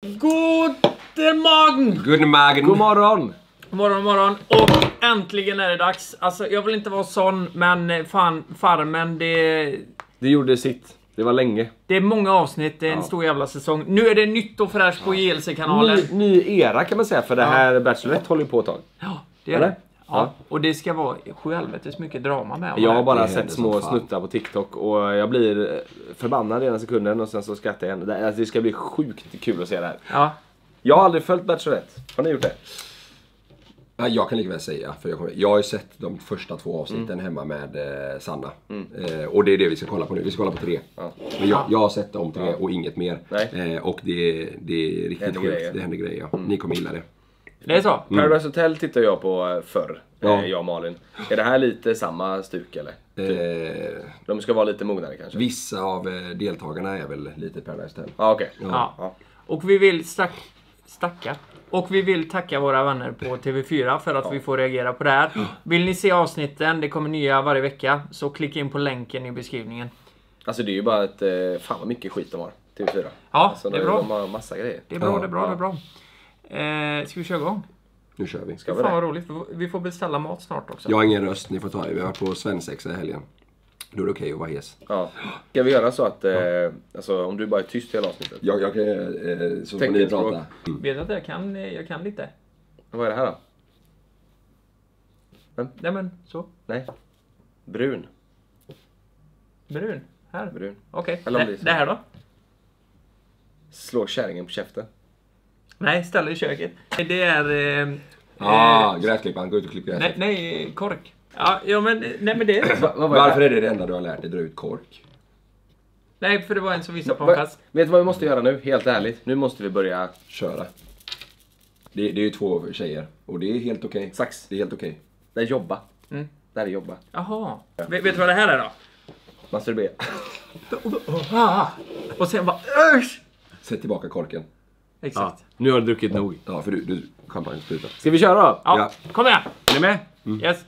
Guten Morgen! Guten Morgen. God morgon! Morgon, morgon. Och äntligen är det dags. Alltså, jag vill inte vara sån, men eh, fan, Farmen, det... Det gjorde sitt. Det var länge. Det är många avsnitt, det är en Ja. stor jävla säsong. Nu är det nytt och fräscht på JLC-kanalen. Ny, ny era kan man säga, för det här Bachelorette håller ju på ett tag. Ja, det är Eller? det. Ja. Och det ska vara sjuhelvetes mycket drama med Jag har bara sett små snuttar på TikTok och jag blir eh, förbannad ena sekunden och sen så skrattar jag igen. Det, alltså, det ska bli sjukt kul att se det här. Ja. Jag har aldrig följt Bachelorette. Har ni gjort det? Ja, jag kan lika väl säga, för jag, kommer, jag har ju sett de första två avsnitten hemma med eh, Sanna. Eh, och det är det vi ska kolla på nu. Vi ska kolla på tre. Ja. Men jag, jag har sett de tre och inget mer. Eh, och det, det är riktigt sjukt. Det händer grejer. Ja. Ni kommer gilla det. Det är så? Paradise Hotel tittar jag på eh, förr, Ja. eh, jag och Malin. Är det här lite samma stuk eller? Eh, De ska vara lite mognare kanske? vissa av eh, deltagarna är väl lite Paradise Hotel. Ja, okej. Ja. Ja. Och vi vill stack, stacka. Och vi vill tacka våra vänner på TV4 för att vi får reagera på det här. Vill ni se avsnitten, det kommer nya varje vecka, så klicka in på länken i beskrivningen. Alltså det är ju bara ett... Fan vad mycket skit de har. TV4. Ja, Alltså, det är bra. De har massa grejer. Det är bra, Ja, det är bra, ja. det är bra. Eh, ska vi köra igång? Nu kör vi. Ska vi Fan vad roligt. Vi får beställa mat snart också. Jag har ingen röst, ni får ta det. Vi har på svensexa i helgen. Då är det okej att vara hes. Ja. Ska vi göra så att... Eh, alltså om du bara är tyst hela avsnittet. Jag, jag kan, eh, så får ni prata. Mm. Vet att jag kan, jag kan lite. Vad är det här då? Nej men, så. Nej. Brun. Brun. Här. Brun. Okej. Eller om Det, det här då? Slå kärringen på käften. Nej, ställ i köket. Det är... Eh, Ah, eh, gräsklipparen. Gå ut och klipp gräset. nej, nej, kork. Ja, ja men, nej men det... Var Varför är det det enda du har lärt dig? Dra ut kork? Nej, för det var en som visade på en fast. vet du vad vi måste göra nu? Helt ärligt. Nu måste vi börja... Köra. Det, det är ju två tjejer. Och det är helt okej. Sax. Det är helt okej. Det är jobba. Mm. Det här är jobba. Jaha. Vet, vet du vad det här är då? Masturbera. Och sen bara... Usch! Sätt tillbaka korken. Exakt. Nu har du druckit nog. Ja, för du, du champagnespruta. Ska vi köra då? Ja, Ja. kom igen! Är ni med? Yes.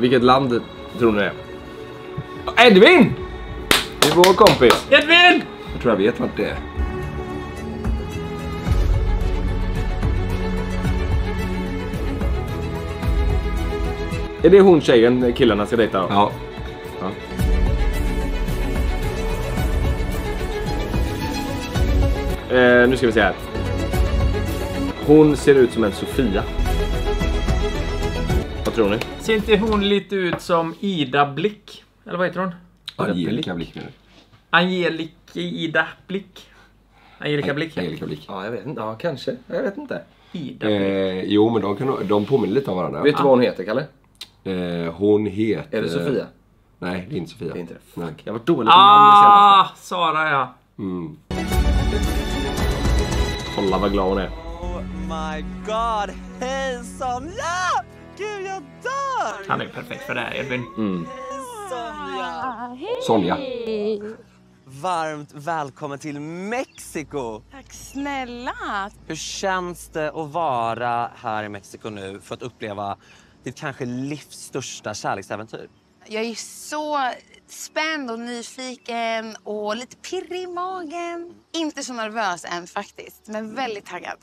Vilket land tror ni det är? Edvin! Det är vår kompis. Edvin! Jag tror jag vet vart det är. Är det hon tjejen killarna ska dejta då? Ja. Eh, nu ska vi se här. Hon ser ut som en Sofia. Tror ni? Ser inte hon lite ut som Ida Blick? Eller vad heter hon? Angelica Blick menar du? Angelica Ida Blick? Angelica Blick? ja. Angelica Blick. Ja, jag vet inte. Ja, kanske. Jag vet inte. Ida Blick. Eh, jo, men de, kan, de påminner lite om varandra. Vet du vad hon heter, Kalle? Eh, hon heter... Är det Sofia? Nej, det är inte Sofia. Det är inte det. Nej. Jag var dålig på namn det senaste. Ah, Sara ja. Mm. Kolla vad glad hon är. Oh my god, hej Sonja! Gud jag dör! Han är perfekt för det här Edvin. Mm. Sonja! Sonja. Varmt välkommen till Mexiko! Tack snälla. Hur känns det att vara här i Mexiko nu för att uppleva ditt kanske livs största kärleksäventyr? Jag är så spänd och nyfiken och lite pirrig i magen. Inte så nervös än faktiskt, men väldigt taggad.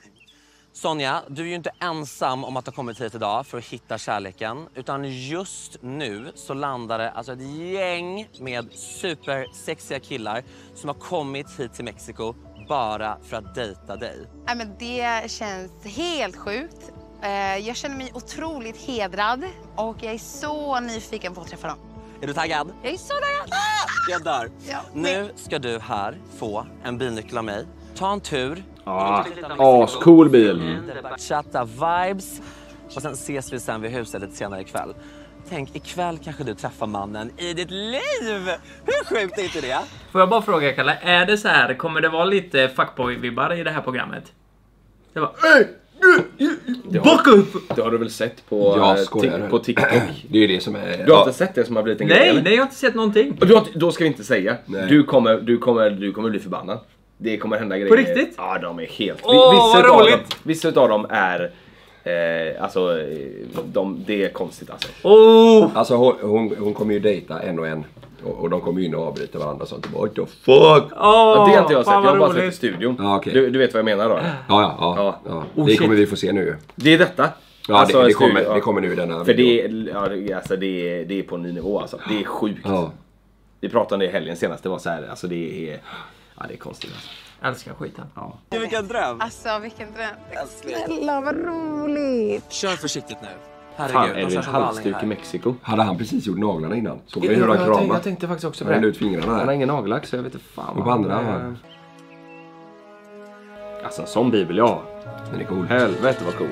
Sonja, du är ju inte ensam om att ha kommit hit idag för att hitta kärleken. Utan just nu så landar det alltså ett gäng med supersexiga killar som har kommit hit till Mexiko bara för att dejta dig. Nej, men det känns helt sjukt. Eh, Jag känner mig otroligt hedrad och jag är så nyfiken på att träffa dem. Är du taggad? Jag är så taggad! Jag dör. Ja, Nu ska du här få en bilnyckel av mig. Ta en tur. Ja, ascool bil. Chatta vibes. Och sen ses vi sen vid huset lite senare ikväll. Tänk, ikväll kanske du träffar mannen i ditt liv! Hur sjukt är inte det? Får jag bara fråga Kalle, är det så här, kommer det vara lite fuckboy-vibbar i det här programmet? Det var... Det Backa har, upp! det har du väl sett på, Jag eh, skojar. på TikTok? Det är ju det som är... Du har inte sett det som har blivit en grej? Nej, nej, jag har inte sett någonting. Och Du har, då ska vi inte säga. Nej. Du kommer, du, kommer, du kommer bli förbannad. Det kommer hända grejer. På riktigt? Ja, de är helt... Åh, vissa, vad utav dem, roligt! vissa utav dem är... Eh, alltså, de, det är konstigt alltså. Oh! Alltså hon, hon, hon kommer ju dejta en och en. Och, och de kommer ju in och avbryter varandra och sånt. What the fuck? Ja, det har inte jag sett, jag har bara sett i studion. Ja, okej. du, du vet vad jag menar då? Ja, ja, ja. Ja. ja. Oh, det shit. kommer vi få se nu. Det är detta. Ja, Alltså, det, det, kommer, ja. det kommer nu i denna För video. det är, ja, det- alltså, det, är, det är på en ny nivå alltså. Det är sjukt. Ja. Vi pratade om det i helgen senast. Det var så här, alltså det är... Ja, det är konstigt alltså. Älskar skiten. Vilken dröm! Alltså vilken dröm. Snälla vad roligt. Kör försiktigt nu. Fan, Herregud, de är det halsduk i. Mexiko? Hade han precis gjort naglarna innan? Såg Jag, vi hur han jag, tänkte, kramade? jag tänkte faktiskt också på Han det. ut fingrarna Han har ingen nagellack så jag vet inte fan Och på andra han, har han. Alltså en sån vill jag ha. Den är cool. Helvete vad cool.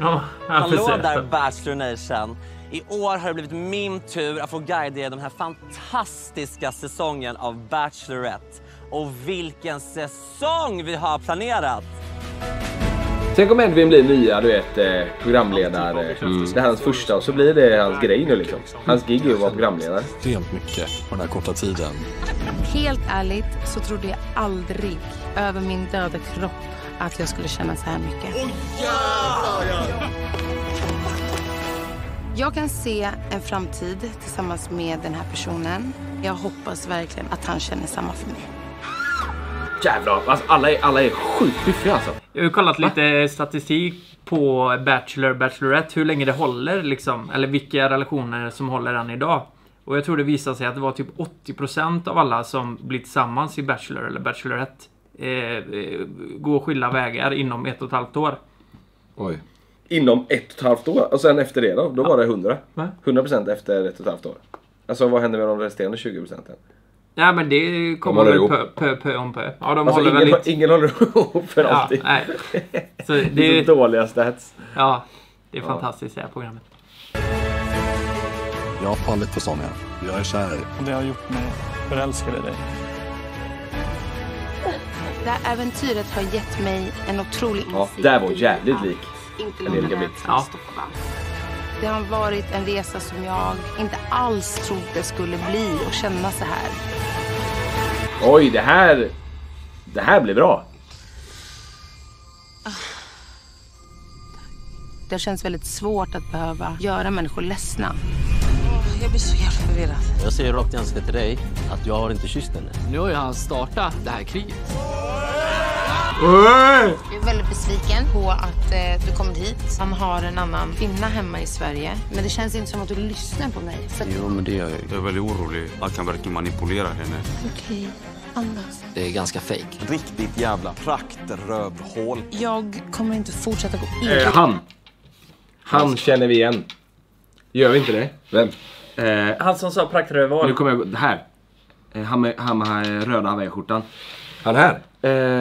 Ja, Hallå där Bachelor Nation! I år har det blivit min tur att få guida er den här fantastiska säsongen av Bachelorette. Och vilken säsong vi har planerat! Tänk om Edvin blir nya, du vet, eh, programledare. Det är hans första och så blir det hans grej nu liksom. Hans gig är att vara programledare. extremt mycket på den här korta tiden. Helt ärligt så trodde jag aldrig över min döda kropp att jag skulle känna så här mycket. Jag kan se en framtid tillsammans med den här personen. Jag hoppas verkligen att han känner samma för mig. Jävlar, alltså alla är, alla är sjukt biffiga alltså. Jag har kollat lite statistik på Bachelor, Bachelorette, hur länge det håller liksom. Eller vilka relationer som håller än idag. Och jag tror det visar sig att det var typ 80% av alla som blir tillsammans i Bachelor eller Bachelorette eh, eh, går skilda vägar inom ett och ett halvt år. Oj. Inom ett och ett halvt år. Och sen efter det då? Då var det 100. Va? 100% efter ett och ett halvt år. Alltså vad händer med de resterande 20 procenten? Ja men det kommer håller väl pö, pö, pö om pö. Ja de Alltså håller ingen, väldigt... ingen håller ihop för Ja, nej. Så Det det är så dåliga stats. ja, det är fantastiskt det här programmet. Jag har fallit för Sonja. Jag är kär. Det har gjort mig förälskad i dig. Det här äventyret har gett mig en otrolig Ja, insikt. där var jävligt lik. Inte rädslan Ja. stoppa. Det har varit en resa som jag inte alls trodde skulle bli och känna så här. Oj, det här... Det här blir bra. Det känns väldigt svårt att behöva göra människor ledsna. Jag blir så jävla förvirrad. Jag säger rakt i ansiktet till dig att jag har inte kysst henne. Nu har ju han startat det här kriget. Jag är väldigt besviken på att eh, du kommit hit. Han har en annan kvinna hemma i Sverige. Men det känns inte som att du lyssnar på mig. Att, Jo, men det gör jag. Jag är väldigt orolig att han verkligen manipulerar henne. okej, andas. Det är ganska fake. Riktigt jävla praktrövhål. Jag kommer inte fortsätta gå in. Eh, han. Han känner vi igen. Gör vi inte det? Vem? Eh, Han som sa praktrövval. nu kommer jag här. Eh, han med, han med röda hawaiiskjortan. Han här?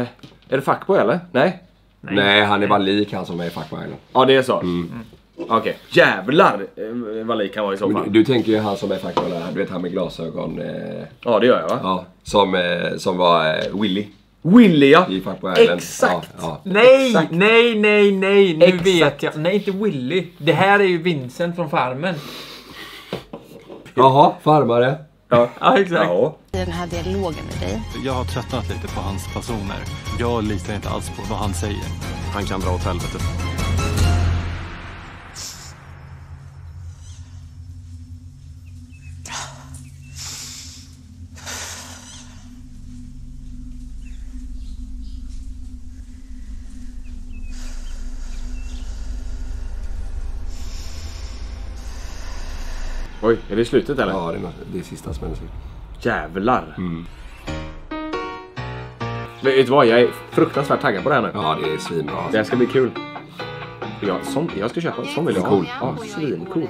Eh, är det fuckboy eller? Nej? Nej, han är bara lik han som är i Fuck My Island. Ja, det är så. Okej. Jävlar eh, vad lik han var i så Men fall. Du, du tänker ju han som är Fuck My Island, du vet han med glasögon. Eh, Ja, det gör jag va? ja, som, eh, som var eh, Willy Willy ja! i Island. Exakt! Ja, ja. Nej, Exakt. nej, nej, nej. Nu Exakt. vet jag. Nej, inte Willy. Det här är ju Vincent från Farmen. Jaha, farmare. Ja. Ja, exakt. ja. I den här dialogen med dig. Jag har tröttnat lite på hans personer. Jag litar inte alls på vad han säger. Han kan dra åt helvete. Oj, är det slutet eller? Ja, det är, det är sista som händer. Jävlar! Vet du vad? Jag är fruktansvärt taggad på det här nu. Ja, det är svinbra. Det Alltså. här ska bli kul. Jag, sån, jag ska köpa en sån vill jag ha. Cool. Ja, svincool.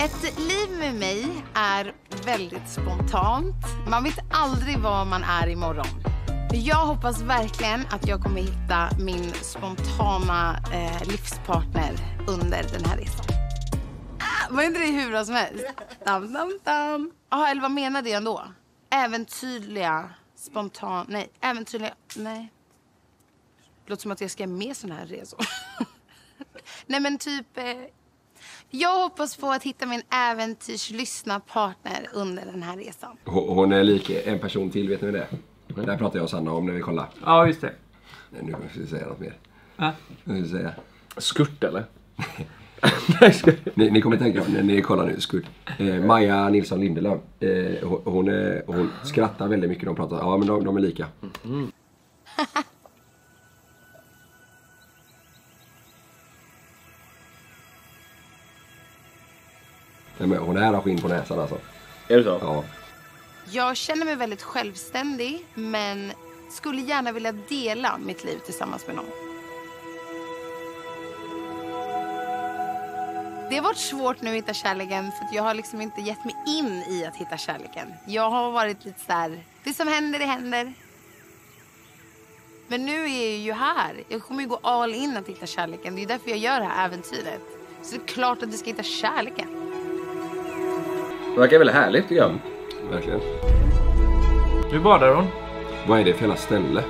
Ett liv med mig är väldigt spontant. Man vet aldrig var man är imorgon. Jag hoppas verkligen att jag kommer hitta min spontana eh, livspartner under den här resan. Ah, var inte det hur bra som helst? Dam, dam, dam. Aha, eller vad menade jag då? Äventyrliga, spontan... Nej, äventyrliga... Nej. Låter som att jag ska med såna här resor. nej, men typ... Eh, jag hoppas på att hitta min äventyrslystna partner under den här resan. Hon hon är lik en person till, vet ni det? Det här pratar jag och Sanna om när vi kollar. Ja, just det. Nej, nu ska vi säga något mer. Ja. Nu ska vi säga. Skurt eller? Ni, ni kommer tänka när ni kollar nu, skudd. Eh, Maja Nilsson Lindelöf. Eh, hon, hon, hon skrattar väldigt mycket när de pratar. Ja, men de, de är lika. Nej, men hon är har skinn på näsan alltså. Är det så? Ja. Jag känner mig väldigt självständig, men skulle gärna vilja dela mitt liv tillsammans med någon. Det har varit svårt nu att hitta kärleken för att jag har liksom inte gett mig in i att hitta kärleken. Jag har varit lite så här, det som händer, det händer. Men nu är jag ju här. Jag kommer ju gå all in att hitta kärleken. Det är därför jag gör det här äventyret. Så det är klart att vi ska hitta kärleken. Det verkar väldigt härligt tycker jag. Verkligen. Nu badar hon. Vad är det för jävla ställe?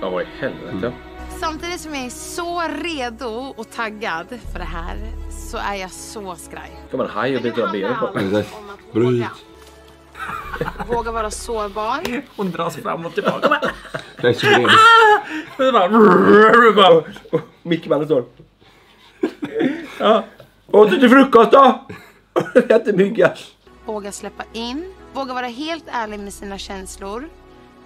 Ja, vad i helvete. Samtidigt som jag är så redo och taggad för det här så är jag så skraj. Får man haj och biter av benet på. Bryt. Våga vara sårbar. Hon dras fram och tillbaka. Jag är så redo. Det bara... bara... Mickmannen står. ja. Åt du till frukost då? Jättemygga. Våga släppa in. Våga vara helt ärlig med sina känslor.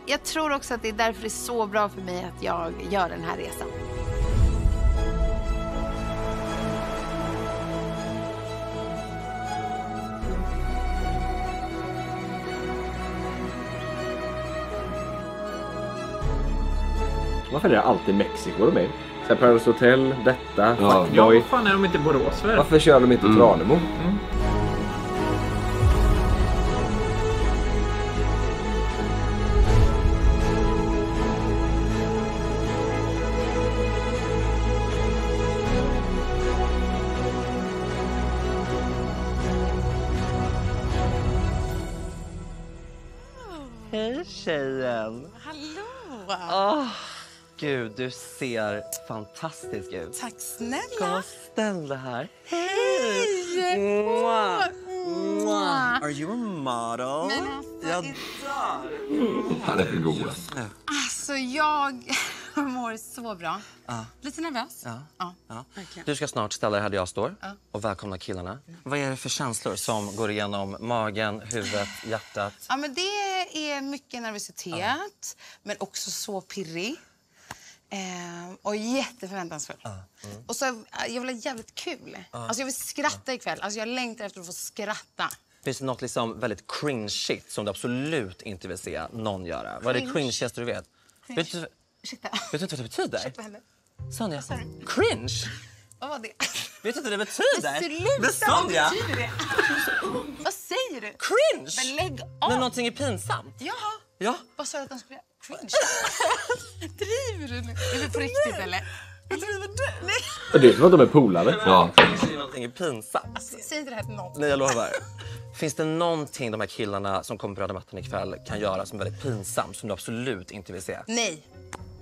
Jag tror också att det är därför det är så bra för mig att jag gör den här resan. Varför är det alltid Mexiko de är? Så här, Paradise Hotel, detta, Ja. Ja, Fuckboy. vad fan är de inte i Borås för? Varför kör de inte Tranemo? Hej tjejen! Hallå! Åh, gud, du ser fantastisk ut. Tack Kom snälla. och ställ dig här. Hej! Mwah. Mwah. Are you a model? Men alltså, Jag idag- Han är för god. Alltså, jag mår så bra. Lite nervös. Ja. Ja, Ja. Du ska snart ställa dig här där jag står och välkomna killarna. Vad är det för känslor som går igenom magen, huvudet, hjärtat? Ja, men det är mycket nervositet, men också så pirrig. Eh, och jätteförväntansfull. Och så, eh, jag vill ha jävligt kul. Alltså, jag vill skratta ikväll. Alltså, jag längtar efter att få skratta. Finns det något liksom väldigt cringeigt som du absolut inte vill se någon göra? Vad är det Cringe? cringeaste du vet? Vet du, vet Ursäkta. du inte vad det betyder? Hände? Sonja, du? cringe? Vad var det? Vet du inte vad det betyder? Sluta! Men Sonja! Vad betyder det? vad säger du? Cringe! Men lägg av! När någonting är pinsamt? Ja. Ja. Vad sa du att de skulle göra? Cringe? Driver du nu? Är vi på riktigt eller? Vad driver du? Nej. Det är som att de är polare. Ja. Någonting är pinsamt? Alltså, säg inte det här till någon. Nej, jag lovar. Finns det någonting de här killarna som kommer på röda mattan ikväll kan göra som är väldigt pinsamt som du absolut inte vill se? Nej.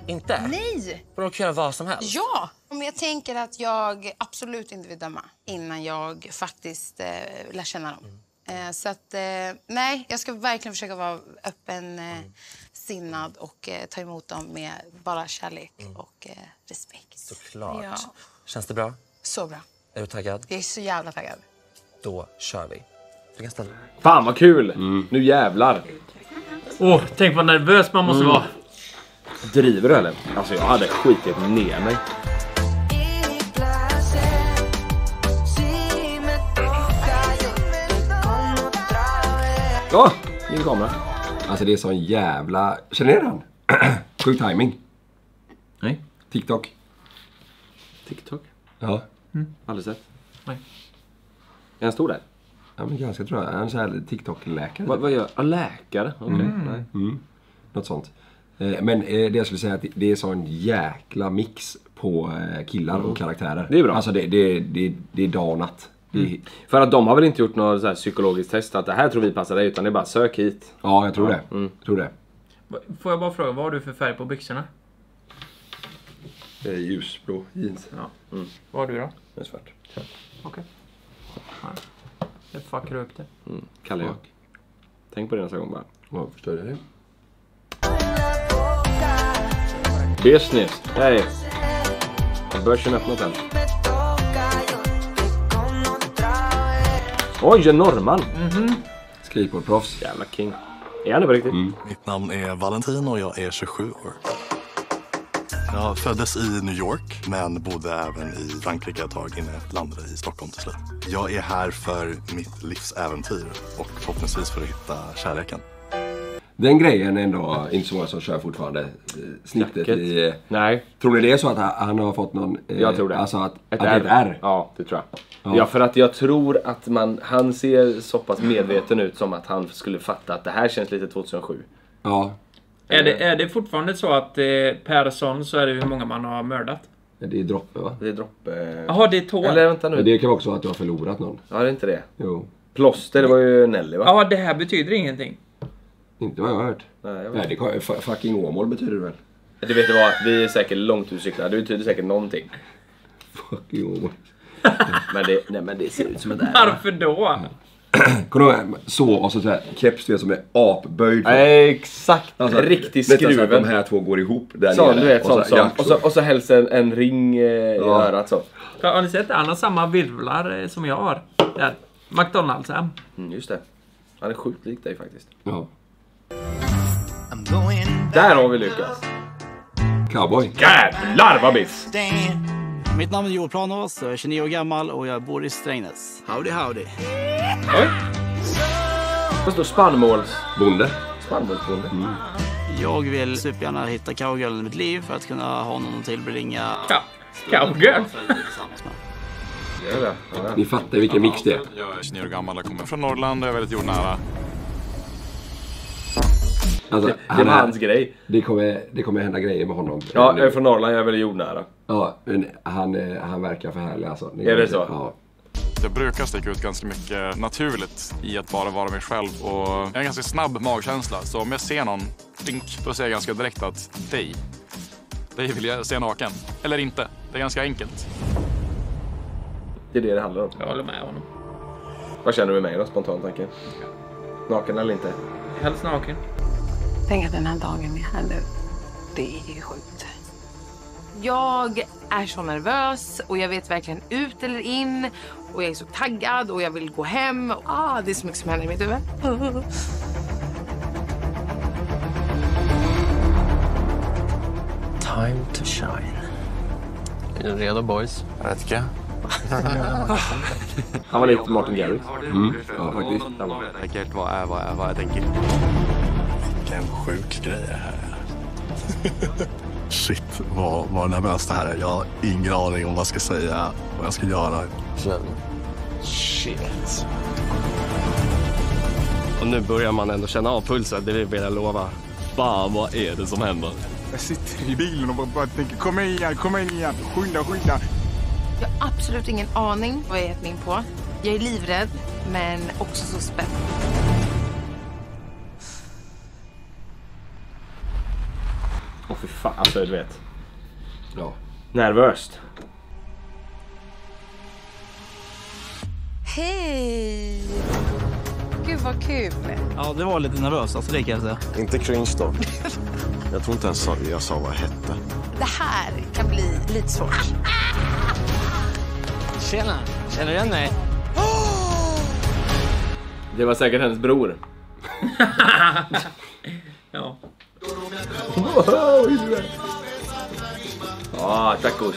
Inte? Nej! För de kan göra vad som helst? Ja! Men jag tänker att jag absolut inte vill döma innan jag faktiskt eh, lär känna dem. Eh, så att, eh, nej, jag ska verkligen försöka vara öppen eh, sinnad och eh, ta emot dem med bara kärlek och eh, respekt. Såklart. Ja. Känns det bra? Så bra. Är du taggad? Jag är så jävla taggad. Då kör vi. Du kan ställa. Fan vad kul! Nu jävlar. Åh, tänk vad nervös man måste vara. Driver du eller? Alltså jag hade skitit ner mig. Ja, min kamera. Alltså det är sån jävla... Känner ni den? Sjuk timing. Nej. TikTok. TikTok. Ja. Aldrig sett. Nej. Är han stor där? Ja men ganska tror jag. Han är en sån här TikTok-läkare. Vad, vad gör... Ah, läkare? Okej. Nej. Mm. Något sånt. Eh, Men eh, det jag skulle säga är att det- är sån jäkla mix på eh, killar och karaktärer. Det är bra. Alltså det, det, det, det är dag och natt. Är, För att de har väl inte gjort något så här psykologiskt test att det här tror vi passar dig utan det är bara sök hit. Ja, jag tror det. Mm. Jag tror det. Får jag bara fråga, vad har du för färg på byxorna? Det är ljusblå jeans. Ja. Vad har du då? Det är svart. Okej. Ja. Jag fuckar upp det. Mm. Kalle jag. Tänk på det nästa gång bara. Ja, förstår du det? Business. Hej. Har börsen öppnat än? Oj, en norrman. Skateboardproffs. Jävla king. Är han det på riktigt? Mitt namn är Valentin och jag är 27 år. Jag föddes i New York men bodde även i Frankrike ett tag innan jag landade i Stockholm till slut. Jag är här för mitt livsäventyr och förhoppningsvis för att hitta kärleken. Den grejen är ändå inte så många som kör fortfarande. eh, Snittet Jacket. i... Nej. Tror ni det är så att han- har fått någon... eh, Jag tror det. Alltså att, Ett att det är ett R? Ja, det tror jag. Ja. Ja. för att jag tror att man, han ser så pass medveten ut som att han skulle fatta att det här känns lite 2007. Ja. Är det, är det fortfarande så att eh, per son så är det hur många man har mördat? Det är droppe va? Det är droppe... Jaha, det är tår. Eller vänta Men nu. det kan vara också vara att du har förlorat någon. Ja, det är inte det. Jo. Plåster, det var ju Nelly va? Ja, det här betyder ingenting. Inte vad jag har hört. Nej, jag vet. Nej, det fucking Åmål betyder det väl? Du vet du vad, vi är säkert långt ute cyklar. Det betyder säkert någonting. Fucking Åmål. Men det, nej, men det ser ut som ett R. Varför då? Kommer du ihåg? Så och så, så här, keps som är apböjd. Exakt! Alltså, Riktigt nästan så att skruven. de här två går ihop där Sån, nere. du vet, Och ja, Och så, och så helst en, en ring eh, i Ja. örat så. Har ni sett det? Han har samma virvlar eh, som jag har. Där. McDonalds hem. Mm, just det. Han är sjukt lik dig faktiskt. Ja. Där har vi lyckats. Cowboy. Jävlar vad biss! Mitt namn är Joel Planås, jag är 29 år gammal och jag bor i Strängnäs. Howdy howdy. Vad står spannmåls... Bonde. Spannmålsbonde. Jag vill supergärna hitta cowgirlen i mitt liv för att kunna ha någon att tillbringa Ja. Cowgirl. Ni fattar vilken mix det är. Jag är 29 år gammal och kommer från Norrland och är väldigt jordnära. Alltså, Det han var är, hans grej. det, kommer, det kommer hända grejer med honom. Ja, jag är från Norrland, jag är väldigt jordnära. Ja, men han, han verkar för härlig alltså. Ni Är det så? Ja. Jag brukar sticka ut ganska mycket naturligt i att bara vara mig själv och jag har en ganska snabb magkänsla. Så om jag ser någon, dink, då säger jag ganska direkt att dig, dig vill jag se naken. Eller inte. Det är ganska enkelt. Det är det det handlar om. Jag håller med honom. Vad känner du med mig då, spontant tanke? Naken eller inte? Helst naken. Tänk att den här dagen är här nu. Det är sjukt. Jag är så nervös och jag vet verkligen ut eller in. Och jag är så taggad och jag vill gå hem. Ah, det är så mycket som händer i mitt huvud. Time to shine. Är ni redo boys? Jag tycker jag. Han var lite Martin Garrix. Mm. ja, faktiskt. Säkert, vad är, vad är, vad jag tänker. Vilken sjuk grej det här är. Shit, vad, vad nervöst det här är. Jag har ingen aning om vad jag ska säga, vad jag ska göra. Shit. Och nu börjar man ändå känna av pulsen, det vill jag lova. Fan, vad är det som händer? Jag sitter i bilen och bara, bara tänker kom igen, kom igen, skynda, skynda. Jag har absolut ingen aning vad jag gett mig in på. Jag är livrädd, men också så spänd. Åh fy fan, alltså du vet. Ja. Nervöst. Hej! Gud vad kul. Ja, det var lite nervöst alltså, det kan jag säga. Inte cringe då. Jag tror inte ens jag sa vad jag hette. Det här kan bli lite svårt. Tjena! Känner du igen mig? Det var säkert hennes bror. Ja. Ja, tacos.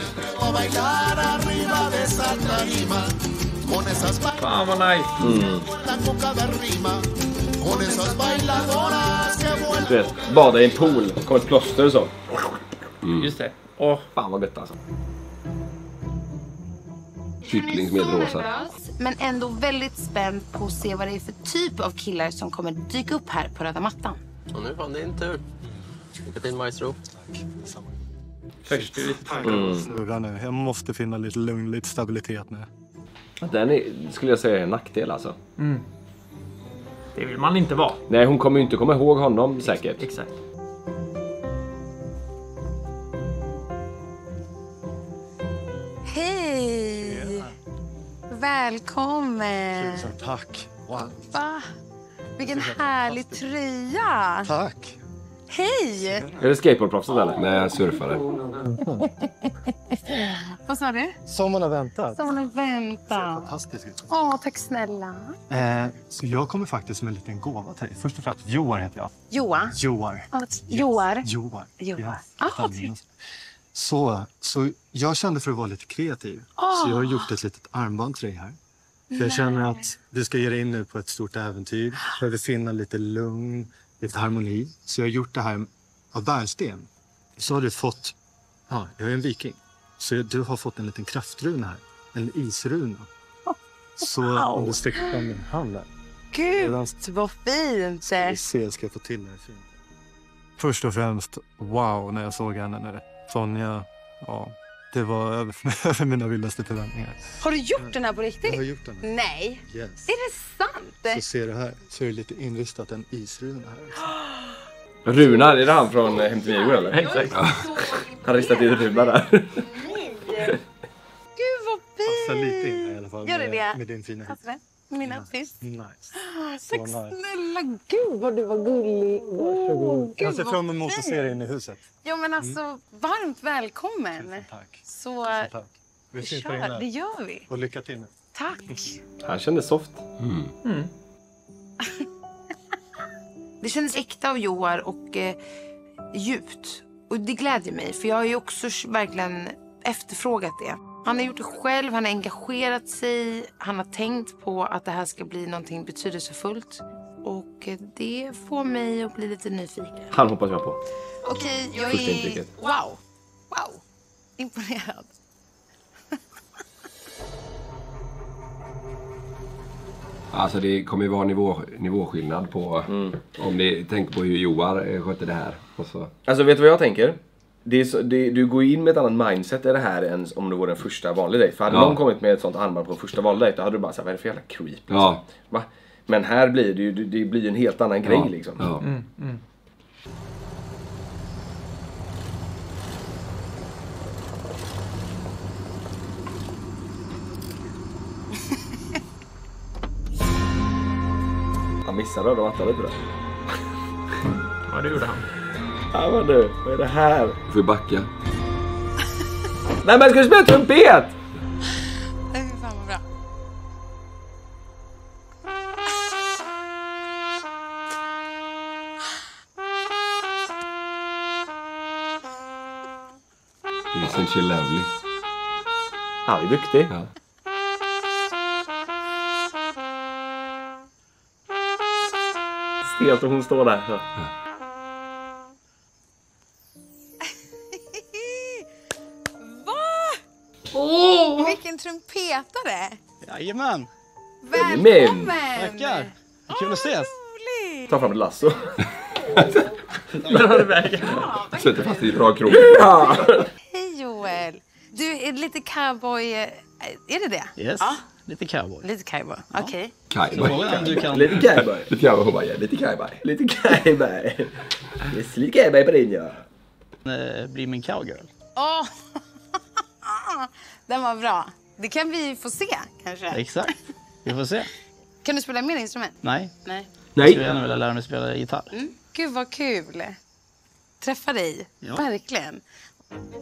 Fan vad nice. Du vet, bada i en pool, kom ett plåster och så. Just det. Åh, Fan vad gött alltså. Kyckling är rosa. Men ändå väldigt spänd på att se vad det är för typ av killar som kommer dyka upp här på röda mattan. Och nu var det din tur. Lycka till maestro. Först är lite taggad. Mm. Nu. Jag måste finna lite lugn, lite stabilitet nu. Den är, skulle jag säga är en nackdel alltså. Mm. Det vill man inte vara. Nej, hon kommer ju inte komma ihåg honom säkert. Exakt. Hej! Välkommen! Tusen tack. Wow. Va? Vilken härlig tröja! Tack. Hej! Är det skateboardproffset eller? Nej, jag surfare. Vad sa du? Som man har väntat. Som man väntar. Fantastiskt ut. Åh, tack snälla. Eh, så jag kommer faktiskt med en liten gåva till dig. Först och främst, Joar heter jag. Joa. Joar. Ja, Joar. Joar. Ah, så, så jag kände för att vara lite kreativ. Ah. Så jag har gjort ett litet armband till dig här. För jag känner att du ska ge dig in nu på ett stort äventyr. Behöver finna lite lugn, lite harmoni. Så jag har gjort det här av bärsten. Så har du fått, ja, jag är en viking. Så du har fått en liten kraftruna här. En isruna. Så om du sträcker fram din hand där. Gud, vad fint! Vi ser, ska jag få till det här fint. Först och främst, wow, när jag såg henne nu. Sonja, ja, det var över, över mina vildaste förväntningar. Har du gjort den här på riktigt? Jag har gjort den. Nej. Yes. Är det sant? Så ser du här, så är det lite inristat en isruna här. Runar, är det han från eh, Hem till Viggo eller? Exakt. Han har ristat in Runa där. Gud vad fint! Passa lite in här i alla fall Gör det det? med, med din fina Passar det? Min outfit? Nice. Tack nice. snälla. Gud vad du var gullig. Oh, Gud, Jag ser fram emot att se dig inne i huset. Ja men alltså, varmt välkommen. Tack. Så Tusen tack. Vi vi syns där kör, det gör vi. Och lycka till nu. Tack. Han kändes soft. Mm. Det kändes äkta av Joar och eh, djupt. Och det glädjer mig, för jag har ju också verkligen efterfrågat det. Han har gjort det själv, han har engagerat sig, han har tänkt på att det här ska bli någonting betydelsefullt. Och eh, det får mig att bli lite nyfiken. Han hoppas jag på. Okej, jag Första är... intrycket. Wow! Wow! Imponerad. Alltså det kommer ju vara nivå, nivåskillnad på om ni tänker på hur Joar eh, skötte det här. Och så. Alltså vet du vad jag tänker? Det är så, det, du går in med ett annat mindset i det här än om det vore en första vanlig dejt. För hade Ja. någon kommit med ett sånt armband på en första vanlig dejt då hade du bara sagt vad är det för jävla creep? Liksom. Ja. Va? Men här blir det ju det blir en helt annan grej liksom. Ja. Mm, mm. Han missade röda mattan lite där. Ja, det gjorde han. Ja men du, vad är det här? Får vi backa? Nej men ska du spela trumpet? Nej, fy fan vad bra. Isn't she lovely? Han är duktig. Ja. Stelt och hon står där. Ja. Trumpetare! Jajamän. Välkommen! Tackar. Kul att ses. Ta fram ett lasso. Drar iväg. Sätter fast i bra krok. Hej Joel. Du är lite cowboy... eh, Är det det? Yes. Ja, Lite cowboy. lite cowboy. Okej. Frågan är om du kan... Lite cowboy. Lite bara, ja, lite kajboy. Lite cowboy. Visst lite cowboy på din ja. eh, bli min cowgirl. Åh! Den var bra. Det kan vi få se kanske. Exakt. Vi får se. Kan du spela mer instrument? Nej. Nej. Jag skulle gärna vilja lära mig spela gitarr. Mm. Gud vad kul. Träffa dig. Ja. Verkligen.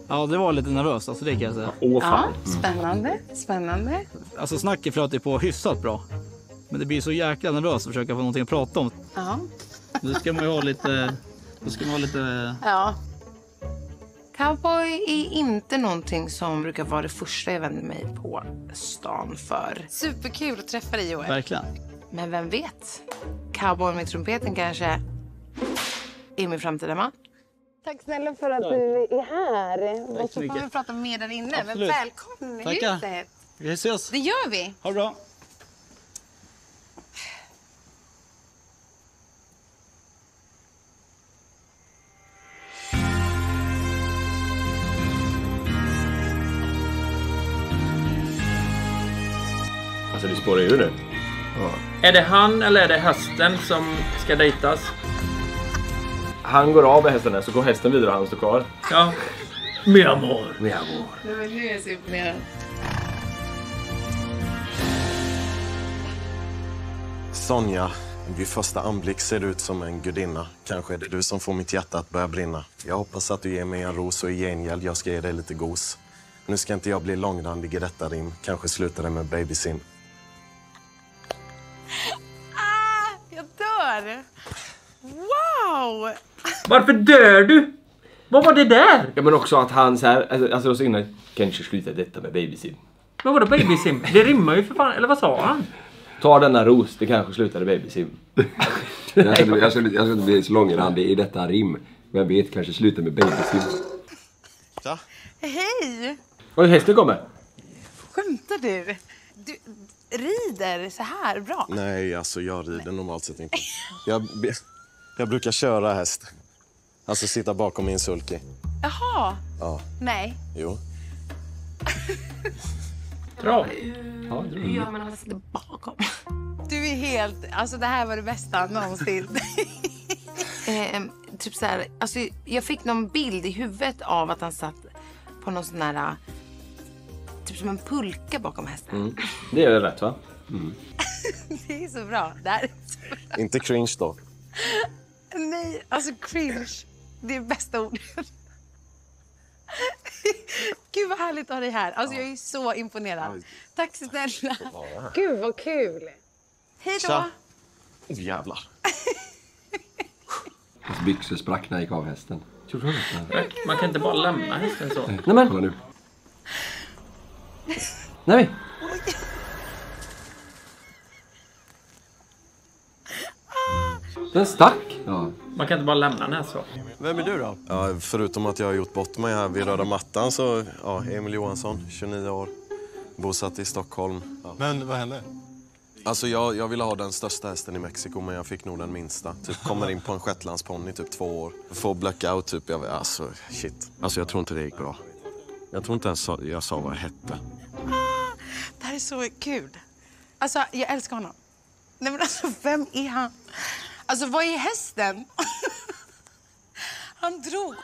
Ja, det var lite nervöst, alltså det kan jag säga. Åh Ja, spännande. Spännande. Alltså snacket flöt ju på hyfsat bra. Men det blir så jäkla nervöst att försöka få någonting att prata om. Ja. Då ska man ju ha lite... Då ska man ha lite... ja. Cowboy är inte någonting som brukar vara det första jag vänder mig på stan för. Superkul att träffa dig Joel. Verkligen. Men vem vet? Cowboy med trumpeten kanske är min framtida man. Tack snälla för att du är här. Och så får mycket. vi prata mer där inne. Men välkommen i huset. Vi ses. Det gör vi. Ha det bra. Alltså det spårar ur nu. Är det han eller är det hösten som ska dejtas? Han går av med hästen här, så går hästen vidare och han står kvar. Ja. Mi amor. Mi amor. Nej, men nu är jag så imponerad. Sonja, vid första anblick ser du ut som en gudinna. Kanske är det du som får mitt hjärta att börja brinna. Jag hoppas att du ger mig en ros och i gengäld jag ska ge dig lite gos. Nu ska inte jag bli långrandig i detta rim. Kanske slutar det med babysim. Dör! Wow! Varför dör du? Vad var det där? Ja men också att han så här, alltså, alltså så innan, kanske sluta detta med babysim. Vad var det babysim? Det rimmar ju för fan. Eller vad sa han? Ta denna ros, det kanske slutar i babysim. Jag ska, inte, jag, ska, inte- jag ska inte bli så långrandig i detta rim. Vem vet, kanske slutar med babysim. Hej! Oj, hästen kommer! Skämtar du? Du rider så här bra? Nej, alltså jag rider normalt sett inte. Jag, jag brukar köra häst. Alltså sitta bakom min sulky. Jaha. Ja, Nej. jo. Trav. Hur gör man när man sitter bakom? Du är helt... Alltså det här var det bästa någonsin. Eh, typ så här, alltså, jag fick någon bild i huvudet av att han satt på någon sån här... Typ som en pulka bakom hästen. Mm. Det är rätt va? det är så bra. Det är så bra. Inte cringe då. Nej, alltså cringe. Det är bästa ordet. Gud vad härligt att ha dig här. Alltså jag är så imponerad. Tack snälla. Gud vad kul. Hej då. Tja. Oh, jävlar. Hans byxor sprack när han gick av hästen. Man kan inte bara lämna hästen så. Nej men, Kolla nu. Nej! Den stack! Ja. Man kan inte bara lämna den här så. Vem är du då? Ja, förutom att jag har gjort bort mig här vid röda mattan så, ja, Emil Johansson, 29 år. Bosatt i Stockholm. Ja. Men vad hände? Alltså jag, jag ville ha den största hästen i Mexiko men jag fick nog den minsta. Typ kommer in på en shetlandsponny typ två år. Får blackout typ. Jag, alltså shit. Alltså jag tror inte det gick bra. Jag tror inte ens jag sa vad jag hette. Ah, det här är så kul. Alltså jag älskar honom. Nej men alltså vem är han? Alltså vad är hästen? Han drog.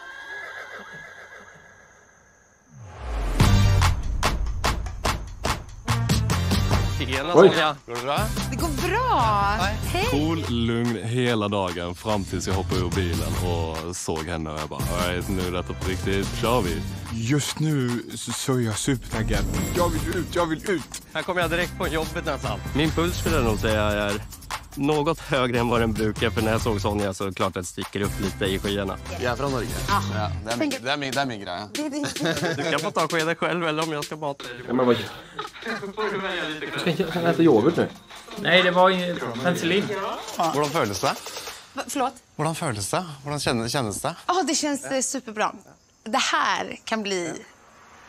Tjena Oj. Sonja! Går det bra? Det går bra. Hej. Cool, lugn hela dagen fram tills jag hoppade ur bilen och såg henne och jag bara alright nu är detta på riktigt, kör vi. Just nu så, är jag supertaggad. Jag vill ut, jag vill ut! Här kommer jag direkt från jobbet nästan. Min puls skulle jag nog säga är något högre än vad den brukar för när jag såg Sonja så klart att det sticker upp lite i skyarna. Jag är från Norge. Ja, det, är min, det, är min, det är min grej. Du kan få ta skeden själv eller om jag ska mata Ja, men vad... Du ska inte äta yoghurt nu? Nej, det var ju penicillin. Hvordan føles det? Förlåt? Hvordan føles det? Kjennes, kjennes det? Ja, det känns eh, superbra. Det här kan bli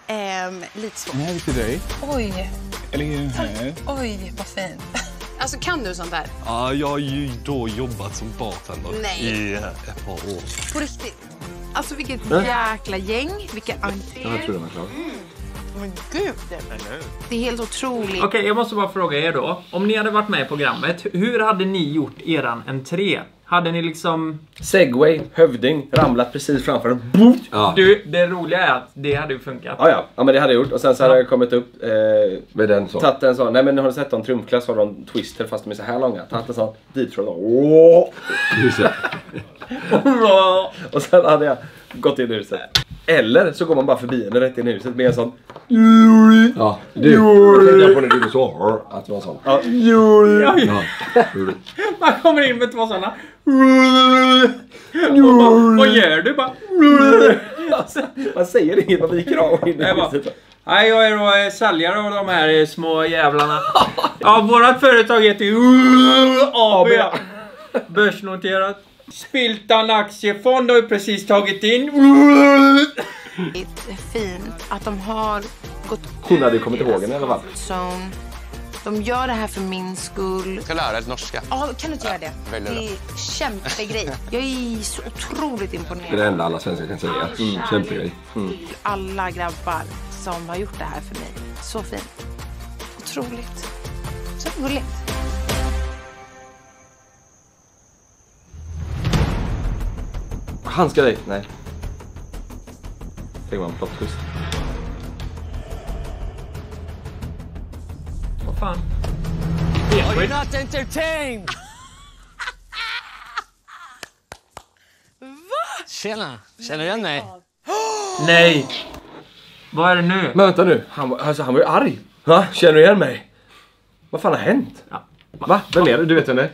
ehm, lite svårt. Den här är till dig. Oj, Eller här? oj, vad fint. Alltså kan du sånt här? Ja, jag har ju då jobbat som bartender Nej. i ett par år. På riktigt? Alltså vilket Äh? jäkla gäng, vilken entré. Jag tror den var klar. Men gud! Det är helt otroligt. Okej, jag måste bara fråga er då. Om ni hade varit med i programmet, hur hade ni gjort eran entré? Hade ni liksom... Segway, hövding, ramlat precis framför den. Ja. Du, det roliga är att det hade ju funkat. Ja, ja. ja men det hade jag gjort. Och sen så hade jag kommit upp, eh, Med den så. tagit en sån, nej men har du sett en trumklass har de twister fast de är så här långa. Tagit en sån, dit från Åh! Och sen hade jag gått in i huset. Eller så går man bara förbi henne rätt in i huset med en sån Ja, du. Jag tänkte på när du så. Att det var sån. Ja. Ja. Man kommer in med två sådana. Och bara, Vad gör du? Bara... Man säger inget, man viker av in i huset. Nej, jag är då eh, säljare av de här eh, små jävlarna. Ja, vårat företag heter ju AB. Börsnoterat. Spiltan aktiefond har ju precis tagit in. Det är fint att de har gått Hon hade kommit ihåg henne i alla fall. zone. De gör det här för min skull. Jeg skal lære deg litt norsk. Ja, kan du inte göra det? Det är kämpegrej. Jag är så otroligt Det är det imponerad. enda alla svenskar kan säga. Mm. Kämpegrej. Alla grabbar som har gjort det här för mig. Så fint. Otroligt. gulligt. Han ska dit. Nej. Tänk man plot twist. Vad fan? Are you not entertained? Va? Tjena, känner du igen mig? Nej! Vad är det nu? Men vänta nu. Han, var- alltså, han var ju arg. Va? Känner du igen mig? Vad fan har hänt? Va? Vem är det? Du vet vem det är?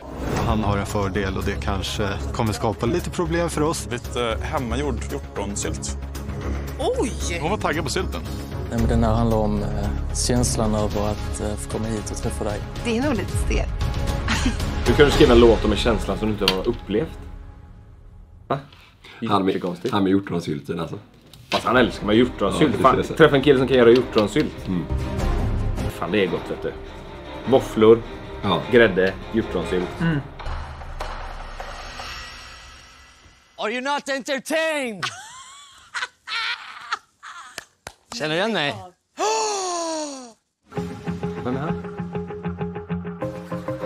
Han har en fördel och det kanske kommer skapa lite problem för oss. Lite hemmagjord hjortronsylt. Oj! Hon var taggad på sylten. Nej, men den här handlar om eh, känslan över att eh, få komma hit och träffa dig. Det är nog lite stelt. Du kunde skriva en låt om en känsla som du inte har upplevt. Va? Han med, han med hjortronsylten alltså. Fast han älskar man hjortronsylt. Ja, Fan, träffa en kille som kan göra hjortronsylt. Mm. Fan, det är gott vet du. Våfflor, grädde, hjortronsylt. Mm. Are you not entertained? Känner du igen mig? Vem är han?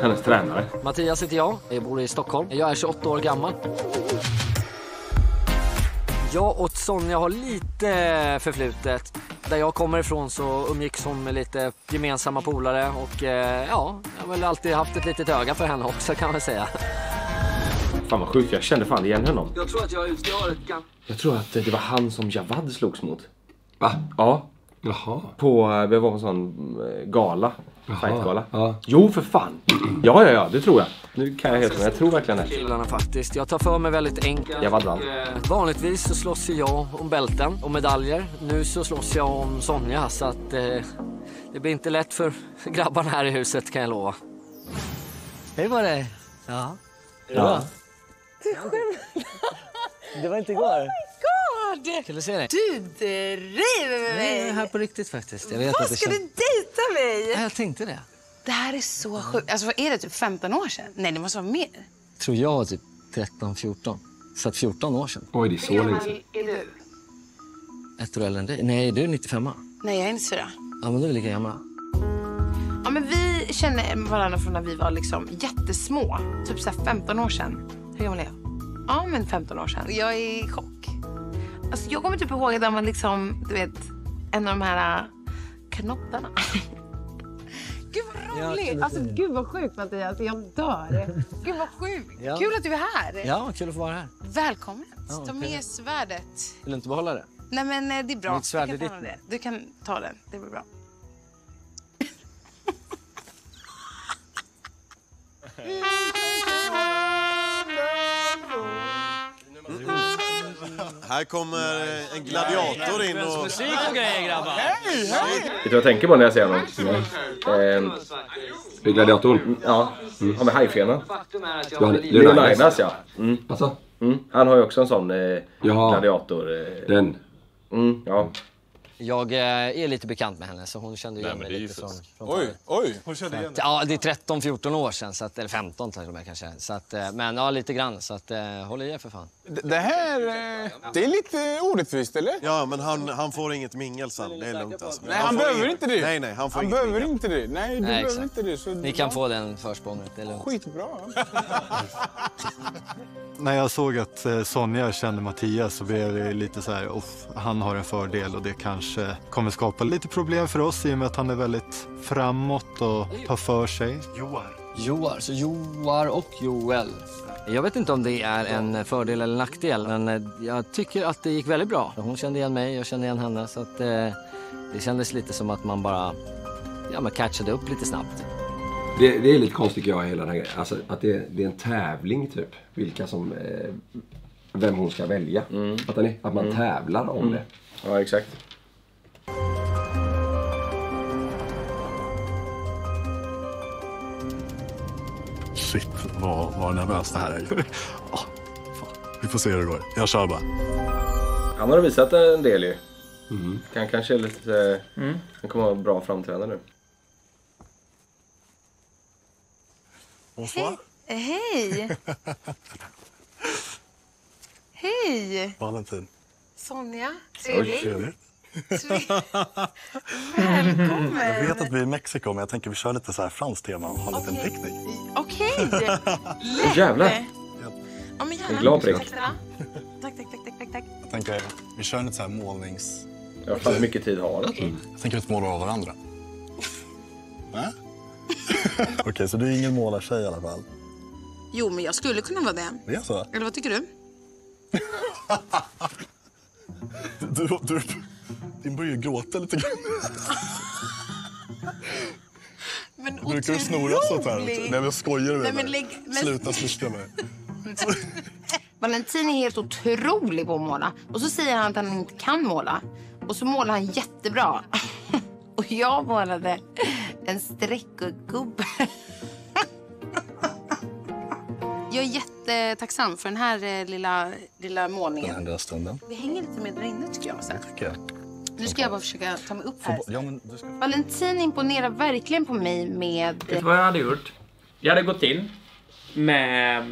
Hennes tränare. Mattias heter jag. Jag bor i Stockholm. Jag är 28 år gammal. Jag och Sonja har lite förflutet. Där jag kommer ifrån så umgicks hon med lite gemensamma polare och eh, ja, jag har väl alltid haft ett litet öga för henne också kan man säga. Fan vad sjukt, jag kände fan igen honom. Jag tror att jag utgör ett. Jag tror att det var han som Javad slogs mot. Va? Ja. Jaha. På, eh, det var en sån eh, gala. Fightgala. Ja. Jo för fan. Ja, ja, ja, det tror jag. Nu kan jag helt jag tror verkligen det. killarna faktiskt. Jag tar för mig väldigt enkelt. Jag vann. Eh, Vanligtvis så slåss jag om bälten och medaljer. Nu så slåss jag om Sonja så att eh, det blir inte lätt för grabbarna här i huset kan jag lova. Hej på dig! Ja. Ja. Du skämtar? Det var inte igår. God! Kul att se dig. Du driver med Nej, jag är mig! här på riktigt faktiskt. Jag vet Vad att det ska känns- du dejta mig? Ja, jag tänkte det. Det här är så sjukt. Alltså vad är det, typ 15 år sedan? Nej, det måste vara mer. Tror jag var typ 13, 14. Så att 14 år sedan. Oj, det är så länge sedan. är du? Ett år äldre än dig. Nej, du är 95 Nej, jag är 94. Ja, men då är vi lika gamla. Ja, men vi känner varandra från när vi var liksom jättesmå. Typ så här 15 år sedan. Hur gammal är jag? Ja, men 15 år sedan. Jag är i chock. Alltså, jag kommer typ ihåg att var liksom, du vet, en av de här äh, kanottarna. Gud vad Ja, roligt! att alltså, gud vad sjukt Mattias, jag dör. Gud vad sjukt! Ja. Kul att du är här. Ja, kul att få vara här. Välkommen. Ja, Ta med svärdet. Vill du inte behålla det? Nej men eh, det är bra. Mitt svärd är kan ta ditt det. du kan ta den, det blir bra. Här kommer en gladiator in och... Musik och grejer grabbar. Vet du vad jag tänker på när jag ser honom? Det är gladiatorn? ja, han med hajfenan. Leonidas ja. Mm. Alltså? Mm. Han har ju också en sån eh, Ja. gladiator. Eh. Den. Mm, ja. Jag eh, är lite bekant med henne så hon kände igen mig lite från, från Oj, oj, hon kände igen dig. Ja, det är 13-14 år sedan, så att, eller 15 till och med kanske. Så att, eh, men ja, lite grann. Så att, eh, håll i er för fan. Det här, eh, det är lite orättvist eller? Ja, men han, han får inget mingel sen. Det är lugnt alltså. Nej, han får behöver inget- inte det. Nej, nej, han får Han inget behöver mingel. inte det. Nej, du Nej, behöver exakt. inte det. Så Ni kan få den försprånget, det är lugnt. Skitbra. När jag såg att eh, Sonja kände Mattias så blev det lite så här, "Uff, han har en fördel och det kanske kommer skapa lite problem för oss i och med att han är väldigt framåt och tar för sig. Joar. Joar, så Joar och Joel. Jag vet inte om det är en fördel eller nackdel, men eh, jag tycker att det gick väldigt bra. Hon kände igen mig, jag kände igen henne. Så att, eh, det kändes lite som att man bara ja, men catchade upp lite snabbt. Det, det är lite konstigt tycker jag, hela den här grejen. Alltså, att det, det är en tävling typ. Vilka som... Eh, vem hon ska välja. Fattar ni? Att man Mm. tävlar om Mm. det. Ja, exakt. Shit, vad, vad nervöst det här är. Fan. Vi får se hur det går. Jag kör bara. Han har visat en del ju. Han kanske är lite... Mm. Han kommer vara bra framträdande nu. Hej! Hej! Hej! Valentin. Sonja, trevligt. Välkommen! Jag vet att vi är i Mexiko, men jag tänker vi kör lite så här franskt tema och har en liten picknick. Okej. Åh, jävlar. Ja, men gärna. Glad prick. Tack, tack, tack, tack. Jag tänker vi kör lite så här målnings... Ja, hur mycket tid har du? Jag tänker att vi målar av varandra. Va? Okej, så du är ingen målartjej i alla fall? Jo, men jag skulle kunna vara det. Det är så? Eller vad tycker du? Du, du, din börjar ju gråta lite grann. Men Brukar du snora sånt här? Nej, men jag skojar med Nej, men dig. lägg- men- Sluta smiska mig. Valentin är helt otrolig på att måla. Och så säger han att han inte kan måla. Och så målar han jättebra. Och jag målade en streckgubbe. Jag är jättetacksam för den här eh, lilla, lilla Den målningen. här lilla stunden. Vi hänger lite mer där inne tycker jag. Sen. Tycker jag. Nu ska jag bara försöka ta mig upp här. Ja, men du ska... Valentin imponerar verkligen på mig med... Vet du vad jag hade gjort? Jag hade gått in med...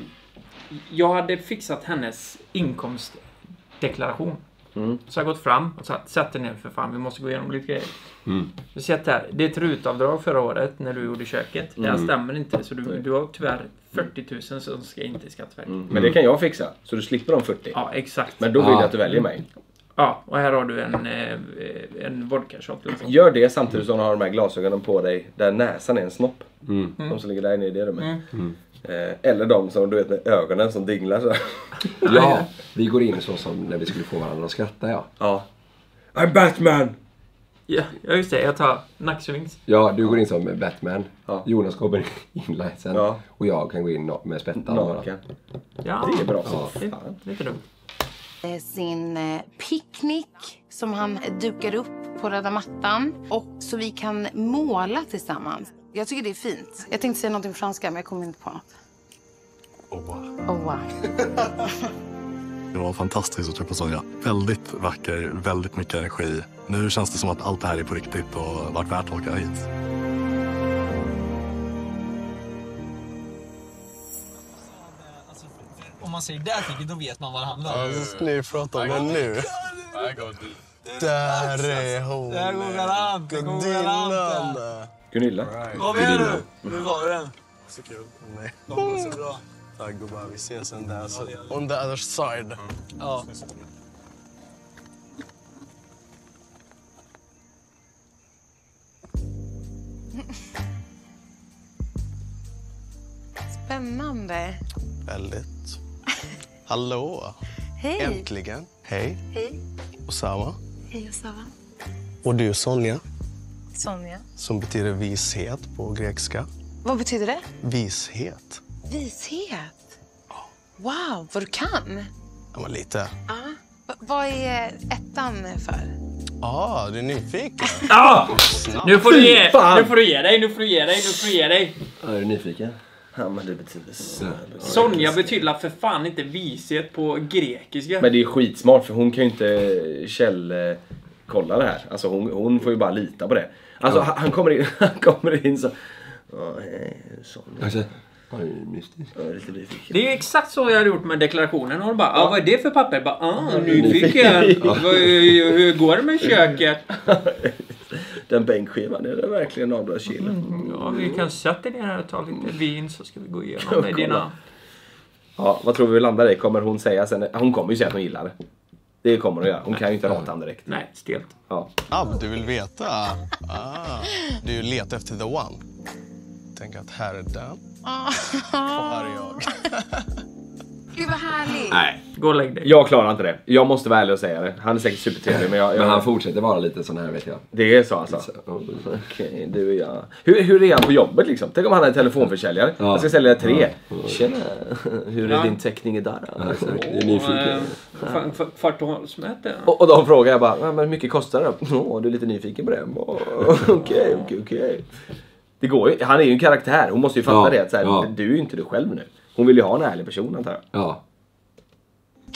Jag hade fixat hennes inkomstdeklaration. Så jag har gått fram och sagt, sätt dig ner för fan, vi måste gå igenom lite grejer. Mm. Du ser här, det är ett rutavdrag förra året när du gjorde köket. Det här Mm. stämmer inte, så du, du har tyvärr 40 000 som ska in till Skatteverket. Men det kan jag fixa, så du slipper de 40. Ja, exakt. Men då vill jag att du väljer mig. Ja, och här har du en, eh, en vodka shot. Liksom. Gör det samtidigt som du har de här glasögonen på dig där näsan är en snopp. Mm. De som ligger där inne i det rummet. Mm. Eh, eller de som du vet med ögonen som dinglar så. Ja, vi går in så som när vi skulle få varandra att skratta ja. Ja. I'm Batman! Ja, ja, just det. Jag tar nacksvings. Ja, du går in som Batman. Jonas kommer in ledsen. Ja. Och jag kan gå in med spettan. Naken. Ja, Det är bra som Ja. Det, fan. det är inte dumt. Eh, sin eh, picknick som han dukar upp på röda mattan. Och så vi kan måla tillsammans. Jag tycker det är fint. Jag tänkte säga någonting på franska men jag kommer inte på något. Oh, wow. Det var fantastiskt att träffa Sonja. Väldigt vacker, väldigt mycket energi. Nu känns det som att allt det här är på riktigt och varit värt att åka hit. Om man säger där tycker då vet man vad det handlar om. Ja, ni pratar om det nu. Där är hon. Där går garanten, där går. Gunilla. Kom igen nu! Nu har vi den. Så kul. Nej. De går så bra. Tack gubbar, vi ses sen där. Så, on the other side. Ja. Spännande. Väldigt. Hallå. Hej. Äntligen. Hej. Hej. Osama. Hej Osama. Och du Sonja, Sonja. som betyder vishet på grekiska. Vad betyder det? Vishet. Vishet. Wow, vad du kan. Ja, men lite. Ja. Va- vad är ettan för? Ah, du är nyfiken? Ja! Nu får du ge, nu får du ge dig, nu får du ge dig, nu får du ge dig. Ja, är du nyfiken? Ja, men det betyder så. Sonja betyder för fan inte vishet på grekiska. Men det är skitsmart för hon kan ju inte källkolla det här. Alltså hon, hon får ju bara lita på det. Alltså Ja. han, kommer in, han kommer in så... Ja, hej, Sonja. Alltså, ja, det är ju exakt så jag hade gjort med deklarationen. Hon bara, ah, vad är det för papper? Bara, ah, nyfiken. Vad- Hur går det med köket? Den bänkskivan, är det verkligen avdragsgillen? Ja, vi kan sätta ner här och ta lite vin så ska vi gå igenom med dina... Ja, vad tror vi vi landar i? Kommer hon säga sen? Hon kommer ju säga att hon gillar det. Det kommer hon göra. Hon kan ju inte rata honom direkt. Nej, stelt. Ja. Ab, du vill veta? Ah, du letar efter the one. Tänk att här är den och här är jag. Gud vad härligt. Nej. Gå och lägg dig. Jag klarar inte det. Jag måste vara ärlig och säga det. Han är säkert supertrevlig men jag... jag... Men han fortsätter vara lite sån här vet jag. Det är så alltså? Okej, du och jag. Hur, hur är han på jobbet liksom? Tänk om han är telefonförsäljare. Ja. Han ska sälja tre. Ja. Tjena! Hur är Ja. din täckning idag då? Ja, är nyfiken. Eh, fa- Kvartalsmöte? Och, och de frågar jag bara, "Ja, men hur mycket kostar det? Åh, du är lite nyfiken på det? Okej, okej, okej. Det går ju. Han är ju en karaktär. Hon måste ju fatta Ja, det. Att så här, ja. Du är ju inte du själv nu. Hon vill ju ha en ärlig person antar jag. Ja.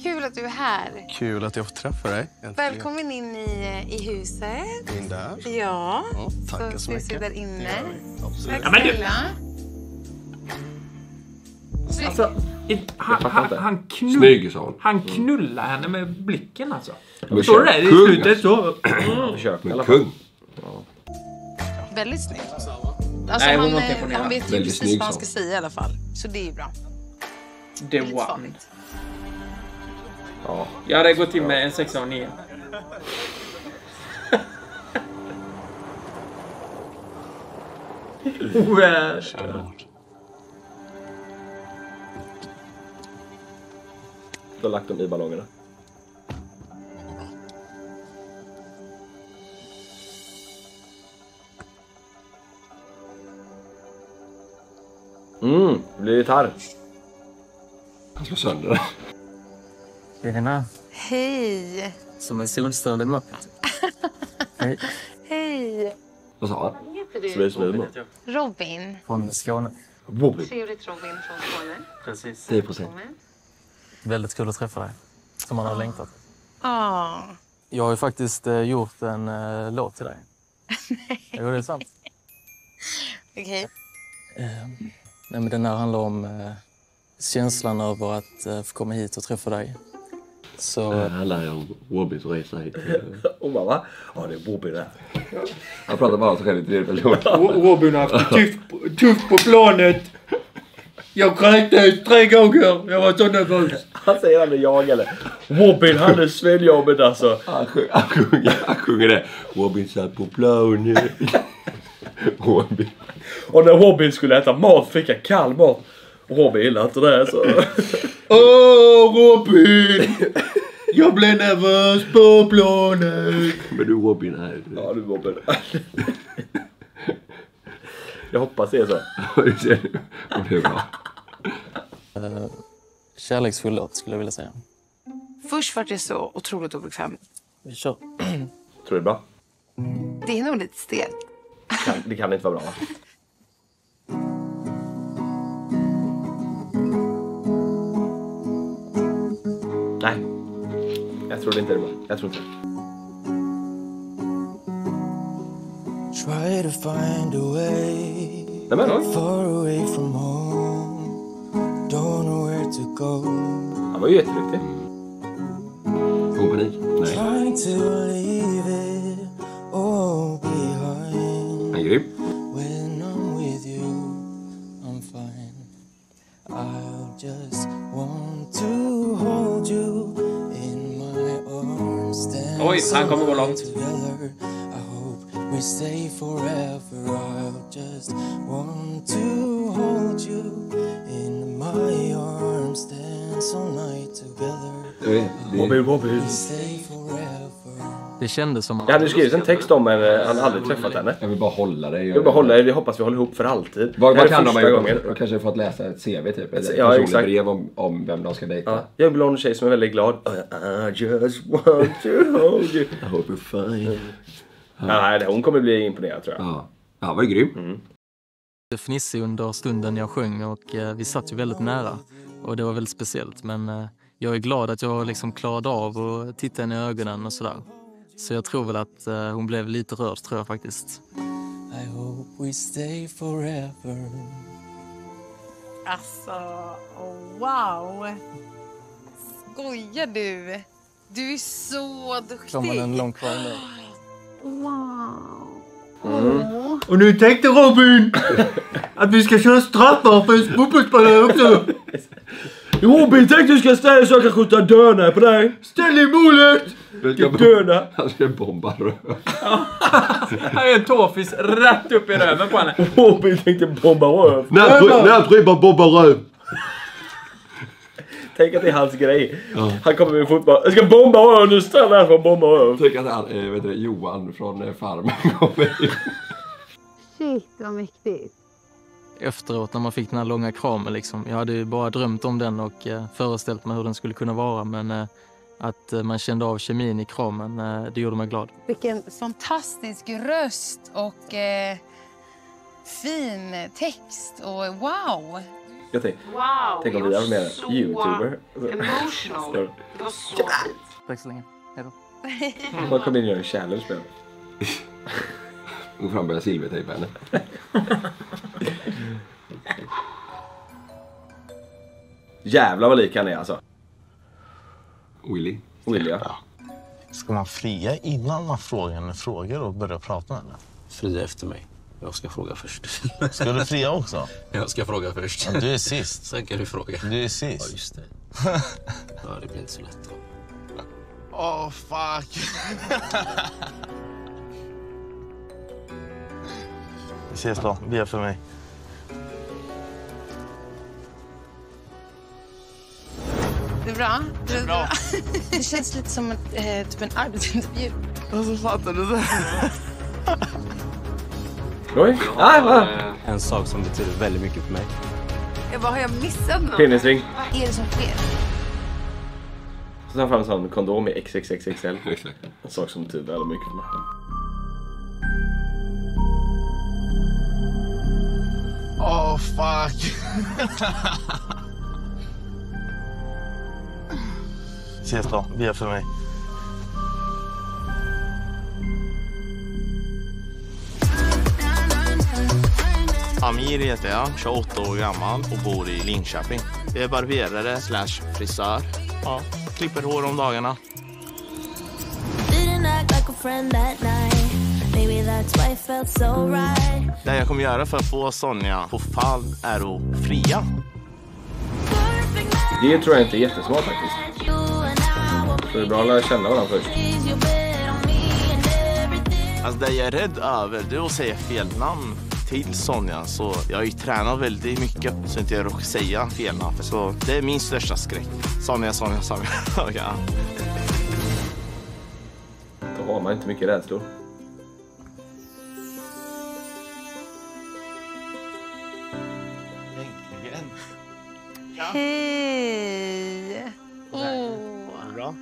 Kul att du är här. Kul att jag får träffa dig. Äntligen. Välkommen in i, i huset. In där. Ja. Ja, tackar så vi mycket. där inne. Absolut. Tack Ja, men du-. Alltså, i- han, han, han, knull, Snygg sa hon. han knullar henne med blicken alltså. Står det där i slutet så? Försök i alla Men kung. Väldigt snyggt. Alltså, Nej, han, eh, han vet ju precis snygg vad han så. ska säga i alla fall. Så det är ju bra. The one. farligt. Ja. Jag hade gått in med en sexa och nio. Well. Du har lagt dem i ballongerna. Mm, det blir gitarr. Han slår sönder den. Tjena. Hej! Som en solstråle mörkret. Hej. Hej! Vad sa han? Det slimo. Robin. Från Skåne. Trevligt Robin från Skåne. Precis. 10 procent. Väldigt kul att träffa dig. Som man har längtat. Ah. Jag har ju faktiskt eh, gjort en eh, låt till dig. Jo, det är sant. Okej. Eh, nej, men den här handlar om eh, känslan över att eh, få komma hit och träffa dig. Så... Det handlar ju om Robbys resa hit. Hon bara va? Ja det är Bobby där. Han pratar bara om sig själv i tredje person. Robin har haft det tufft, tufft på planet. Jag kräktes tre gånger. Jag var så nervös. Han säger aldrig jag eller. Robin han är svinjobbigt alltså. Han sjunger, han sjunger, han sjunger det. Robin satt på planet. Robin. Och när Robin skulle äta mat fick han kall mat. Och Robin gillade inte det så. Åh, Robin! Jag blev nervös på planet. Men du Robin är... Ja du Robin. Jag hoppas det är så. Det blir bra. Eh, kärleksfull låt skulle jag vilja säga. Först var det så otroligt obekvämt. Vi kör. Tror du det är bra? Det är nog lite stelt. Kan, det kan inte vara bra va? Nej. Jag tror det inte är bra. Jag tror inte det. Try to find a way Nej men oj. far away from home. Don't know where to go. Han var ju jätteduktig. Får panik? Nej. Trying to leave it all behind. Han är grym. When I'm with you, I'm fine. I'll just want to hold you in my arms. Then Oj, han kommer gå långt. together. I hope we stay forever. I'll just want to hold you in my arms. Dance all night together. Robin, Robin. Stay forever. Det kändes som... Jag hade skrivit en text om henne, han hade aldrig träffat henne. Jag vill bara hålla dig. Jag vill bara hålla dig, jag hoppas vi håller ihop för alltid. Vad, vad kan de ha första gjort? gången. De kanske fått läsa ett CV typ. Ett Ja, personligt brev om, om vem de ska dejta. Ja, jag är en blond tjej som är väldigt glad. I just want to hold you. I hope you're fine. Nej, hon kommer bli imponerad tror jag. Ja, ja var ju grym. Mm. fnissig under stunden jag sjöng och eh, vi satt ju väldigt nära. Och det var väldigt speciellt. Men eh, jag är glad att jag liksom klarade av att titta henne i ögonen och sådär. Så jag tror väl att eh, hon blev lite rörd, tror jag faktiskt. I hope we stay forever. Alltså, wow! Skojar du? Du är så duktig. Kommer en lång kvar nu. Wow. Mm. Och nu tänkte Robin att vi ska köra straffar för fotbollsspelare också. Robin, tänk du ska ställa så jag kan skjuta döna på dig. Ställ i målet! Döna. Han ska bomba röv. Här är en tåfis rätt upp i röven på henne. Robin tänkte bomba röv. Nätdribbar bomba röv. Tänk att det är hans grej. Han kommer med fotboll. Jag ska bomba röv, nu stannar han för att bomba röv. Tänk att han, eh, vet du, Johan från eh, Farmen kommer in. Shit, vad mäktigt. Efteråt när man fick den här långa kramen liksom. Jag hade ju bara drömt om den och eh, föreställt mig hur den skulle kunna vara. Men eh, att eh, man kände av kemin i kramen, eh, det gjorde mig glad. Vilken fantastisk röst och eh, fin text. Och wow! Jag tänkte, Wow, tänk om vi hade med en youtuber. emotional. Det var så fint. Tack så länge. Hej då. Man kommer in och gör en challenge med Gå fram och börja silvertejpa henne. Jävlar vad lik han är alltså. Willy. Willy ja. Ska man fria innan man frågar henne frågor och börjar prata med henne? Fria efter mig. Jag ska fråga först. Ska du fria också? Jag ska fråga först. Ja, du är sist. Sen kan du fråga. Du är sist. Ja, just det. Ja, det blir inte så lätt. Åh, fuck. Vi ses då. Be för mig. Det är bra. Det, är bra. det känns lite som ett, eh, typ en arbetsintervju. Alltså, fattar du det? Oj. Ah, va? En sak som betyder väldigt mycket för mig. Jag bara, har jag missat något? Penisring. Vad är det som sker? Så tar han fram en sån kondom i XXXXL. En sak som betyder väldigt mycket för mig. Åh, fuck. Ses då. Be för mig. Amir heter jag, 28 år gammal och bor i Linköping. Jag är barberare slash frisör. Ja, klipper hår om dagarna. So right. Det jag kommer göra för att få Sonja på fall är att fria. Det tror jag inte är jättesmart faktiskt. Så det är bra att lära känna varandra först. Alltså det jag är rädd över det är att säga fel namn till Sonja. Så jag har ju tränat väldigt mycket så inte jag råkar säga fel namn. Så det är min största skräck. Sonja, Sonja, Sonja. ja. Då har man inte mycket rädslor. Äntligen. Hej! Åh. Bra.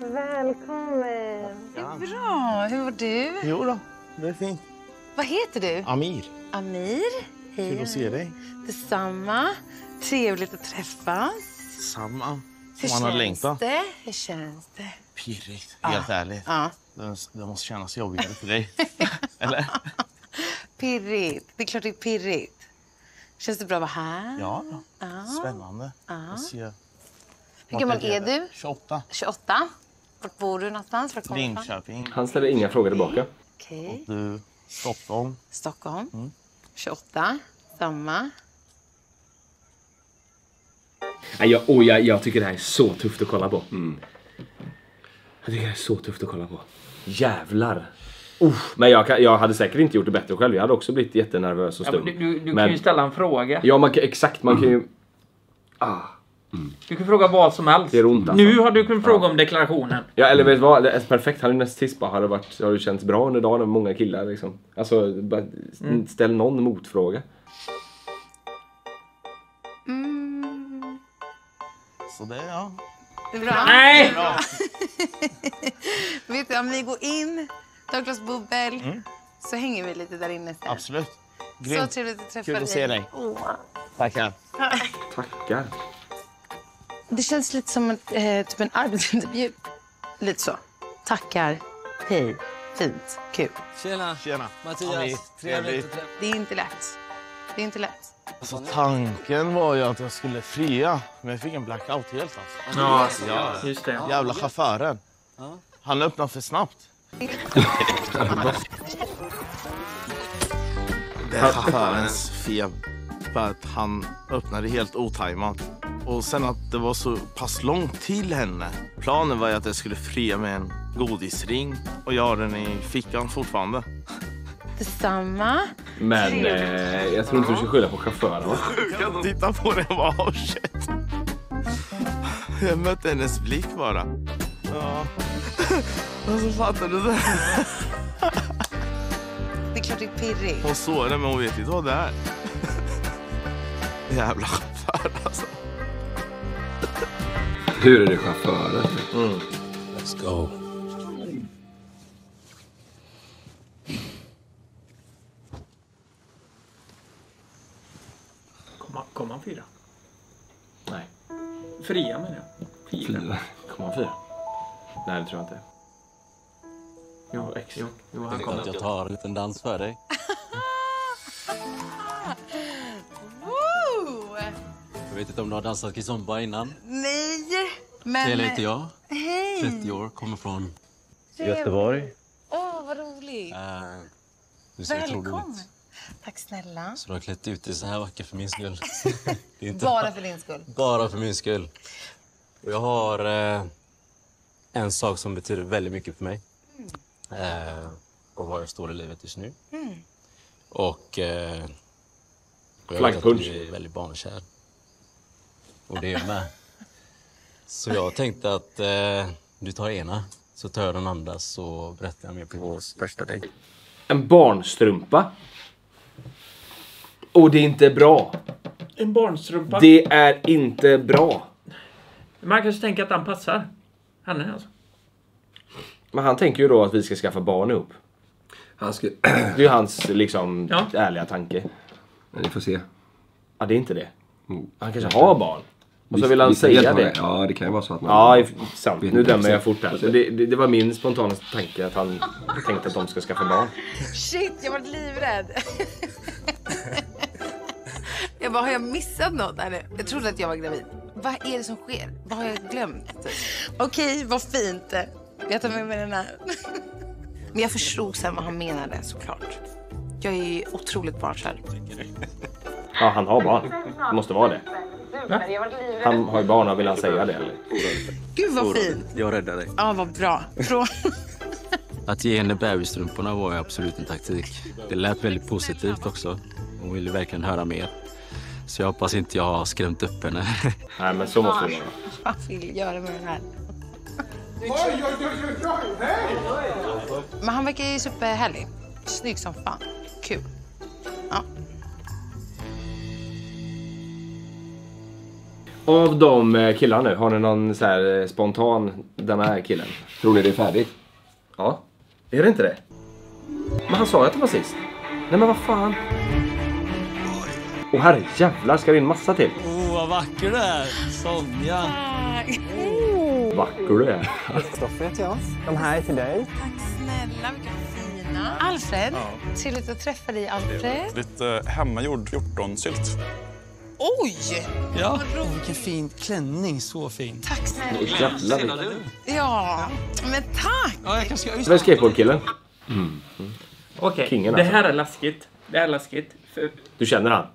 Välkommen. Det är bra. Hur var du? Jo då, det är fint. Vad heter du? Amir, Amir. Hej. kul att se dig. Detsamma. Trevligt att träffas. Samma. Hur Man har känns längtat. det? Hur känns det? Pirrigt, helt ärligt. Ja. Det, det måste kännas jobbigare för dig. Eller? Pirrigt. Det är klart det är pirrigt. Känns det bra att vara här? Ja, Ja. spännande. Ja. Jag ser Hur gammal är du? 28. 28. Vart bor du någonstans? Linköping. Han ställer inga frågor tillbaka. Okej. Du, Stockholm. Stockholm. Mm. 28. Samma. Nej, jag, och jag, jag tycker det här är så tufft att kolla på. Jag tycker det här är så tufft att kolla på. Jävlar. Uff, men jag, kan- jag hade säkert inte gjort det bättre själv. Jag hade också blivit jättenervös och Ja, stum. men du du, du Men- kan ju ställa en fråga. Ja, man kan, exakt. Man kan ju... Ah. Du kan fråga vad som helst. Det är ont alltså. Nu har du kunnat fråga om deklarationen. Ja, eller vet du vad? Det är perfekt. Han är näst sist bara. Har det, varit, har det känts bra under dagen med många killar liksom? Alltså, bara, Mm. ställ någon motfråga. Mm. Så det, ja. Det är bra. Nej! Det är bra. Vet du, om vi går in, tar ett glas bubbel, Mm. så hänger vi lite där inne sen. Absolut. Så Grymt. trevligt att träffa Kul dig. att se dig. Åh. Tackar. Tackar. Det känns lite som ett, eh, typ en arbetsintervju. Lite så. Tackar. Hej. Fint. Kul. Tjena! Tjena. Mattias, Amir, trevligt att träffa Det är inte lätt. Det är inte lätt. Alltså, tanken var ju att jag skulle fria, men jag fick en blackout helt alltså. Ja, ja. just det. Jävla chauffören. Han öppnade för snabbt. Det är chaufförens fel. För att han öppnade helt otajmat. Och sen att det var så pass långt till henne. Planen var ju att jag skulle fria med en godisring. Och jag har den i fickan fortfarande. Detsamma. Men eh, jag tror inte du ska skylla på chauffören va? Sjukt att titta på det och bara oh shit. Jag mötte hennes blick bara. Ja. Alltså fattar du det? Det är klart det är pirrigt. Hon såg det men hon vet inte vad det är. Jävla chaufför alltså. Hur är det chauffören? Mm. Let's go. Kom han, kom han fyra? Nej. Fria menar jag. Fyra. Kommer han fyra? Nej, det tror jag inte. Jo, ex. Jo, jo han kom. att jag tar en liten dans för dig. Jag vet inte om du har dansat kizomba innan. Nej, men... Tele heter jag. Hej. 30 år, kommer från Göteborg. Åh, vad roligt. Du ser otrolig Välkommen. Tack snälla. Så du har klätt ut dig så här vacker för min skull. Det är inte Bara för din skull. Bara för min skull. Och jag har eh, en sak som betyder väldigt mycket för mig. Eh, och var jag står i livet just nu. Mm. Och... Eh, och jag Flaggpunsch. du är väldigt barnkär. Och det är jag med. Så jag tänkte att eh, du tar ena, så tar jag den andra så berättar jag mer på vår första dejt. En barnstrumpa. Och det är inte bra. En barnstrumpa. Det är inte bra. Man kanske tänker att han passar. Henne alltså. Men han tänker ju då att vi ska skaffa barn ihop. Han ska... Det är ju hans liksom Ja. ärliga tanke. Ni får se. Ja, det är inte det. Han kanske har barn. Och så vill han säga det. Ja, det kan ju vara så att man... Ja, sant. Nu dömer jag fort här. Men det, det, det var min spontana tanke att han tänkte att de ska skaffa barn. Shit, jag var livrädd. jag bara, har jag missat något? Eller? Jag trodde att jag var gravid. Vad är det som sker? Vad har jag glömt? Okej, vad fint. Jag tar med mig den här. Men jag förstod sen vad han menade såklart. Jag är ju otroligt barnkär. Ja, han har barn. Det måste vara det. Han har ju barn och vill han säga det eller? Gud vad fint. Jag räddar dig. Ja, vad bra. Från... Att ge henne bebisstrumporna var ju absolut en taktik. Det lät väldigt positivt också. Hon ville verkligen höra mer. Så jag hoppas inte jag har skrämt upp henne. Nej, men så måste det vara. Vad vill göra med den här? Men han verkar ju superhärlig. Snygg som fan. Kul. Av de eh, killarna nu, har ni någon så här eh, spontan, den här killen? Tror ni det är färdigt? Ja. Är det inte det? Men han sa ju att det var sist. Nej men vad fan. Åh herre jävlar, ska det in massa till? Oh, vad vacker du är, Sonja. Vacker du är. Kristoffer heter jag. De här är till dig. Snälla, vilka fina. Alfred, trevligt att träffa dig, Alfred. Lite hemmagjord hjortronsylt. Oj! Ja, vilken fin klänning. Så fin. Tack snälla. Jävlar. Ja, men tack! Ja, jag kanske... Det var skateboardkillen. Okej, Kingen det alltså. här är läskigt. Det här är läskigt. För Du känner han?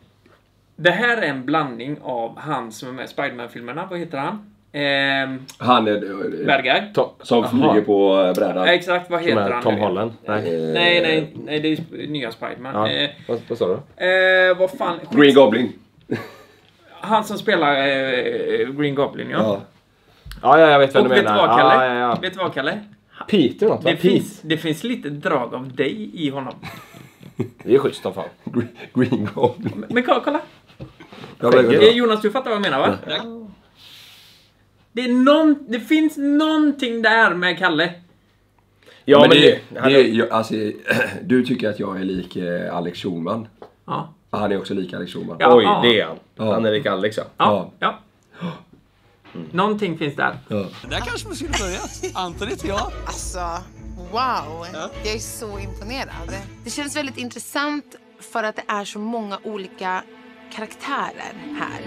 det här är en blandning av han som är med i Spiderman-filmerna. Vad heter han? Ehm, Han är... Bad guy. Som Jaha. flyger på eh, brädan. Ja, exakt, vad heter är han? Tom nu? Holland? Nej. Nej, nej, nej, det är nya Spiderman. Ja. Eh, Vad, vad sa du? eh, vad fan? Green Goblin. Han som spelar eh, Green Goblin, ja. Ja. Ja, ja, jag vet vad Och du vet du menar. vad, Kalle? Ja, ja, ja. Vet du vad, Kalle? Peter något va? Det finns, det finns lite drag av dig i honom. Det är schysst som fan. Green Goblin. Men, men kolla, kolla. Ja, men- Eh, Jonas, du fattar vad jag menar va? Det, är någon, det finns någonting där med Kalle. Ja, men, det, det, det, jag, alltså, du tycker att jag är lik eh, Alex Schulman. Ja. Han är också lik Alex Schulman. Ja. Oj, det är han. Ja. Han är lik Alex ja. Ja. ja. Någonting finns där. Ja. Där kanske man skulle börja. Anton heter jag. Alltså, wow. Jag är så imponerad. Det känns väldigt intressant för att det är så många olika karaktärer här.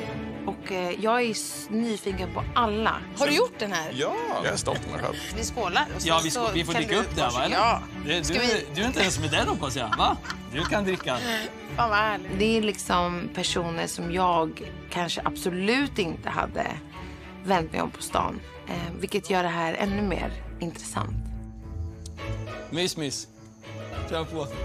Och eh, jag är nyfiken på alla. Har du gjort den här? Ja, jag är stolt mig själv. Vi skålar. Och Ja, vi, så ska, vi får kan dricka du upp det här va? eller? Ja. Du, du, Ska vi- du är inte ens med den hoppas jag. Va? Du kan dricka. Fan vad härligt. Det är liksom personer som jag kanske absolut inte hade vänt mig om på stan. Eh, vilket gör det här ännu mer intressant. Mys, mys. Kör på.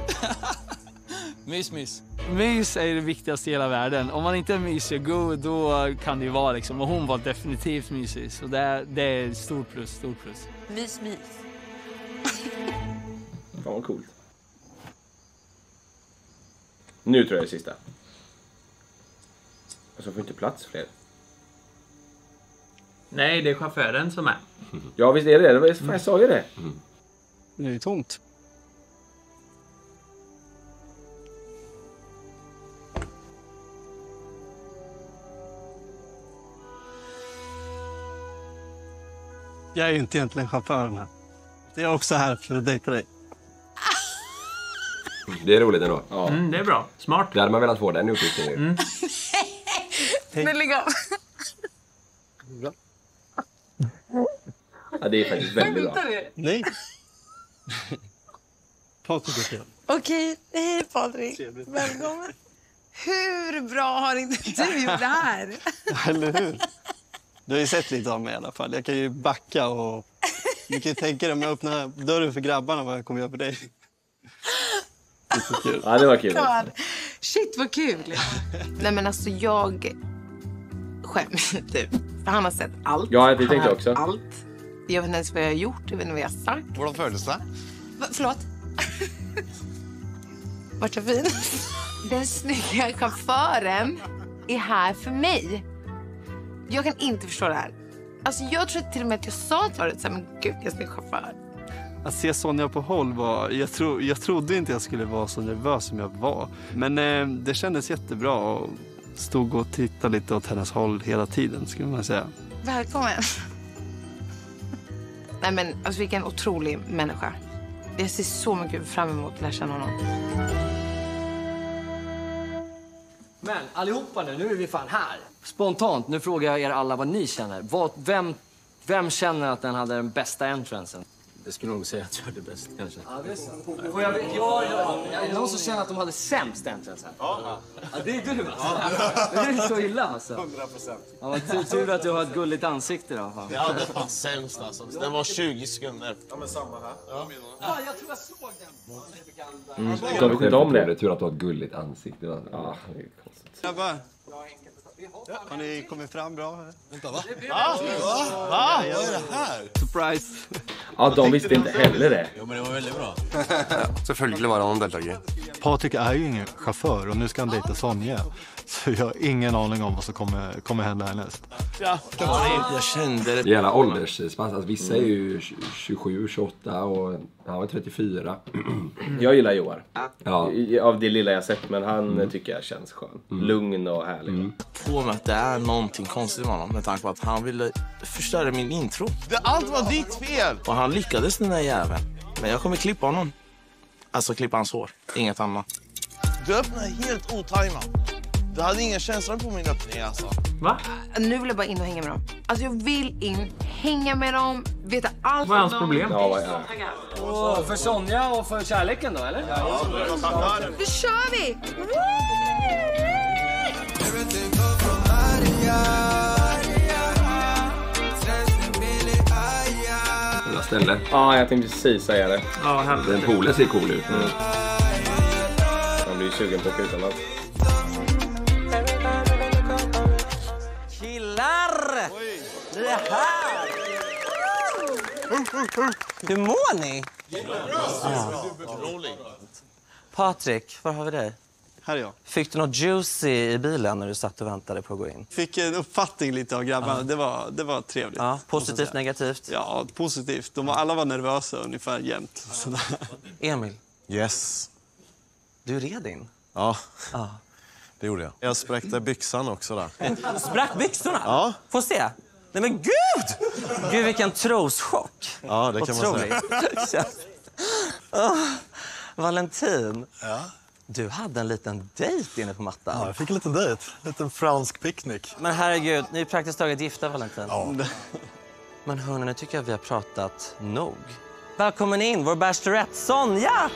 mys, mys. Mys är det viktigaste i hela världen. Om man inte är mysig och god, då kan det ju vara liksom. Och hon var definitivt mysig. Så det är, det är stort plus, stort plus. Mys, mys. Fan vad coolt. Nu tror jag det är sista. Alltså jag får inte plats fler. Nej, det är chauffören som är. Ja visst är det det. Fan, jag sa ju det. Nu är det tomt. Jag är ju inte egentligen chauffören här. Jag är också här för att dejta dig. Det är roligt ändå. Ja. Mm, det är bra. Smart. Det hade man velat få den uppgiften ju. Mm. Men lägg av. Ja, det är faktiskt väldigt bra. Nej. Patrik heter jag. Okej, hej Patrik. Välkommen. Hur bra har inte du gjort det här? Eller hur? Du har ju sett lite av mig i alla fall. Jag kan ju backa och... Du kan ju tänka dig om jag öppnar dörren för grabbarna vad jag kommer göra för dig. Kul. Ja, det var kul. God. Shit vad kul. Nej men alltså jag skäms typ. För han har sett allt. Ja, det tänkte jag har också. Allt. Jag vet inte ens vad jag har gjort. Jag vet inte vad jag har sagt. Hvordan føles det? Va, förlåt? Vart jag fin? Den snygga chauffören är här för mig. Jag kan inte förstå det här. Alltså jag tror till och med att jag sa förut så här, men gud jag är chaufför. Att se Sonja på håll var... Jag, tro, jag trodde inte jag skulle vara så nervös som jag var. Men eh, det kändes jättebra och stod och tittade lite åt hennes håll hela tiden skulle man säga. Välkommen. Nej men alltså vilken otrolig människa. Jag ser så mycket fram emot att lära känna honom. Men allihopa nu, nu är vi fan här. Spontant, nu frågar jag er alla vad ni känner. Vad, vem, vem känner att den hade den bästa entransen? Jag skulle nog säga att jag det bäst kanske. Ja, det är sant. Får jag, ja, ja. Är det någon som känner att de hade sämst entrance här? Ja. ja det är du alltså. Det är så illa alltså. 100 procent. Ja, tur, tur att du har ett gulligt ansikte då. Fan. Jag hade fan sämst alltså. Den var 20 sekunder. Ja, men samma här. Ja. Ja, jag tror jag såg den. Mm. De vet inte om det. Det tur att du har ett gulligt ansikte. Ja, det är konstigt. Grabbar, har ni kommit fram bra? Vänta, va? Va? Va? Vad är det här? Surprise! Ja, de visste inte heller det. Jo, men det var väldigt bra. Selvfølgelig var det han deltaker. Patrik är ju ingen chaufför och nu ska han dejta Sonja. Så jag har ingen aning om vad som kommer, kommer hända härnäst. Ja, jag kände det. Gärna åldersspann. Alltså, vissa är ju 27, 28 och han var 34. Jag gillar Johan. Ja. Av det lilla jag sett, men han Mm. tycker jag känns skön. Lugn och härlig. på mig att det är någonting konstigt med honom med tanke på att han ville förstöra min intro. Det, allt var ditt fel! Och han lyckades den där jäveln. Men jag kommer klippa honom. Alltså klippa hans hår, inget annat. Du öppnade helt otajmat. Du hade ingen känsla på min öppning alltså. Va? Nu vill jag bara in och hänga med dem. Alltså jag vill in, hänga med dem, veta allt Vad är om hans dem. problem? Ja, vad är det? Åh, för Sonja och för kärleken då, eller? Nu kör vi! Jävla ställe. Ja, jag tänkte precis säga det. Ja, Den poolen ser cool ut. Mm. Man blir ju sugen på att åka utomlands. Killar! Ni är här! Hur mår ni? Patrik, var har vi dig? Här är jag. Fick du något juicy i bilen när du satt och väntade på att gå in? Fick en uppfattning lite av grabbarna. Ja. Det, var, det var trevligt. Ja, positivt, negativt? Ja, positivt. De var, alla var nervösa ungefär jämt. Sådär. Emil, Yes. du red in. Ja, Ja. Det gjorde jag. Jag spräckte byxan också där. Sprack byxorna? Ja. Få se. Nej men gud! Gud vilken troschock. Ja, det kan man säga. säga. oh, Valentin, Ja. du hade en liten dejt inne på mattan. Ja, jag fick en liten dejt. En liten fransk picknick. Men herregud, ni är praktiskt taget gifta Valentin. Ja. Men hörni, nu tycker jag vi har pratat nog. Välkommen in, vår bachelorette Sonja!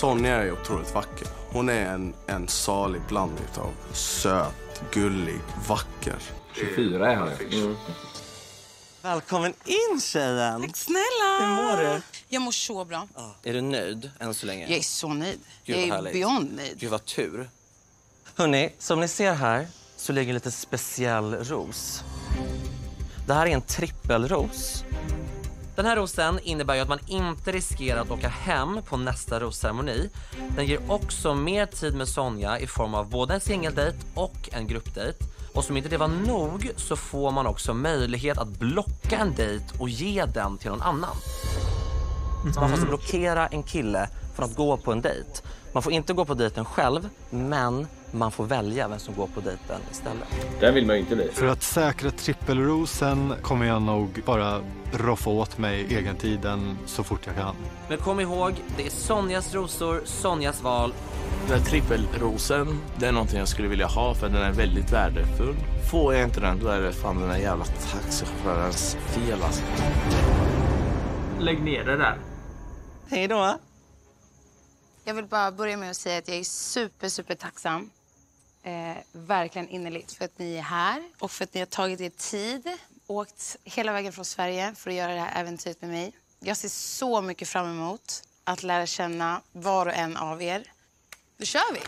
Sonja är otroligt vacker. Hon är en, en salig blandning av söt, gullig, vacker. 24 är han ju. Välkommen in tjejen! Tack snälla! Hur mår du? Jag mår så bra. Är du nöjd än så länge? Jag är så nöjd. Gud, jag är härligt. beyond nöjd. Gud vad tur. Hörni, som ni ser här så ligger en lite speciell ros. Det här är en trippelros. Den här rosen innebär ju att man inte riskerar att åka hem på nästa rosceremoni. Den ger också mer tid med Sonja i form av både en singeldejt och en gruppdejt. Och som inte det var nog så får man också möjlighet att blocka en dejt och ge den till någon annan. Så man får alltså blockera en kille från att gå på en dejt. Man får inte gå på dejten själv, men man får välja vem som går på dejten istället. Den vill man ju inte bli. För att säkra trippelrosen kommer jag nog bara roffa åt mig egentiden så fort jag kan. Men kom ihåg, det är Sonjas rosor, Sonjas val. Den här trippelrosen, det är någonting jag skulle vilja ha för den är väldigt värdefull. Får jag inte den, då är det fan den där jävla taxichaufförens fel alltså. Lägg ner det där. Hej då. Jag vill bara börja med att säga att jag är super, super tacksam. Eh, verkligen innerligt för att ni är här och för att ni har tagit er tid. Åkt hela vägen från Sverige för att göra det här äventyret med mig. Jag ser så mycket fram emot att lära känna var och en av er. Nu kör vi!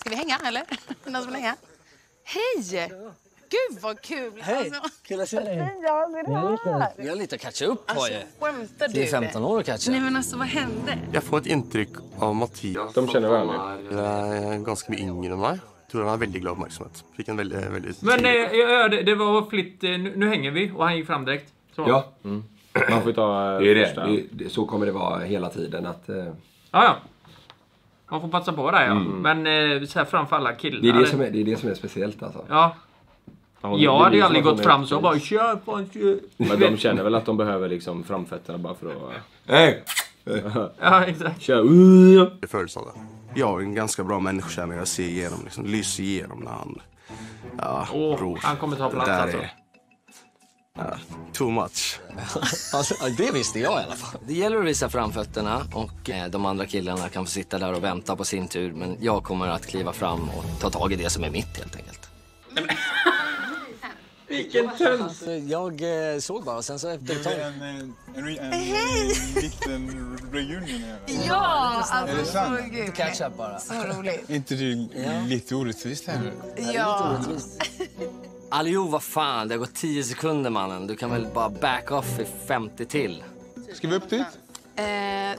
Ska vi hänga eller? Någon som vill hänga? Hej! Gud vad kul! Hej, kul att se dig. Hej, ja, det är Vi har här. lite, vi har lite att catcha upp på Alltså, ju. skämtar du? Det är 15 år att catcha. Nej men alltså vad hände? Jag får ett intryck av Mattias. De känner varandra Jag är ganska mycket yngre än mig. Jag tror han har väldigt glad uppmärksamhet. Fick en väldigt, väldigt Men eh, ja, det, det var flitt. eh, Nu, nu hänger vi och han gick fram direkt. Så. Ja. Man får ju ta eh, Det är det. första. det, det. Så kommer det vara hela tiden. Att, eh, Ja, ja. Man får passa på där ja. Mm. Men eh, så här framför alla killar. det, är det, som är, det är det som är speciellt alltså. Ja. Ja, det jag hade ju aldrig gått är fram så och bara kör på en kör. Men de känner väl att de behöver liksom framfötterna bara för att... Hej! Ja, exakt. Kör. Det förutsatte. Jag har en ganska bra människokännare. Jag ser igenom, liksom, lyser igenom när han... Ja, Åh, bror. han kommer ta plats alltså. är- Ja, too much. Alltså, det visste jag i alla fall. Det gäller att visa framfötterna och eh, de andra killarna kan få sitta där och vänta på sin tur. Men jag kommer att kliva fram och ta tag i det som är mitt helt enkelt. Vilken tönt! Alltså, jag eh, såg bara och sen så efter ett tag... En, en, en, en, Hej! liten reunion. Ja, Är det alltså sant? Catch up bara. Så roligt. Inte det lite orättvist här? Ja. Aljo, vad fan, det har gått 10 sekunder mannen. Du kan väl bara back off i 50 till. Ska vi upp dit? Eh,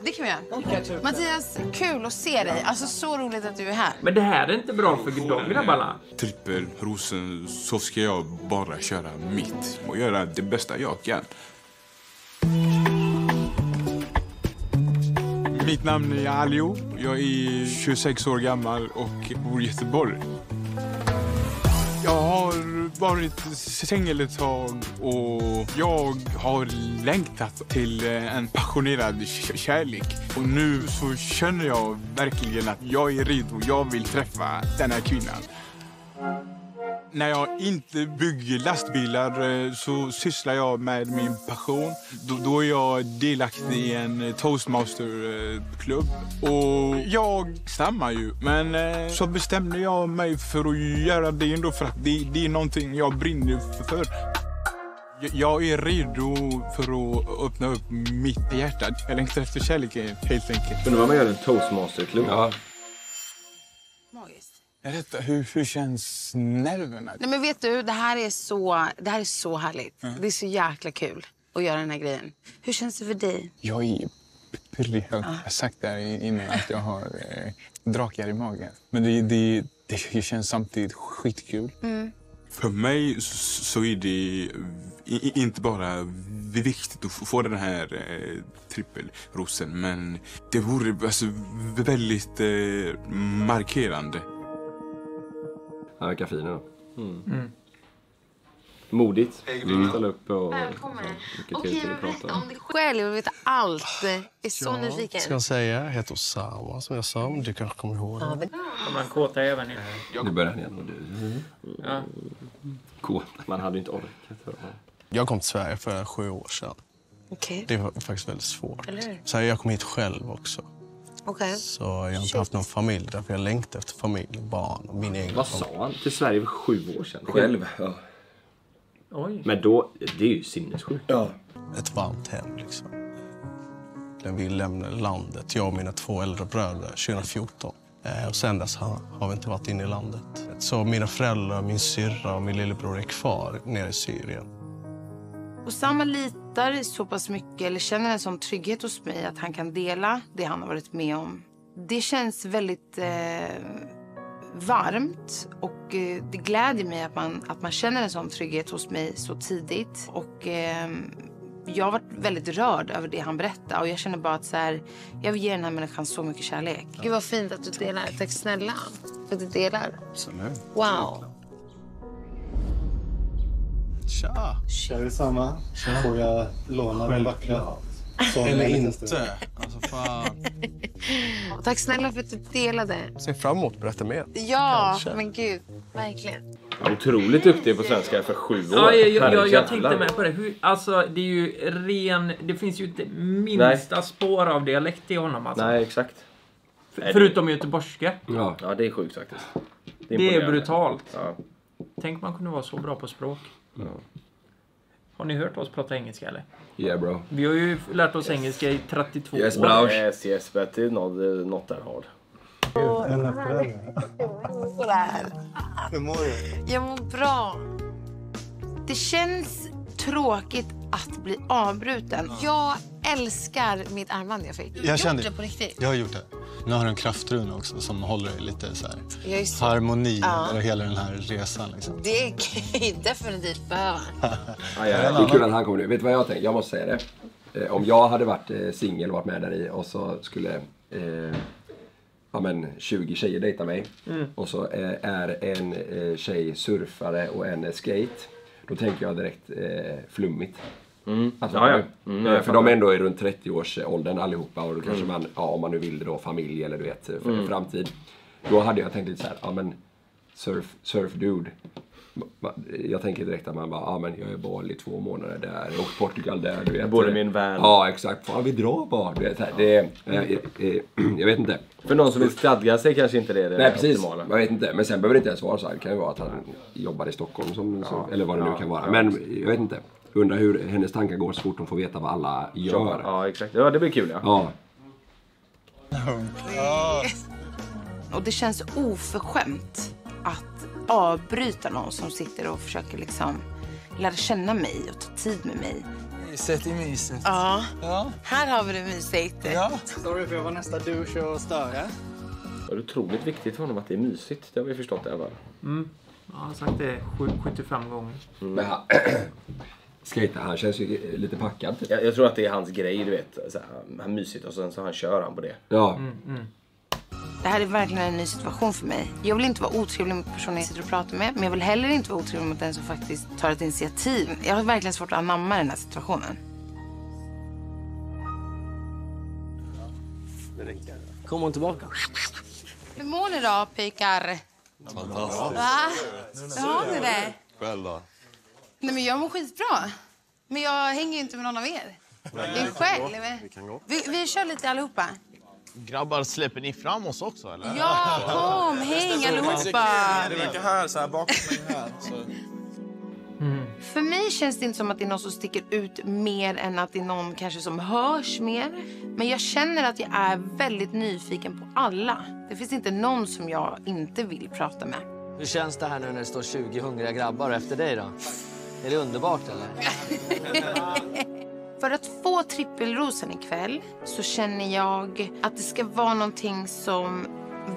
det kan vi göra. Mattias, kul att se dig. Alltså så roligt att du är här. Men det här är inte bra för de grabbarna. Trippelrosen, så ska jag bara köra mitt och göra det bästa jag kan. Mitt namn är Alio. Jag är 26 år gammal och bor i Göteborg. Jag har varit singel ett tag och jag har längtat till eh, en passionerad kärlek. Och nu så känner jag verkligen att jag är redo. Jag vill träffa den här kvinnan. När jag inte bygger lastbilar eh, så sysslar jag med min passion. Då, då är jag delaktig i en eh, toastmasterklubb. Och jag stammar ju, men eh, så bestämde jag mig för att göra det ändå för att det, det är någonting jag brinner för. Jag- Jag är redo för att öppna upp mitt hjärta. Jag längtar efter kärleken helt enkelt. Undrar vad man gör i en toastmasterklubb? Ja. Detta, hur, hur känns nerverna? Nej men vet du, det här är så, det här är så härligt. Det är så jäkla kul att göra den här grejen. Hur känns det för dig? Jag är pirrig. Jag har sagt det här innan att jag har eh, drakar i magen. Men det, det, det känns samtidigt skitkul. Mm. För mig så- är det inte bara viktigt att få- få den här eh, trippelrosen men det vore alltså, väldigt eh, markerande. Han verkar fin då. Mm. Modigt. Mm. Ställa upp och Välkommen. mycket till till att prata om. dig själv, jag vill veta allt. Jag är så nyfiken. Ska jag säga. Jag heter Osama som jag sa, men du kanske kommer ihåg det. Kommer han kåta även? Nu börjar han igen. Och du. Ja. Kåt. Man hade inte orkat. Jag kom till Sverige för sju år sedan. Okej. Det var faktiskt väldigt svårt. Så jag kom hit själv också. Okej. Så jag har inte Shit. haft någon familj därför jag längtar efter familj, barn och min egen Vad familj. sa han? Till Sverige för sju år sedan? Själv? Ja. Oj. Men då, det är ju sinnessjukt. Ja. Ett varmt hem liksom. När vi lämnade landet, jag och mina två äldre bröder, 2014. Eh, Och sen dess har, har vi inte varit inne i landet. Så mina föräldrar, min syrra och min lillebror är kvar nere i Syrien. Osama litar så pass mycket, eller känner en sån trygghet hos mig att han kan dela det han har varit med om. Det känns väldigt eh, varmt och eh, det glädjer mig att man, att man känner en sån trygghet hos mig så tidigt. Och eh, jag har varit väldigt rörd över det han berättade och jag känner bara att så här, jag vill ge den här människan så mycket kärlek. Gud vad fint att du delar. Tack snälla för att du delar. Absolut. Wow. Tja! Tja, detsamma. Får jag låna den vackra sången Eller inte. Alltså fan. Tack snälla för att du delade. Ser fram emot att berätta mer. Ja, Kanske. men gud. Verkligen. Otroligt duktig på svenska för sju år. Ja, jag, jag, jag, jag tänkte med på det. Hur, alltså, det är ju ren... Det finns ju inte minsta spår av dialekt i honom alltså. Nej, exakt. F- Förutom göteborgska. Ja. ja, det är sjukt faktiskt. Det är imponerande. brutalt. Ja. Tänk man kunde vara så bra på språk. Har ni hört oss prata engelska eller? Yeah bro. Vi har ju lärt oss engelska i 32 Yes, år. bro. Yes, yes, but det är något, något där har. En efter en. Hur mår du? Jag mår bra. Det känns tråkigt att bli avbruten. Jag älskar mitt armband jag fick. Jag kände Gjort det på riktigt. Jag har gjort det. Nu har du en kraftruna också som håller dig lite så här så- harmoni Ja. över hela den här resan. Liksom. Det kan ju definitivt behöva. Ja, ja, det är kul att han kommer nu. Vet du vad jag tänker? Jag måste säga det. Eh, om jag hade varit eh, singel och varit med där i och så skulle eh, ja, men 20 tjejer dejta mig. Mm. Och så eh, är en eh, tjej surfare och en är skate. Då tänker jag direkt eh, flummigt. Alltså, Ja, ja. eh, Mm, eh, jag för de är ändå i runt 30-årsåldern allihopa och då kanske Mm. man, ja, om man nu vill det då, familj eller du vet, för Mm. framtid. Då hade jag tänkt lite så här, ja men surf, surf dude. Jag tänker direkt att man bara, ja men jag är i Bali två månader där och Portugal där. Du vet. bor i min van. Ja exakt. Fan vi drar bara. Du vet, här, det, eh, eh, eh, jag vet inte. För någon som vill stadga sig kanske inte det är det Nej precis, optimala. jag vet inte. Men sen behöver det inte ens vara så här. Det kan ju vara att han jobbar i Stockholm som, som, eller vad det nu kan vara. Men jag vet inte. Undrar hur hennes tankar går så fort hon får veta vad alla gör. Ja, exakt. Ja, det blir kul ja. Ja. Och det känns oförskämt att avbryta någon som sitter och försöker liksom lära känna mig och ta tid med mig. Sätt i myset. Ja. ja. Här har vi det mysigt. Ja. Sorry för jag var nästa douche och störa. Det är otroligt viktigt för honom att det är mysigt. Det har vi förstått fall. Mm. Ja, jag har sagt det sju- 75 gånger. Men Skate, han känns ju lite packad. Typ. Jag, jag tror att det är hans grej, du vet. Så här, han mysigt och sen så han kör han på det. Ja. Mm, Det här är verkligen en ny situation för mig. Jag vill inte vara otrevlig mot personen jag sitter och pratar med. Men jag vill heller inte vara otrevlig mot den som faktiskt tar ett initiativ. Jag har verkligen svårt att anamma den här situationen. Kommer hon tillbaka? Hur mår ni då pojkar? Fantastiskt. Va? Hur har ni det? Själv då? Nej men jag mår skitbra. Men jag hänger ju inte med någon av er. Jag är själv. Vi kan gå. Vi, vi kör lite allihopa. Grabbar, släpper ni fram oss också eller? Ja, kom, häng allihopa. Det verkar här, så här bakom mig här. Så. För mig känns det inte som att det är någon som sticker ut mer än att det är någon kanske som hörs mer. Men jag känner att jag är väldigt nyfiken på alla. Det finns inte någon som jag inte vill prata med. Hur känns det här nu när det står 20 hungriga grabbar efter dig då? Är det underbart eller? För att få trippelrosen ikväll så känner jag att det ska vara någonting som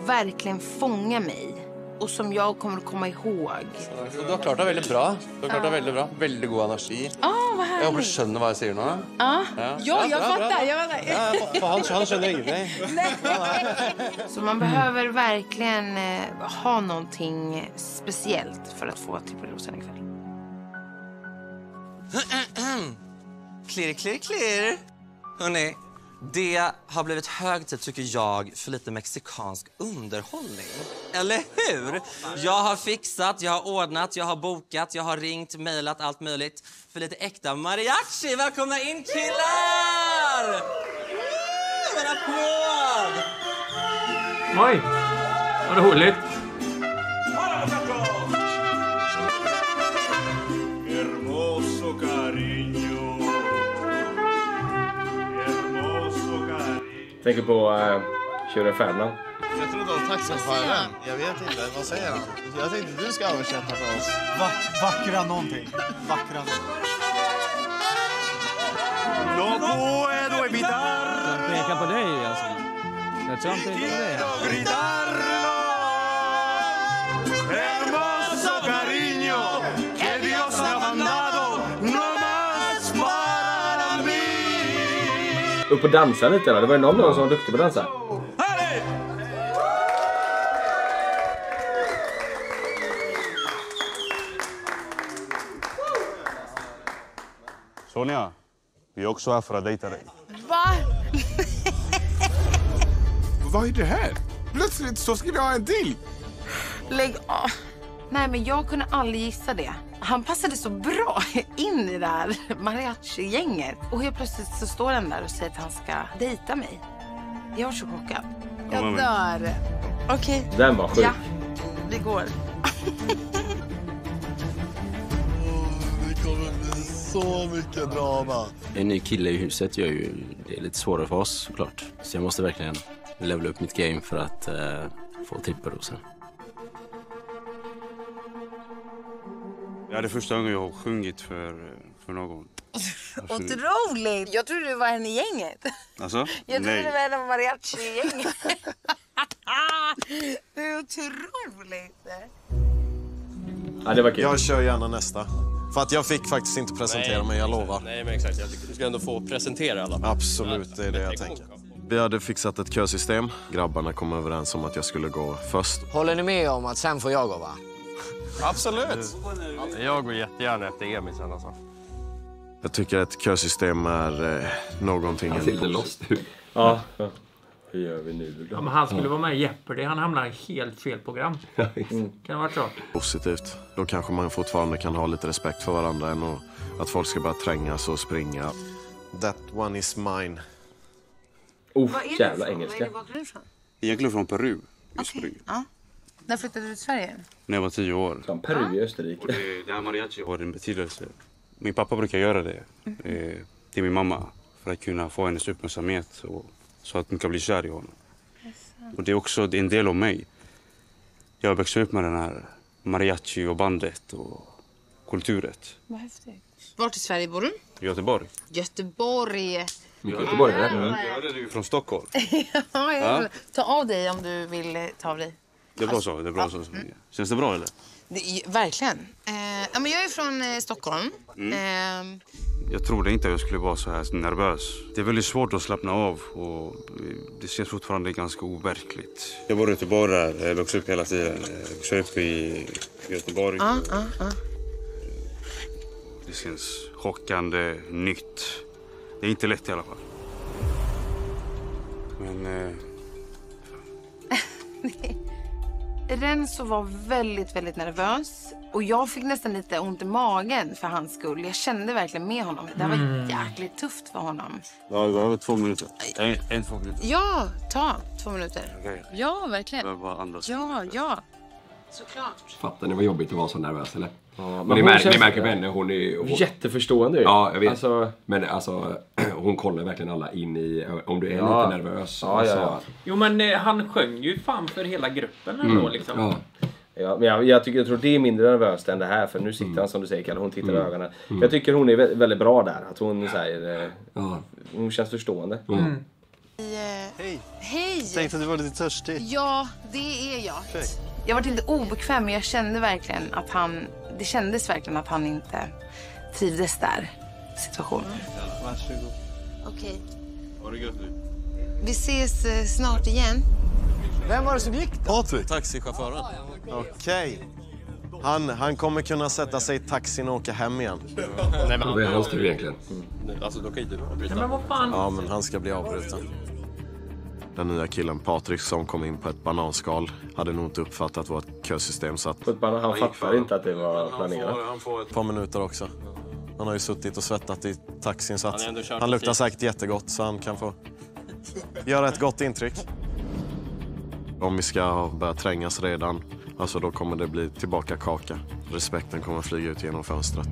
verkligen fångar mig och som jag kommer att komma ihåg. Du har klart deg veldig bra. Du har klart deg veldig bra. Veldig god energi. Ah, vad Jeg håper du skjønner hva jeg sier nå. Ja, Ja, ja jag bra, bra, fattar. bra. Jag fattar. Ja, han, han skjønner ingenting. Så man behöver verkligen eh, ha någonting speciellt för att få trippelrosen ikväll. Klirr, klirr, klirr. Hörrni, det har blivit hög tid, tycker jag, för lite mexikansk underhållning. Eller hur? Jag har fixat, jag har ordnat, jag har bokat, jag har ringt, mejlat, allt möjligt för lite äkta mariachi. Välkomna in, killar! En applåd! Oj! Vad roligt. Tänker på uh, tjuren Ferdinand. Jag trodde det var taxichauffören. Jag vet inte, vad säger han? Jag tänkte du ska översätta för oss. Va vackra någonting. Vackra någonting. No puedo evitar Han pekar på dig alltså. Jag tror han pekar på dig. Upp och dansa lite då. Det var ju någon av dem som var duktig på att dansa. Sonja, vi är också här för att dejta dig. Va? Vad är det här? Plötsligt så ska vi ha en till. Lägg av. Nej, men jag kunde aldrig gissa det. Han passade så bra in i det här mariachi-gänget. Och helt plötsligt så står han där och säger att han ska dejta mig. Jag var så chockad. Jag men- dör. Okej. Den var sjuk. Ja, vi går. Det kommer bli så mycket drama. En ny kille i huset gör ju det lite svårare för oss såklart. Så jag måste verkligen levela upp mitt game för att eh, få trippelrosen. Det här är första gången jag har sjungit för, för någon. Otroligt! Jag trodde du var en i gänget. Alltså? Jag trodde Nej. du var en av mariachi-gänget. det är otroligt. Ja, det var kul. Jag kör gärna nästa. För att jag fick faktiskt inte presentera mig, jag lovar. Nej, men exakt. Jag tycker du ska ändå få presentera alla. Absolut, det är det jag tänker. Vi hade fixat ett kösystem. Grabbarna kom överens om att jag skulle gå först. Håller ni med om att sen får jag gå va? Absolut. Jag går jättegärna efter Emil sen alltså. Jag tycker ett kösystem är eh, någonting... Han ser lite lost ut. Ja. Hur gör vi nu då? Ja, men han skulle vara med i Jeopardy. Han hamnar i helt fel program. Mm. Kan det varit så? Positivt. Då kanske man fortfarande kan ha lite respekt för varandra än att, att folk ska börja trängas och springa. That one is mine. Oh, Vad är du jävla engelska. Vad är? Egentligen från Peru. Okej. Ja. När flyttade du till Sverige? När jag var tio år. Från Peru i Österrike. Och det, det här mariachi har en betydelse. Min pappa brukar göra det. Eh, till min mamma. För att kunna få hennes uppmärksamhet. Och, så att hon kan bli kär i honom. Och det är också det är en del av mig. Jag växte upp med den här mariachi och bandet och kulturet. Vad häftigt. Vart i Sverige bor du? Göteborg. Göteborg. Mycket göteborgare. Ja, jag är från Stockholm. ja, Ja. Ta av dig om du vill eh, ta av dig. Det är bra så. Det är bra så. Känns det bra eller? Det, verkligen. Eh, ja, men jag är från eh, Stockholm. Eh, Jag trodde inte att jag skulle vara så här nervös. Det är väldigt svårt att slappna av och det känns fortfarande ganska overkligt. Jag bor i Göteborg där. Jag växte upp hela tiden. Jag växte upp i Göteborg. ja, ja, ja. Det känns chockande, nytt. Det är inte lätt i alla fall. Men eh, Renzo var väldigt, väldigt nervös. Och jag fick nästan lite ont i magen för hans skull. Jag kände verkligen med honom. Det var Mm. jäkligt tufft för honom. ja, jag har två minuter. En, en två minuter. Ja, ta två minuter. Okej. Ja, verkligen. Jag bara andas. Ja, ja. Såklart. Fattar ni vad jobbigt att vara så nervös eller? Men men ni, hon märker, känns- ni märker på henne, hon är... Hon, Jätteförstående. Ja, jag vet. Alltså- Men alltså, hon kollar verkligen alla in i... Om du är Ja. lite nervös. Ja, alltså, ja, ja. Jo, men eh, han sjöng ju fan för hela gruppen ändå Mm, liksom. ja. Ja, men jag, jag, tycker, jag tror det är mindre nervöst än det här för nu sitter han som du säger Kalle, hon tittar i Mm. ögonen. Mm. Jag tycker hon är vä- väldigt bra där. Att hon, säger, hon känns förstående. Mm. Hej. Hej! Tänkte att du var lite törstig. Ja, det är jag. Jag var lite obekväm men jag kände verkligen att han... Det kändes verkligen att han inte trivdes där. Situationen. Varsågod. Okej. Ha det gött nu. Vi ses eh, snart igen. Vem var det som gick Patrik. Taxichauffören. Okej. Han, han kommer kunna sätta sig i taxin och åka hem igen. Nej, men Vad är hans tur egentligen? Alltså, då kan inte du avbryta. Men vad fan. Ja, men han ska bli avbruten. Den nya killen Patrik som kom in på ett bananskal hade nog inte uppfattat vårt kösystem så att... På ett banan, han fattar inte att det var planerat. Han får ett par minuter också. Han har ju suttit och svettat i taxin så Han att kört han luktar precis. säkert jättegott så han kan få göra ett gott intryck. Om vi ska börja trängas redan, alltså då kommer det bli tillbaka kaka. Respekten kommer flyga ut genom fönstret.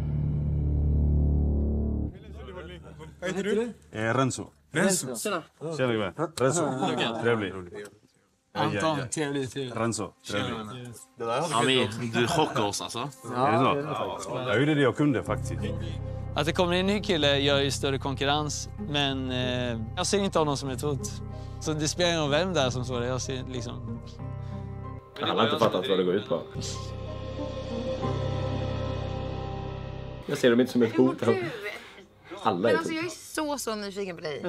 Vad heter du? Eh, Renzo. Renzo. Tjena gubben. Renzo. Trevlig. Anton, trevligt. trevligt. Renzo. Trevlig. Ami, du chockar oss alltså. Är det så? Jag gjorde det jag kunde faktiskt. Att det kommer en ny kille gör ju större konkurrens, men eh, jag ser inte honom som ett hot. Så det spelar ingen roll vem det är som står där. Jag ser liksom... Han har inte fattat vad det går ut på. Jag ser dem inte som ett hot. Alla Men är alltså typ. jag är så, så nyfiken på dig.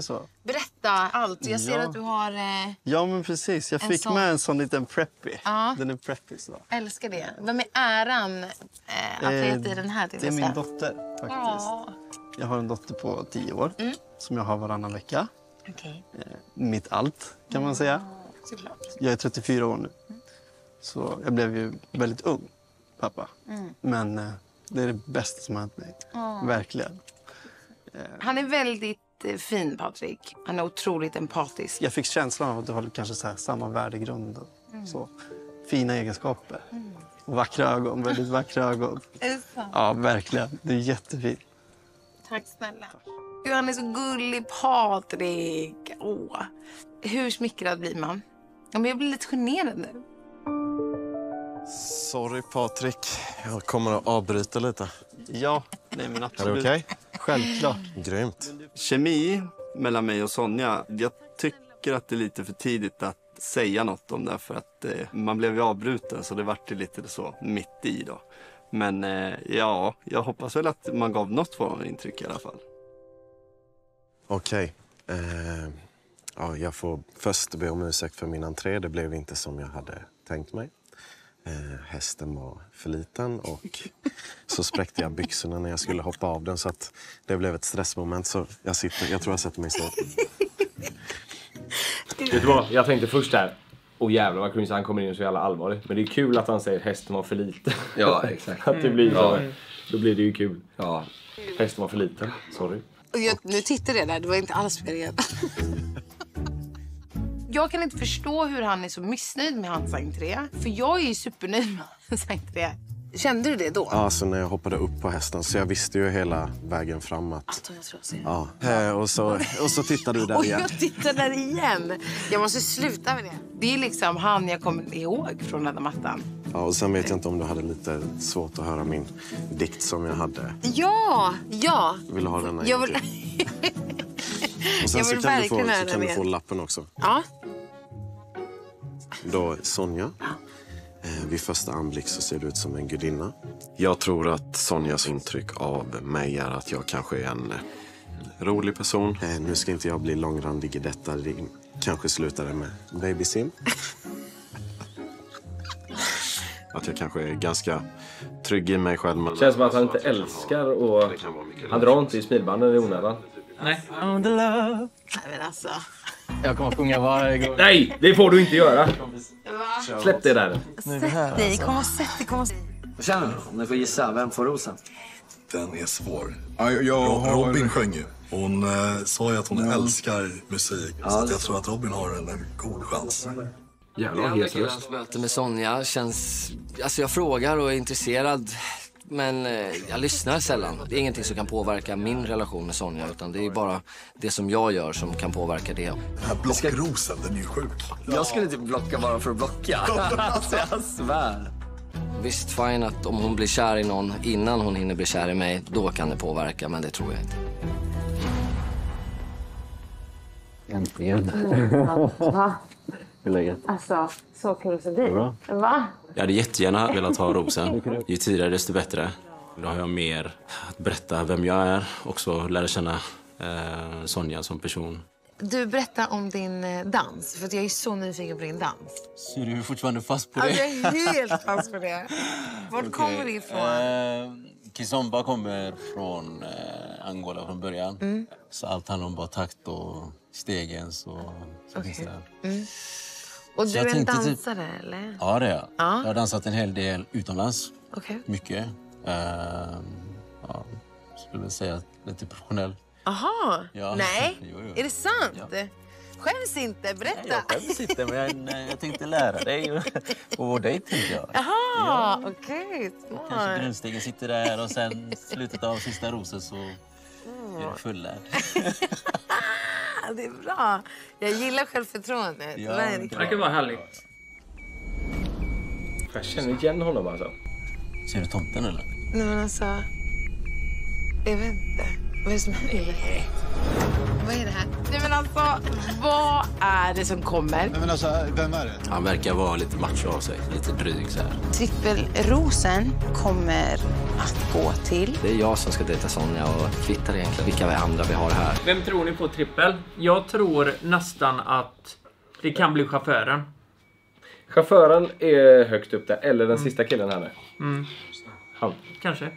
Berätta allt. Jag ser Ja. att du har... Eh, Ja, men precis. Jag En fick sån- med en sån liten preppy. Ja. Den är preppy. Så. älskar det. Vem är äran eh, att Eh, dig den här till Det är min dotter faktiskt. Ja. Jag har en dotter på tio år som jag har varannan vecka. Okej. Eh, Mitt allt kan man säga. Såklart. Jag är 34 år nu. Så jag blev ju väldigt ung pappa. Mm. Men eh, det är det bästa som har hänt mig. Ja. Verkligen. Han är väldigt eh, fin, Patrik. Han är otroligt empatisk. Jag fick känslan av att du har kanske så här samma värdegrund. Mm. så. Fina egenskaper. Och vackra ögon. Väldigt vackra ögon. Ja, verkligen. Det är jättefint. Tack snälla. Gud, han är så gullig, Patrik. Åh. Hur smickrad blir man? Ja, men jag blir lite generad nu. Sorry Patrik, jag kommer att avbryta lite. Ja, nej men Är absolut. det okej? Självklart. Grymt. Kemi mellan mig och Sonja. Jag tycker att det är lite för tidigt att säga något om det för att eh, man blev ju avbruten så det vart ju lite så mitt i då. Men eh, ja, jag hoppas väl att man gav form av intryck i alla fall. Okej. Eh, ja, jag får först be om ursäkt för min entré. Det blev inte som jag hade tänkt mig. Eh, hästen var för liten och så spräckte jag byxorna när jag skulle hoppa av den så att det blev ett stressmoment. Så jag, sitter, jag tror jag sätter mig så. Vet du vad? Jag tänkte först här. Åh jävlar vad cringe han kommer in så jävla allvarlig. Men det är kul att han säger hästen var för liten. Ja, exakt. att det blir så. Ja. Då blir det ju kul. Ja. Hästen var för liten. Sorry. Och jag, nu tittade jag där, det var inte alls meningen. Jag kan inte förstå hur han är så missnöjd med hans entré. För jag är ju supernöjd med hans entré. Kände du det då? Ja, så när jag hoppade upp på hästen så jag visste ju hela vägen fram att... Jag tror jag ser. Ja, eh, och så, och så tittar du där Och igen. jag tittar där igen. Jag måste sluta med det. Det är liksom han jag kommer ihåg från Rädda mattan. Ja, och sen vet jag inte om du hade lite svårt att höra min dikt som jag hade. Ja, ja. Vill du ha den? här Jag vill... Och sen så kan, du få, så kan du få lappen också. Ja. Då Sonja. Eh, vid första anblick så ser du ut som en gudinna. Jag tror att Sonjas intryck av mig är att jag kanske är en eh, rolig person. Eh, nu ska inte jag bli långrandig i detta. Det kanske slutade med babysim. Att jag kanske är ganska trygg i mig själv. Men... Känns som att han inte älskar och han drar inte i smilbanden i onödan. Nej. Nej men alltså. Jag kommer sjunga varje gång. Nej, det får du inte göra. Va? Släpp det där. Sätt dig, kom och sätt dig, kom och... Känner du? Om ni får gissa, vem får rosen? Den är svår. Ja, jag, Robin sjöng ju. Hon eh, sa ju att hon älskar musik. så att jag tror att Robin har en, en god chans. Jävlar vad hes röst. Möte med Sonja känns... Alltså jag frågar och är intresserad. Men eh, jag lyssnar sällan. Det är ingenting som kan påverka min relation med Sonja. Utan det är bara det som jag gör som kan påverka det. Den här blockrosen, den är ju sjuk. Jag skulle inte blocka bara för att blocka. alltså jag svär. Visst, fine att om hon blir kär i någon innan hon hinner bli kär i mig, då kan det påverka. Men det tror jag inte. Äntligen. Va? Hur är läget? Alltså, så kul att se dig. Bra. Va? Jag hade jättegärna velat ha rosen. Ju tidigare desto bättre. Då har jag mer att berätta vem jag är. Också lära känna eh, Sonja som person. Du, berätta om din eh, dans. För att jag är så nyfiken på din dans. Så du är fortfarande fast på det? Alltså, jag är helt fast på det. Vart kommer det ifrån? Eh, Kizomba kommer från eh, Angola från början. Mm. Så allt handlar om bara takt och stegen. Så, så finns Okej. det. Mm. Och du är en typ- dansare, eller? Ja, det är jag. Ja. Jag har dansat en hel del utomlands. Okej. Mycket. Eh, ja, skulle säga lite professionell. Aha. Ja. Nej, Jo, jo. är det sant? Skäms inte, berätta. Jag skäms inte, men jag, jag tänkte lära dig och, vår dejt tänkte jag. Jaha, okej. Kanske smart. grundstegen sitter där och sen slutet av sista rosen så är du fullärd. Det är bra. Jag gillar självförtroendet. Ja. Det verkar vara härligt. Jag känner igen honom alltså. Ser du tomten eller? Nej, men alltså... Jag vet inte. Vad är det som händer? Vad är det här? Nej, men alltså, vad är det som kommer? Men alltså, vem är det? Han verkar vara lite macho av sig, lite dryg så här. Trippelrosen kommer att gå till. Det är jag som ska dejta Sonja och kvittar egentligen vilka vi andra vi har här. Vem tror ni får trippel? Jag tror nästan att det kan bli chauffören. Chauffören är högt upp där, eller den sista killen här med. Mm. Han. Kanske.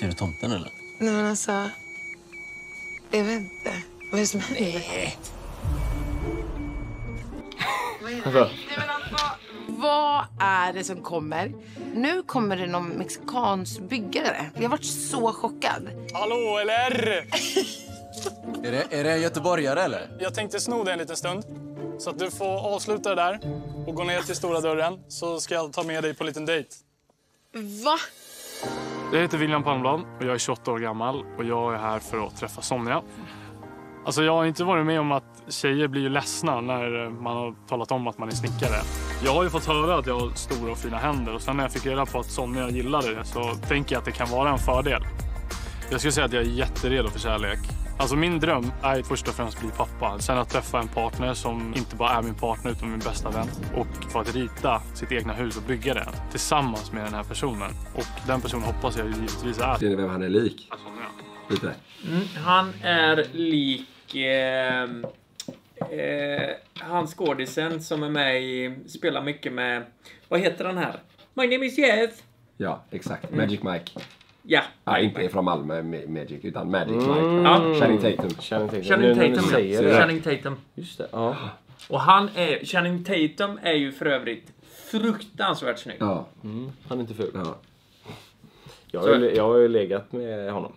Ser du tomten eller? Nej men alltså, jag vet inte. Vad är det som händer? Alltså, Vad är det som kommer? Nu kommer det någon mexikansk byggare. Jag har varit så chockad. Hallå, eller? Är det, är det en göteborgare eller? Jag tänkte sno dig en liten stund. Så att du får avsluta det där och gå ner till stora dörren så ska jag ta med dig på en liten dejt. Va? Jag heter William Palmblad och jag är 28 år gammal och jag är här för att träffa Sonja. Alltså jag har inte varit med om att tjejer blir ledsna när man har talat om att man är snickare. Jag har ju fått höra att jag har stora och fina händer och sen när jag fick reda på att Sonja gillade det så tänker jag att det kan vara en fördel. Jag skulle säga att jag är jätteredo för kärlek. Alltså min dröm är först och främst att bli pappa. Sen att träffa en partner som inte bara är min partner utan min bästa vän. Och få att rita sitt egna hus och bygga det tillsammans med den här personen. Och den personen hoppas jag givetvis är Ser ni vem han är lik? Lite. Mm, han är lik... Eh, eh, han skådisen som är med i... Spelar mycket med... Vad heter den här? My name is Jeff. Ja, exakt. Mm. Magic Mike. Ja. Ah, inte från Malmö Ma- Magic, utan Magic Mm. Mike. Ja. Channing Tatum. Channing Tatum. Channing Tatum, ja. det. Channing Tatum. Just det, ja. Och han är... Channing Tatum är ju för övrigt fruktansvärt snygg. Ja. Mm, han är inte ful. Ja. Jag, har ju, jag har ju legat med honom.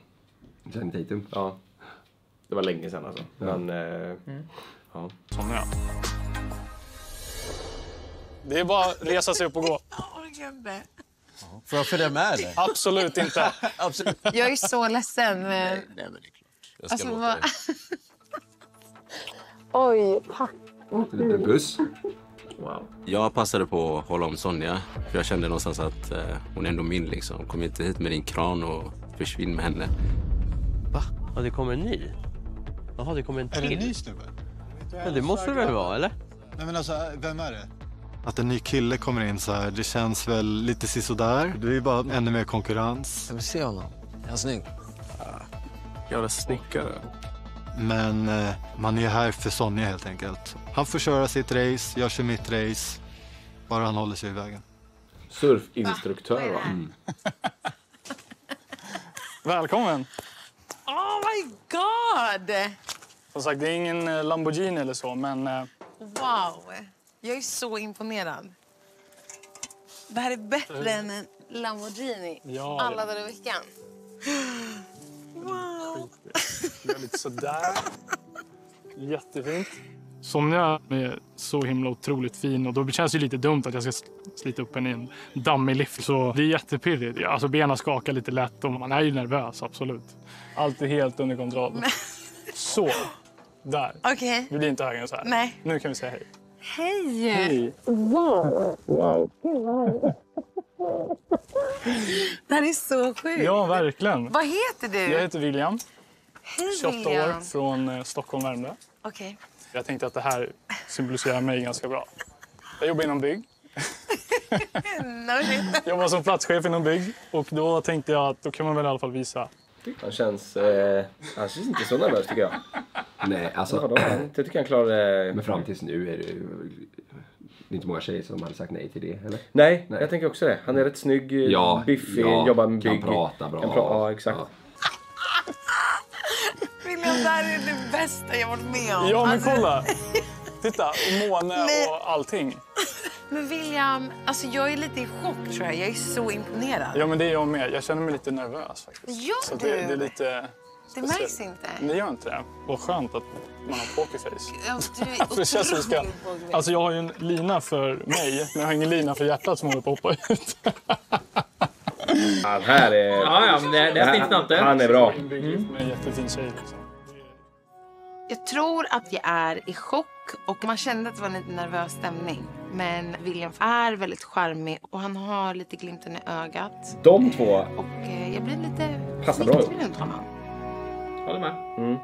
Channing Tatum? Ja. Det var länge sedan alltså. Ja. Men, eh, Mm. ja. Det är bara att resa sig upp och gå. Får jag följa med eller? Absolut inte. Absolut. Jag är så ledsen. Men... Nej, men det är klart. Jag ska Alltså, låta vad-. Oj, tack. En liten buss. Wow. Jag passade på att hålla om Sonja. För jag kände någonstans att eh, hon är ändå min liksom. Kom inte hit med din kran och försvinn med henne. Ja, det kommer en ny? Jaha, det kommer en Är det till? en ny snubbe? Ja, det måste det väl vara, eller? Nej men alltså, vem är det? Att en ny kille kommer in så här, det känns väl lite sisådär. Det är bara ännu mer konkurrens. Jag vill se honom. Är han snygg? Jävla snickare. Men eh, man är ju här för Sonja helt enkelt. Han får köra sitt race, jag kör mitt race. Bara han håller sig i vägen. Surfinstruktör va? Mm. Välkommen. Oh my god! Som sagt, det är ingen eh, Lamborghini eller så, men eh, Wow. Jag är så imponerad. Det här är bättre än en Lamborghini Ja. alla dagar i veckan. Wow. är lite sådär. Jättefint. Sonja är så himla otroligt fin och då känns det lite dumt att jag ska slita upp henne i en dammig lift. Så det är jättepirrigt. Alltså benen skakar lite lätt och man är ju nervös, absolut. Allt är helt under kontroll. Så. Där. Okej. Vi blir inte högre än så här. Nej. Nu kan vi säga hej. Hej! Hej. Wow! Wow. Det här är så sjukt. Ja, verkligen. Vad heter du? Jag heter William. Hej 28 William. år från eh, Stockholm, Värmdö. Okej. Jag tänkte att det här symboliserar mig ganska bra. Jag jobbar inom bygg. No. Jag jobbar som platschef inom bygg och då tänkte jag att då kan man väl i alla fall visa. Han känns, eh, han känns inte så nervös tycker jag. Nej, alltså... Ja, då, jag tycker han klarar det. Men fram tills nu är det ju... Det är inte många tjejer som hade sagt nej till det, eller? Nej, Nej. jag tänker också det. Han är rätt snygg, eh, Ja, biffig, ja, jobbar med kan bygg. prata bra. Kan pra- ja, exakt. William, det här är det bästa jag varit med om. Ja, men Alltså- kolla! Titta, och måne Nej. och allting. Men William, alltså jag är lite i chock tror jag. Jag är så imponerad. Ja, men det är jag med. Jag känner mig lite nervös faktiskt. Gör Så du? det, det är lite... Det märks inte. Det gör inte det. Och skönt att man har pokerface. Ja, du är det känns som ska... Alltså jag har ju en lina för mig, men jag har ingen lina för hjärtat som håller på att hoppa ut. Han här är... Ja, ja, men det, det finns något där. Han är bra. Liksom. Jag tror att jag är i chock och man kände att det var en lite nervös stämning. Men William är väldigt charmig och han har lite glimten i ögat. De två Och eh, jag blir lite Passar bra ihop. runt honom. Håller med. Mm.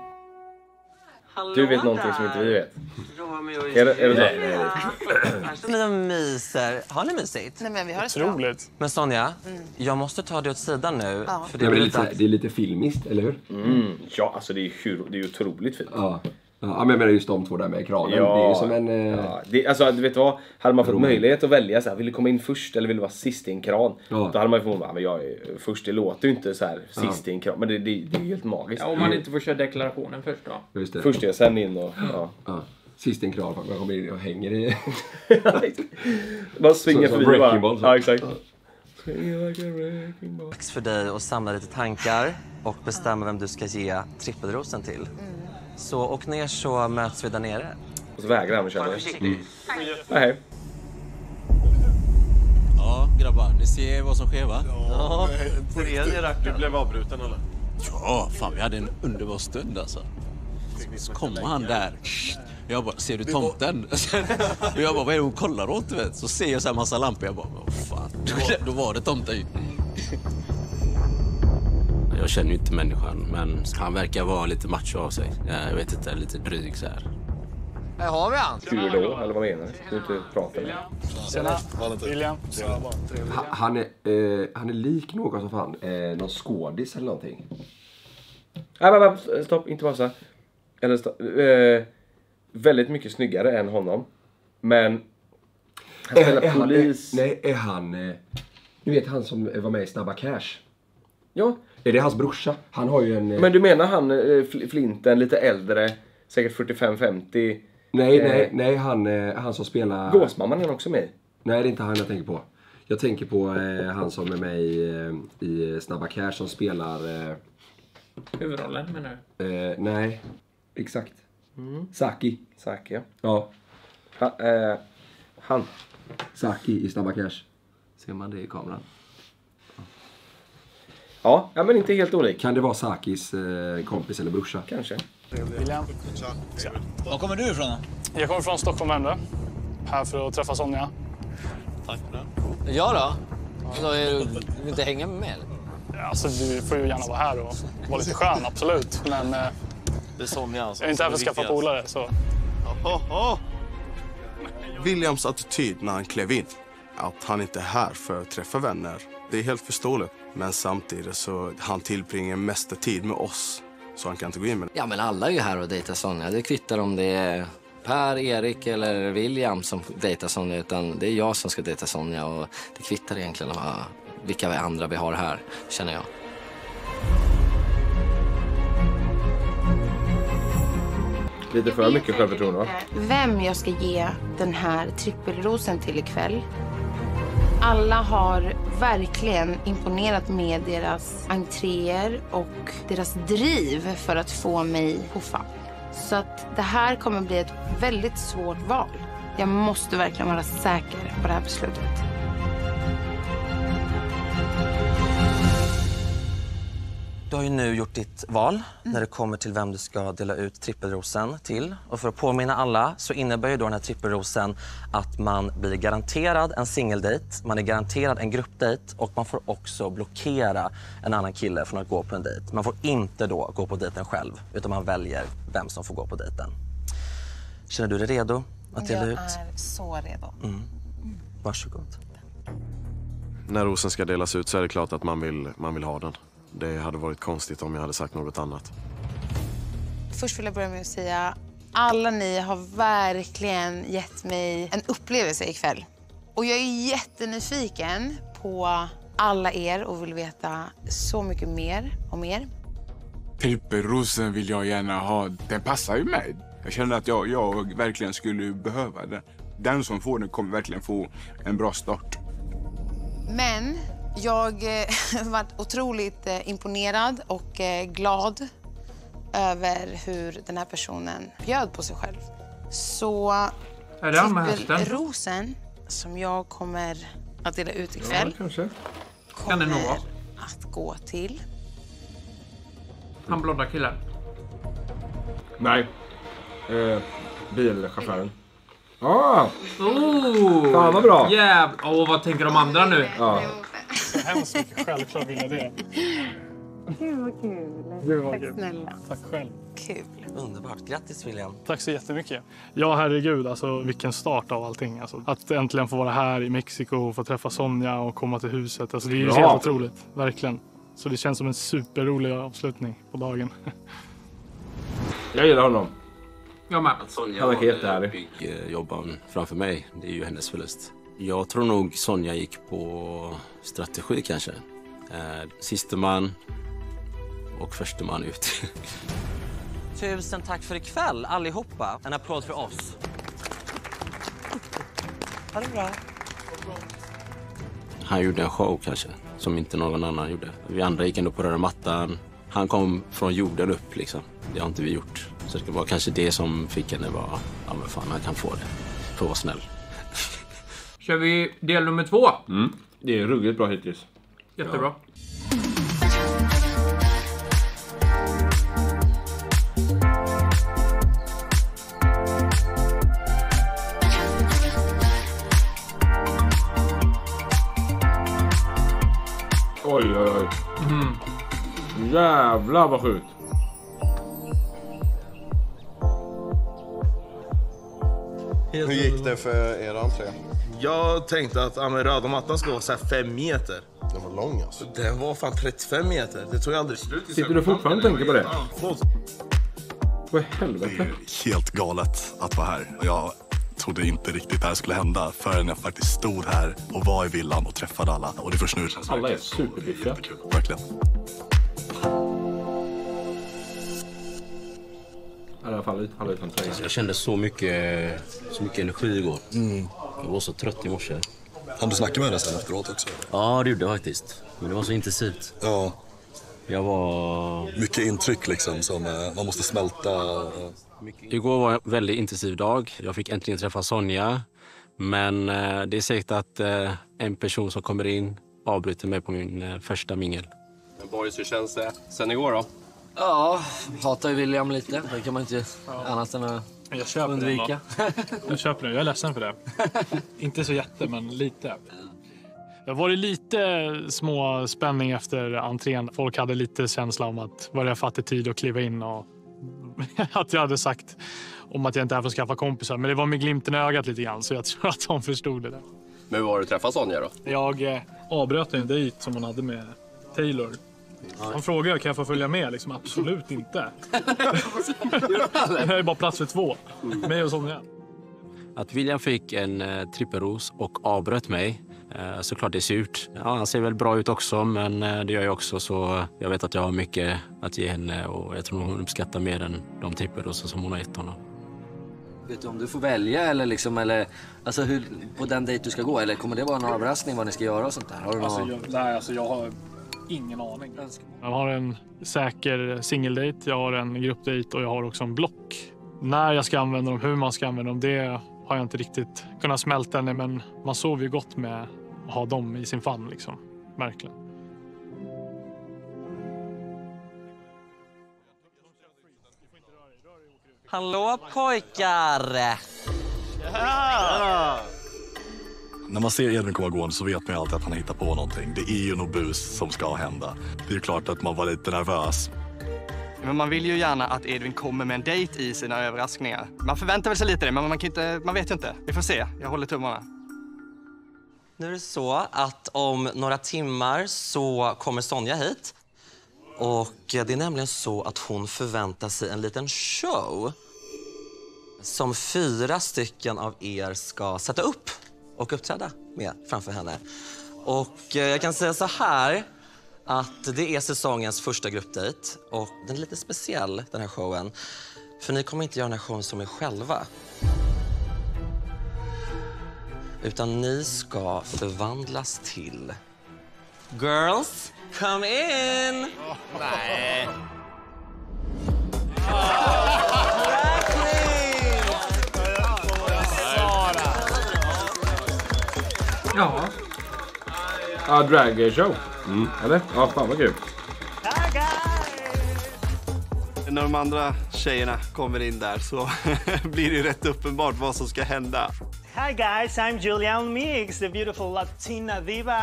Du vet någonting som inte vi vet. Romeo och Är det- är det så? Ni och myser. Har ni mysigt? Nej, men vi har det så bra. Otroligt. Men Sonja, jag måste ta dig åt sidan nu. Ja. För Det det är, blir lite, det är lite filmiskt, eller hur? Mm. Ja, alltså det är ju hur- det är ju otroligt fint. Ja. Ja, men jag menar just de två där med kranen. Ja, det är ju som en... eh, ja, det, alltså, du vet vad? Hade man fått Roman. möjlighet att välja så här, vill du komma in först eller vill du vara sist i en kran? Ja. Då hade man ju förmodligen, ja, men jag är först, det låter ju inte så här sist Ja. i en kran. Men det, det, det är ju helt magiskt. Ja, om man inte får köra deklarationen först då. Just det. Först det, sen in och... Ja. Ja. Sist i en kran, man kommer in och hänger i... Bara svingar förbi bara. wrecking ball, så. Ja, exakt. dags för dig att samla lite tankar och bestämma vem du ska ge trippelrosen till. Så åk ner så möts vi där nere. Och så vägrar han att köra. Mm. Nej. Ja, grabbar, ni ser vad som sker va? Ja, tredje rackaren. Du blev avbruten eller? Ja, fan vi hade en underbar stund alltså. Så kommer han där. Jag bara, ser du tomten? Och jag bara, vad är det hon kollar åt? Vet? Så ser jag så här massa lampor. Jag bara, vad fan. Då var det tomten ju. Jag känner ju inte människan, men han verkar vara lite macho av sig. Ja, Jag vet inte, lite dryg så här. Här har vi han. Hur då? Eller vad menar du? Du inte prata med Tjena, William. Ha- Han är, eh, han är lik någon som fan, eh, någon skådis eller någonting. Nej, men, men, stopp, inte pausa. Eller stopp. Eh, väldigt mycket snyggare än honom. Men... Han Är, spelar är han, polis. är, nej, är han... Eh, du vet han som var med i Snabba Cash? Ja. Är det hans brorsa? Han har ju en... eh, Men du menar han eh, Fl- Flinten, lite äldre, säkert 45-50? Nej, eh, nej, nej, han, eh, han som spelar... Gåsmamman är han också med. Nej, det är inte han jag tänker på. Jag tänker på eh, han som är med i, i Snabba Cash som spelar... Eh, Huvudrollen menar du? eh, nej, exakt. Saki. Saki, ja. Ja. Ha, eh, han. Saki i Snabba Cash. Ser man det i kameran? Ja, ja men inte helt olik. Kan det vara Sakis eh, kompis eller brorsa? Kanske. William. Var kommer du ifrån? Jag kommer från Stockholm Värmdö. Här för att träffa Sonja. Tack för det. Ja då? Så är du, vill du inte hänga med eller? Ja, Alltså, du får ju gärna vara här och vara lite skön, absolut. Men eh, Det är Sonja alltså. jag är inte här för att skaffa polare. Så. Williams attityd när han klev in, att han inte är här för att träffa vänner, det är helt förståeligt. Men samtidigt så han tillbringar mesta tid med oss, så han kan inte gå in med det. Ja, men alla är ju här och dejtar Sonja. Det kvittar om det är Per, Erik eller William som dejtar Sonja. Utan det är jag som ska dejta Sonja. Och det kvittar egentligen vilka andra vi har här, känner jag. Lite för mycket självförtroende va? Vem jag ska ge den här trippelrosen till ikväll. Alla har verkligen imponerat med deras entréer och deras driv för att få mig på fall. Så att det här kommer bli ett väldigt svårt val. Jag måste verkligen vara säker på det här beslutet. Du har ju nu gjort ditt val när det kommer till vem du ska dela ut trippelrosen till. Och för att påminna alla så innebär ju då den här trippelrosen att man blir garanterad en singeldejt, man är garanterad en gruppdejt och man får också blockera en annan kille från att gå på en dejt. Man får inte då gå på dejten själv utan man väljer vem som får gå på dejten. Känner du dig redo att dela ut? är så redo. Mm. Varsågod. När rosen ska delas ut så är det klart att man vill, man vill ha den. Det hade varit konstigt om jag hade sagt något annat. Först vill jag börja med att säga alla ni har verkligen gett mig en upplevelse ikväll. Och jag är jättenyfiken på alla er och vill veta så mycket mer om er. Trippelrosen vill jag gärna ha. Den passar ju mig. Jag känner att jag, jag verkligen skulle behöva den. Den som får den kommer verkligen få en bra start. Men jag har varit otroligt eh, imponerad och eh, glad över hur den här personen bjöd på sig själv. Så Är det han med hästen? trippelrosen som jag kommer att dela ut ikväll kanske. Kan det nog vara. att gå till Han blonda killen. Nej. Eh, bilchauffören. Ah! Oh! Fan, vad bra. Jäv... Åh, vad tänker de andra nu? Ja. Så hemskt mycket självklart vill jag det. Gud vad kul. Gud, vad Tack kul. snälla. Tack själv. Kul. Underbart. Grattis William. Tack så jättemycket. Ja, herregud, alltså vilken start av allting. Alltså, att äntligen få vara här i Mexiko och få träffa Sonja och komma till huset. Alltså, det är ju helt otroligt, verkligen. Så det känns som en superrolig avslutning på dagen. Jag gillar honom. Jag med. Sonja Han verkar var jättehärlig. byggjobbaren framför mig. Det är ju hennes förlust. Jag tror nog Sonja gick på strategi kanske. Eh, siste man och första man ut. Tusen tack för ikväll allihopa. En applåd för oss. Ha det bra. Han gjorde en show kanske, som inte någon annan gjorde. Vi andra gick ändå på röda mattan. Han kom från jorden upp liksom. Det har inte vi gjort. Så det var kanske det som fick henne vara, ja men fan han kan få det. För att vara snäll. Kör vi del nummer två? Mm. Det är ruggigt bra hittills. Jättebra. Oj, oj, oj. Mm. Jävlar vad sjukt. Hur gick det för er entré? Jag tänkte att ja, men röda mattan ska vara så här fem meter. Den var lång alltså. Den var fan 35 meter. Det tog aldrig slut. i Sitter du fortfarande och tänker på det? Ja. Vad i helvete? Helt galet att vara här. Jag trodde inte riktigt det här skulle hända förrän jag faktiskt stod här och var i villan och träffade alla. Och det är först nu det känns Alla är superbiffiga. Verkligen. Alla fall, alla utom tröja. Jag kände så mycket, så mycket energi igår. Jag var så trött i morse. Han du snacka med henne sen efteråt också? Ja, det gjorde jag faktiskt. Men det var så intensivt. Ja. Jag var... Mycket intryck liksom som eh, man måste smälta. Igår var en väldigt intensiv dag. Jag fick äntligen träffa Sonja. Men eh, det är säkert att eh, en person som kommer in avbryter mig på min första mingel. Boris, hur känns det sen igår då? Ja, hatar ju William lite. Det kan man inte annat än att Jag köper undvika. Jag köper den. Jag är ledsen för det. Inte så jätte, men lite. Det har varit lite små spänning efter entrén. Folk hade lite känsla om att var det för attityd att kliva in och att jag hade sagt om att jag inte är här för att skaffa kompisar. Men det var med glimten i ögat lite grann så jag tror att de förstod det där. Men hur var det att träffa Sonja då? Jag eh, avbröt en dejt som hon hade med Taylor. Han frågade kan jag få följa med. Liksom, absolut inte. det är bara plats för två. Mig och Sonja. Att William fick en eh, trippelros och avbröt mig, eh, såklart det är surt. Ja, han ser väl bra ut också, men eh, det gör jag också. Så jag vet att jag har mycket att ge henne och jag tror hon uppskattar mer än de trippelrosor som hon har gett honom. Vet du om du får välja eller liksom, eller alltså hur, på den dejt du ska gå? Eller kommer det vara en överraskning vad ni ska göra och sånt där? Har du Alltså, någon... jag, nej, alltså jag har ingen aning. Jag har en säker singeldejt, jag har en gruppdejt och jag har också en block. När jag ska använda dem, hur man ska använda dem, det har jag inte riktigt kunnat smälta ännu. Men man sover ju gott med att ha dem i sin famn liksom. Verkligen. Hallå pojkar! När man ser Edvin komma gående så vet man ju alltid att han hittar på någonting. Det är ju något bus som ska hända. Det är ju klart att man var lite nervös. Men man vill ju gärna att Edvin kommer med en dejt i sina överraskningar. Man förväntar väl sig lite det, men man, kan inte, man vet ju inte. Vi får se. Jag håller tummarna. Nu är det så att om några timmar så kommer Sonja hit. Och det är nämligen så att hon förväntar sig en liten show som fyra stycken av er ska sätta upp och uppträda med framför henne. Och eh, jag kan säga så här att det är säsongens första gruppdate och den är lite speciell den här showen. För ni kommer inte göra den här showen som er själva. Utan ni ska förvandlas till Girls, come in! Nej. Ja. Ja, dragshow. Eller? Ja, fan vad kul. När de andra tjejerna kommer in där så blir det rätt uppenbart vad som ska hända. Hi guys, I'm Julian Mix, the beautiful Latina diva.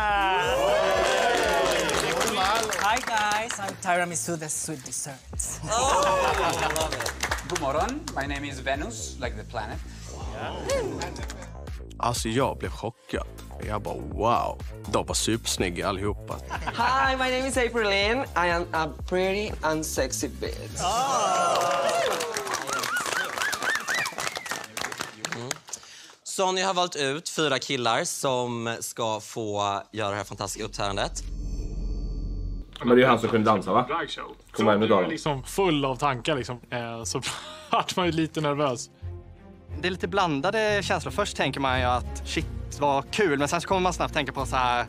Hi guys, I'm tiramisu, the sweet dessert. God morgon, my name is Venus, like the planet. Alltså jag blev chockad. Jag bara wow. De var supersnygga allihopa. Hi, my name is April Lynn. I am a pretty and sexy bitch. Sonny har valt ut fyra killar som ska få göra det här fantastiska uppträdandet. Men det är ju han som kunde dansa va? Dragshow. Kommer en du utav är dem. liksom full av tankar liksom. Eh, så vart man ju lite nervös. Det är lite blandade känslor. Först tänker man ju att shit vad kul, men sen så kommer man snabbt tänka på så här,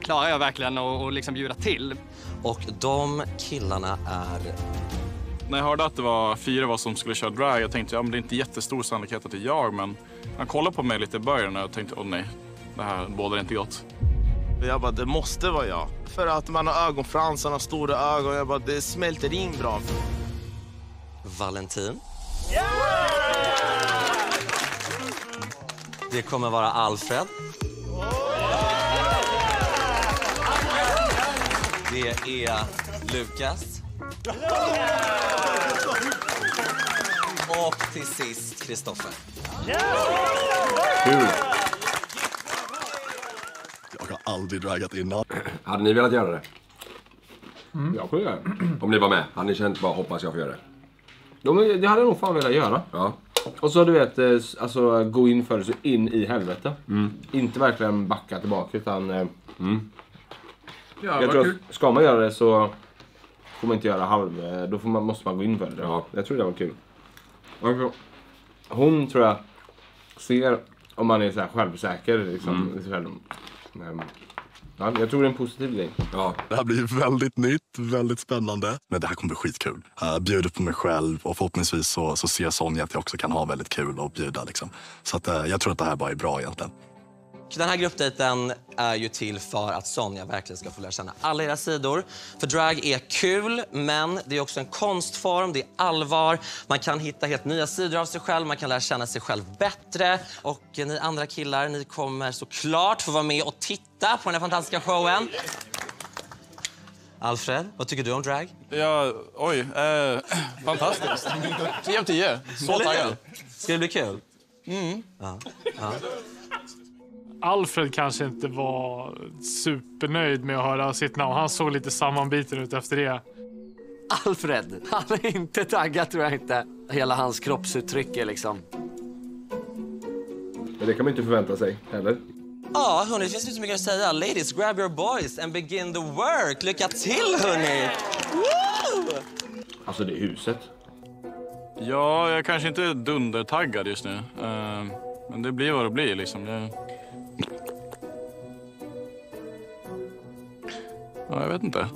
klarar jag verkligen att och liksom bjuda till? Och de killarna är... När jag hörde att det var fyra oss som skulle köra drag, jag tänkte ja, men det är inte jättestor sannolikhet att det är jag, men han kollade på mig lite i början och jag tänkte åh nej, det här bådar inte gott. Jag bara, det måste vara jag. För att man har ögonfransarna, stora ögon. Jag bara, det smälter in bra. Valentin. Det kommer vara Alfred. Det är Lukas. Och till sist Kristoffer. Kul! Jag har aldrig dragat innan. Hade ni velat göra det? Jag kunde göra det. Om ni var med? Hade ni känt bara hoppas jag får göra det? Men det hade jag nog fan velat göra. Ja. Och så du vet, eh, alltså gå in för det så in i helvete. Mm. Inte verkligen backa tillbaka utan... eh, Ja, jag tror kul. att ska man göra det så får man inte göra halv... eh, Då får man, måste man gå in för det. Ja. Jag tror det var kul. Hon tror jag ser om man är så här självsäker. Liksom, Mm. Ja, jag tror det är en positiv grej. Ja. Det här blir väldigt nytt, väldigt spännande. Men det här kommer bli skitkul. Jag bjuder på mig själv och förhoppningsvis så, så ser Sonja att jag också kan ha väldigt kul och bjuda. Liksom. Så att, eh, jag tror att det här bara är bra egentligen. Den här gruppdejten är ju till för att Sonja verkligen ska få lära känna alla era sidor. För drag är kul, men det är också en konstform, det är allvar. Man kan hitta helt nya sidor av sig själv, man kan lära känna sig själv bättre. Och eh, ni andra killar, ni kommer såklart få vara med och titta på den här fantastiska showen. Alfred, vad tycker du om drag? Ja, oj, eh, fantastiskt. 10 av 10. Så taggad. Ska det bli kul? Mm. Ja. ja. Alfred kanske inte var supernöjd med att höra sitt namn. Han såg lite sammanbiten ut efter det. Alfred, han är inte taggad tror jag inte. Hela hans kroppsuttryck är liksom... Men det kan man inte förvänta sig heller. Ja, hörni, det finns inte så mycket att säga. Ladies, grab your boys and begin the work. Lycka till, hörni! Woo! Alltså det är huset. Ja, jag kanske inte är dundertaggad just nu. Eh, men det blir vad det blir liksom. Det... Ja, jag vet inte.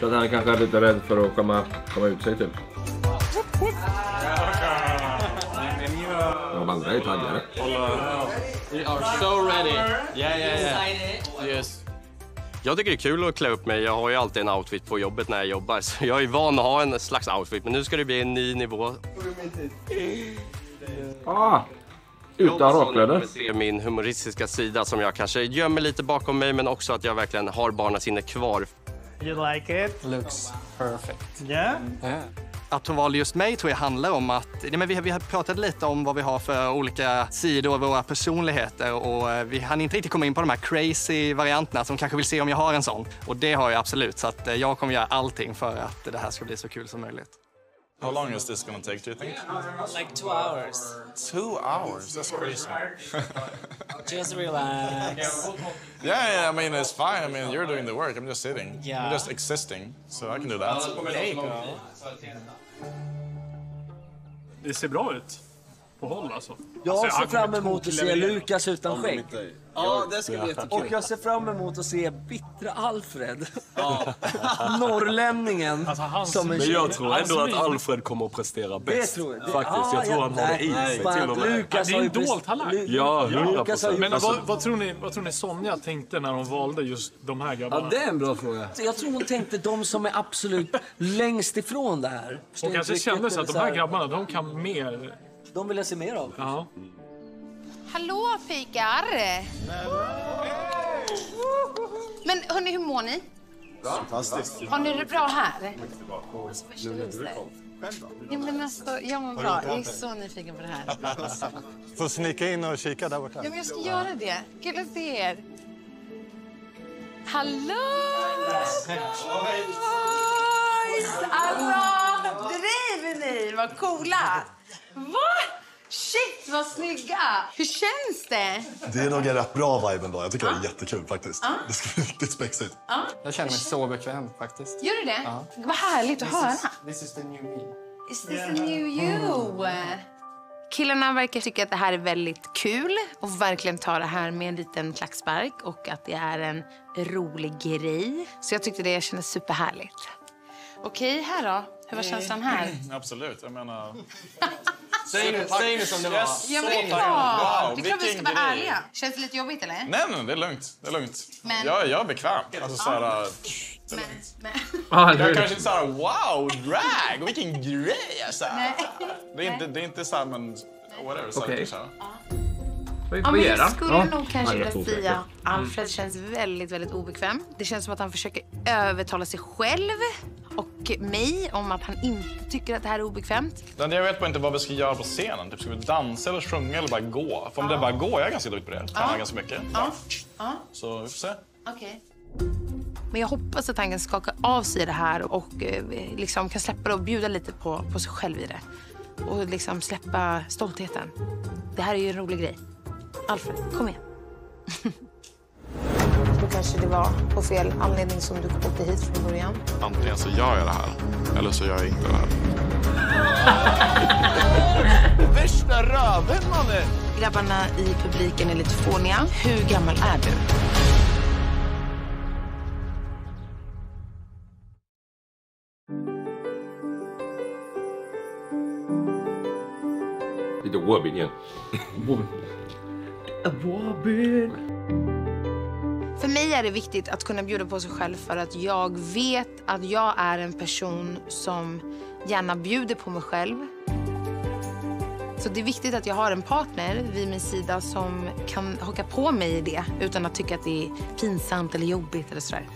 Så att han kanske är lite rädd för att komma, komma ut sig typ. De andra är taggade. We are so ready. Yeah, yeah, yeah. Yes. Jag tycker det är kul att klä upp mig. Jag har ju alltid en outfit på jobbet när jag jobbar. Så jag är van att ha en slags outfit. Men nu ska det bli en ny nivå. Ah! Utan rakkläder. Jag se min humoristiska sida som jag kanske gömmer lite bakom mig. Men också att jag verkligen har barnasinne kvar. You like it? Looks perfect. Yeah? Att hon valde just mig tror jag handlar om att nej, men vi, vi har pratat lite om vad vi har för olika sidor av våra personligheter och eh, vi hann inte riktigt komma in på de här crazy varianterna som kanske vill se om jag har en sån. Och det har jag absolut, så att eh, jag kommer göra allting för att det här ska bli så kul som möjligt. How long is this gonna take, do you think? Like two hours. Two hours? That's crazy. Just relax. yeah, yeah, I mean, it's fine. I mean, you're doing the work. I'm just sitting. Yeah. I'm just existing. So I can do that. Det ser bra ut. På håll alltså. Jag Alltså, ser fram emot att se. Lukas utan skägg. Ja, det ska bli jättekul. Och jag ser fram emot att se bittra Alfred. Norrlänningen. som en Men jag tror ändå att Alfred kommer att prestera bäst. tror jag. Faktiskt. Jag tror han har det i sig till och med. Ja, det är en dold talang. Ja, 100%. Men Alltså- vad, vad, tror ni, vad tror ni Sonja tänkte när hon valde just de här grabbarna? är en bra fråga. Jag tror hon tänkte de som är absolut längst ifrån det här. Hon kanske kände att de här grabbarna, de kan mer. De vill jag se mer av. Ja. Hallå fikar! Men hörni, hur mår ni? Fantastiskt. Har ni det bra här? Ja, men alltså, jag mår bra. Jag är så nyfiken på det här. Får snicka in och kika där borta. Ja, men jag ska göra det. Kul att se er. Hallå! Alltså, driver ni? Vad coola! Va? Shit, vad snygga! Hur känns det? Det är nog en rätt bra vibe ändå. Jag tycker det är jättekul faktiskt. Ja. Det ska bli riktigt spexigt. Jag känner mig så bekväm faktiskt. Gör du det? Ja. Vad härligt att This höra. is, this is the new me. Is this the new you? Killarna verkar tycka att det här är väldigt kul och verkligen ta det här med en liten klackspark och att det är en rolig grej. Så jag tyckte det kändes superhärligt. Okej, här då? Hur var känslan här? Absolut, jag menar... Säg nu, säg nu som det var. Ja, men det är klart. taggad. Det är klart vi ska vilken vara grej. ärliga. Känns det lite jobbigt, eller? Nej, nej, det är lugnt. Det är lugnt. Men- Jag, jag är bekväm. Alltså, så här, Men, men... jag är kanske inte så här, wow, drag, vilken grej! Så här. Nej. Det, är inte, det är inte så här, men whatever. Så här, Okej. Ja, men jag skulle Ja. nog kanske Ja, vilja säga att Alfred känns väldigt, väldigt obekväm. Det känns som att han försöker övertala sig själv och mig om att han inte tycker att det här är obekvämt. Men Jag vet bara inte vad vi ska göra på scenen. Typ, ska vi dansa eller sjunga eller bara gå? För om det bara går, jag är ganska duktig på det. Tränar Ja. ganska mycket. Ja. ja. Så vi får se. Okej. Men jag hoppas att han kan skaka av sig det här och eh, liksom kan släppa det och bjuda lite på, på sig själv i det. Och liksom släppa stoltheten. Det här är ju en rolig grej. Alfred, kom igen. Då kanske det var på fel anledning som du åkte hit från början. Antingen så gör jag det här, eller så gör jag inte det här. Värsta röven mannen! Grabbarna i publiken är lite fåniga. Hur gammal är du? Lite Warbin igen. För mig är det viktigt att kunna bjuda på sig själv för att jag vet att jag är en person som gärna bjuder på mig själv. Så det är viktigt att jag har en partner vid min sida som kan haka på mig i det utan att tycka att det är pinsamt eller jobbigt eller sådär.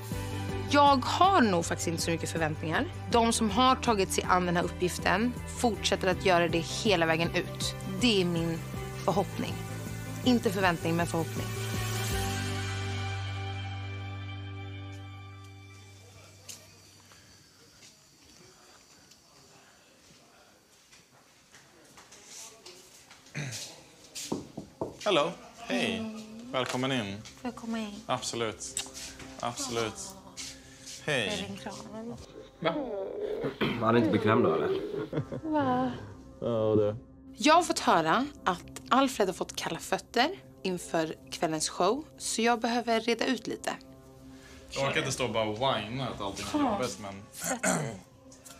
Jag har nog faktiskt inte så mycket förväntningar. De som har tagit sig an den här uppgiften fortsätter att göra det hela vägen ut. Det är min förhoppning. Inte förväntning, men förhoppning. Hello. Hej. Välkommen in. Får jag komma in? Absolut. Absolut. Hej. Han är inte bekväm då eller? Va? Ja, det. Jag har fått höra att Alfred har fått kalla fötter inför kvällens show, så jag behöver reda ut lite. Jag orkar inte stå och bara whina att allting är jobbigt, men... Nej,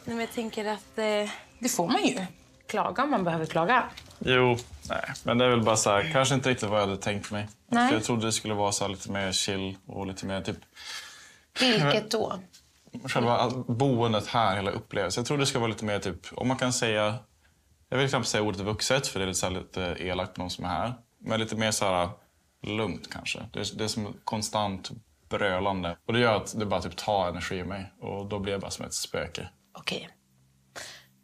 men jag tänker att eh, det får man ju. Klaga om man behöver klaga. Jo, nej. Men det är väl bara så här, kanske inte riktigt vad jag hade tänkt mig. Nej. För jag trodde det skulle vara så här lite mer chill och lite mer typ Vilket då? själva boendet här, hela upplevelsen. Jag tror det ska vara lite mer typ, om man kan säga, jag vill knappt säga ordet vuxet för det är lite, så lite elakt på de som är här. Men lite mer så här lugnt kanske. Det är, det är som konstant brölande. Och det gör att det bara typ tar energi i mig. Och då blir jag bara som ett spöke. Okej.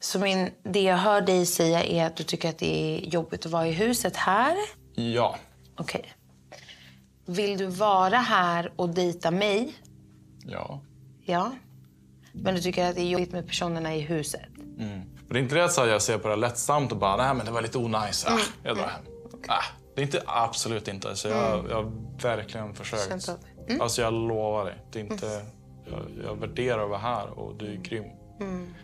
Så min, det jag hör dig säga är att du tycker att det är jobbigt att vara i huset här? Ja. Okej. Vill du vara här och dejta mig? Ja. Ja. Men du tycker att det är jobbigt med personerna i huset? Mm. Och det är inte det att här, jag ser på det lättsamt och bara, nej men det var lite onajs. Ah, jag drar hem. Ah, det är inte, absolut inte. Så jag, Mm. jag har verkligen försökt. Mm. Alltså jag lovar dig. Det är inte, jag, jag värderar att vara här och du är grym. Mm.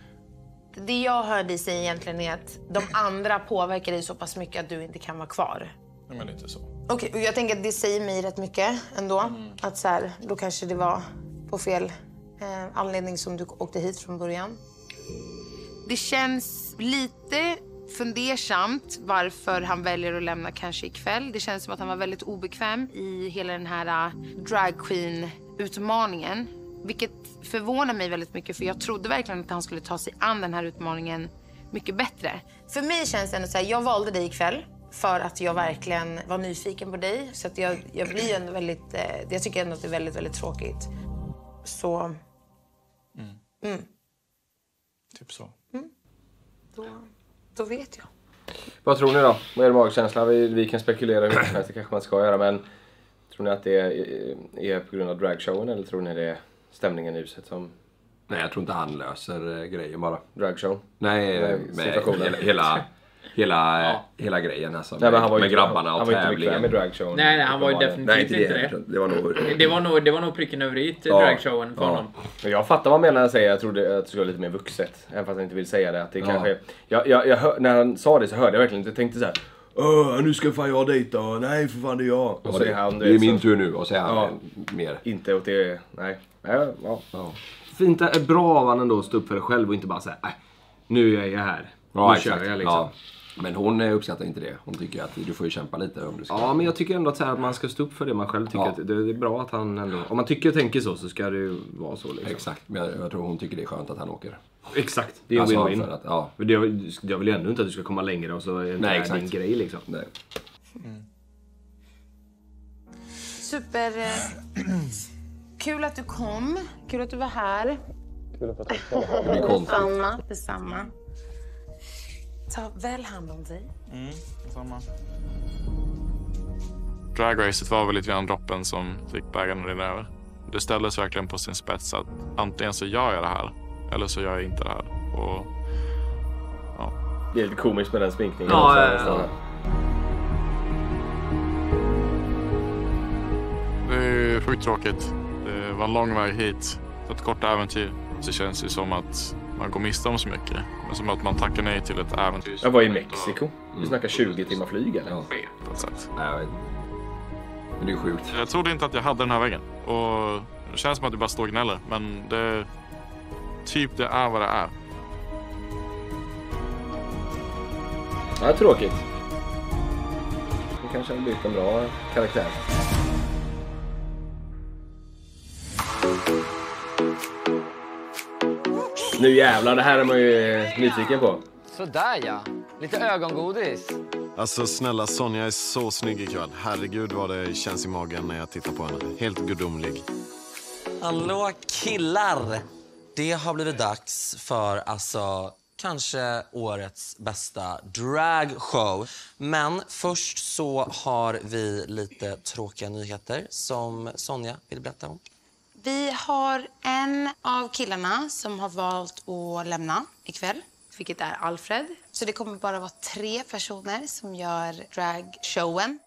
Det jag hör dig säga egentligen är att de andra påverkar dig så pass mycket att du inte kan vara kvar. Nej, men lite så. Okej, och jag tänker att det säger mig rätt mycket ändå. Mm. Att så här, då kanske det var på fel eh, anledning som du åkte hit från början. Det känns lite fundersamt varför han väljer att lämna kanske ikväll. Det känns som att han var väldigt obekväm i hela den här uh, drag queen-utmaningen. Vilket förvånar mig väldigt mycket för jag trodde verkligen att han skulle ta sig an den här utmaningen mycket bättre. För mig känns det ändå så här, jag valde dig ikväll för att jag verkligen var nyfiken på dig. Så att jag, jag blir ändå väldigt... Eh, jag tycker ändå att det är väldigt, väldigt tråkigt. Så... Mm. Typ så. Då, då vet jag. Vad tror ni då? Vad är magkänsla? Vi, vi kan spekulera hur mycket som helst, det kanske man ska göra men Tror ni att det är, är på grund av dragshowen eller tror ni det är stämningen i huset som... Nej, jag tror inte han löser eh, grejen bara. Dragshow? Nej, Nej, med situationen. hela, hela, hela, hela grejen alltså. Nej, men han var ju med inte- grabbarna och han var inte bekväm tävlingen. med dragshowen. Nej, nej, han var ju definitivt Nej, inte det. det. Det var nog... Det var nog, det var nog pricken över i Ja. dragshowen för Ja. honom. Men jag fattar vad han menar när han säger jag trodde att det skulle vara lite mer vuxet. Även fast han inte vill säga det. Att det Ja. kanske, jag, jag, jag när han sa det så hörde jag verkligen inte. Jag tänkte så här. Åh, nu ska fan jag dejta. Nej, för fan det är jag. Och Ja, så det- är han, du det är min så- tur nu, och så är han mer. Inte åt det, nej. Ja, ja. Fint, bra av han ändå att stå upp för det själv och inte bara säga äh, nu är jag här. Ja, nu exakt. kör jag liksom. Men hon eh, uppskattar inte det. Hon tycker att du får ju kämpa lite om du ska. Ja, men jag tycker ändå att, så här, att man ska stå upp för det man själv tycker. Ja. Att det, det är bra att han ändå... Om man tycker och tänker så, så ska det ju vara så. Liksom. Exakt, men jag, jag tror hon tycker det är skönt att han åker. Exakt, det är Alltså, win-win. ja. Men det, jag vill ju ändå inte att du ska komma längre och så är det inte Nej, exakt. din grej liksom. Nej. Super... Eh, kul att du kom. Kul att du var här. Kul att få träffa Det blir konstigt. Detsamma. Detsamma. Ta väl hand om dig. Mm, detsamma. Dragracet var väl lite grann droppen som fick bägaren att rinna över. Det ställdes verkligen på sin spets att antingen så gör jag det här eller så gör jag inte det här. Och Det är lite komiskt med den sminkningen. Ja, också, ja, ja. Det är sjukt tråkigt. Det var en lång väg hit. Ett kort äventyr. Så känns det som att man går miste om så mycket. Men som att man tackar nej till ett äventyr. Jag var i Mexiko. Vi snackar 20 timmar flyg eller? På ett sätt. Nej. Men det är sjukt. Jag trodde inte att jag hade den här väggen. Och det känns som att du bara står och gnäller. Men det... Typ det är vad det är. Ja, tråkigt. Det kanske hade blivit en bra karaktär. Nu jävlar, det här är man ju eh, nyfiken på. Sådär ja. Lite ögongodis. Alltså snälla Sonja är så snygg ikväll. Herregud vad det känns i magen när jag tittar på henne. Helt gudomlig. Hallå killar! Det har blivit dags för alltså kanske årets bästa dragshow. Men först så har vi lite tråkiga nyheter som Sonja vill berätta om. Vi har en av killarna som har valt att lämna ikväll, vilket är Alfred. Så det kommer bara vara tre personer som gör dragshowen.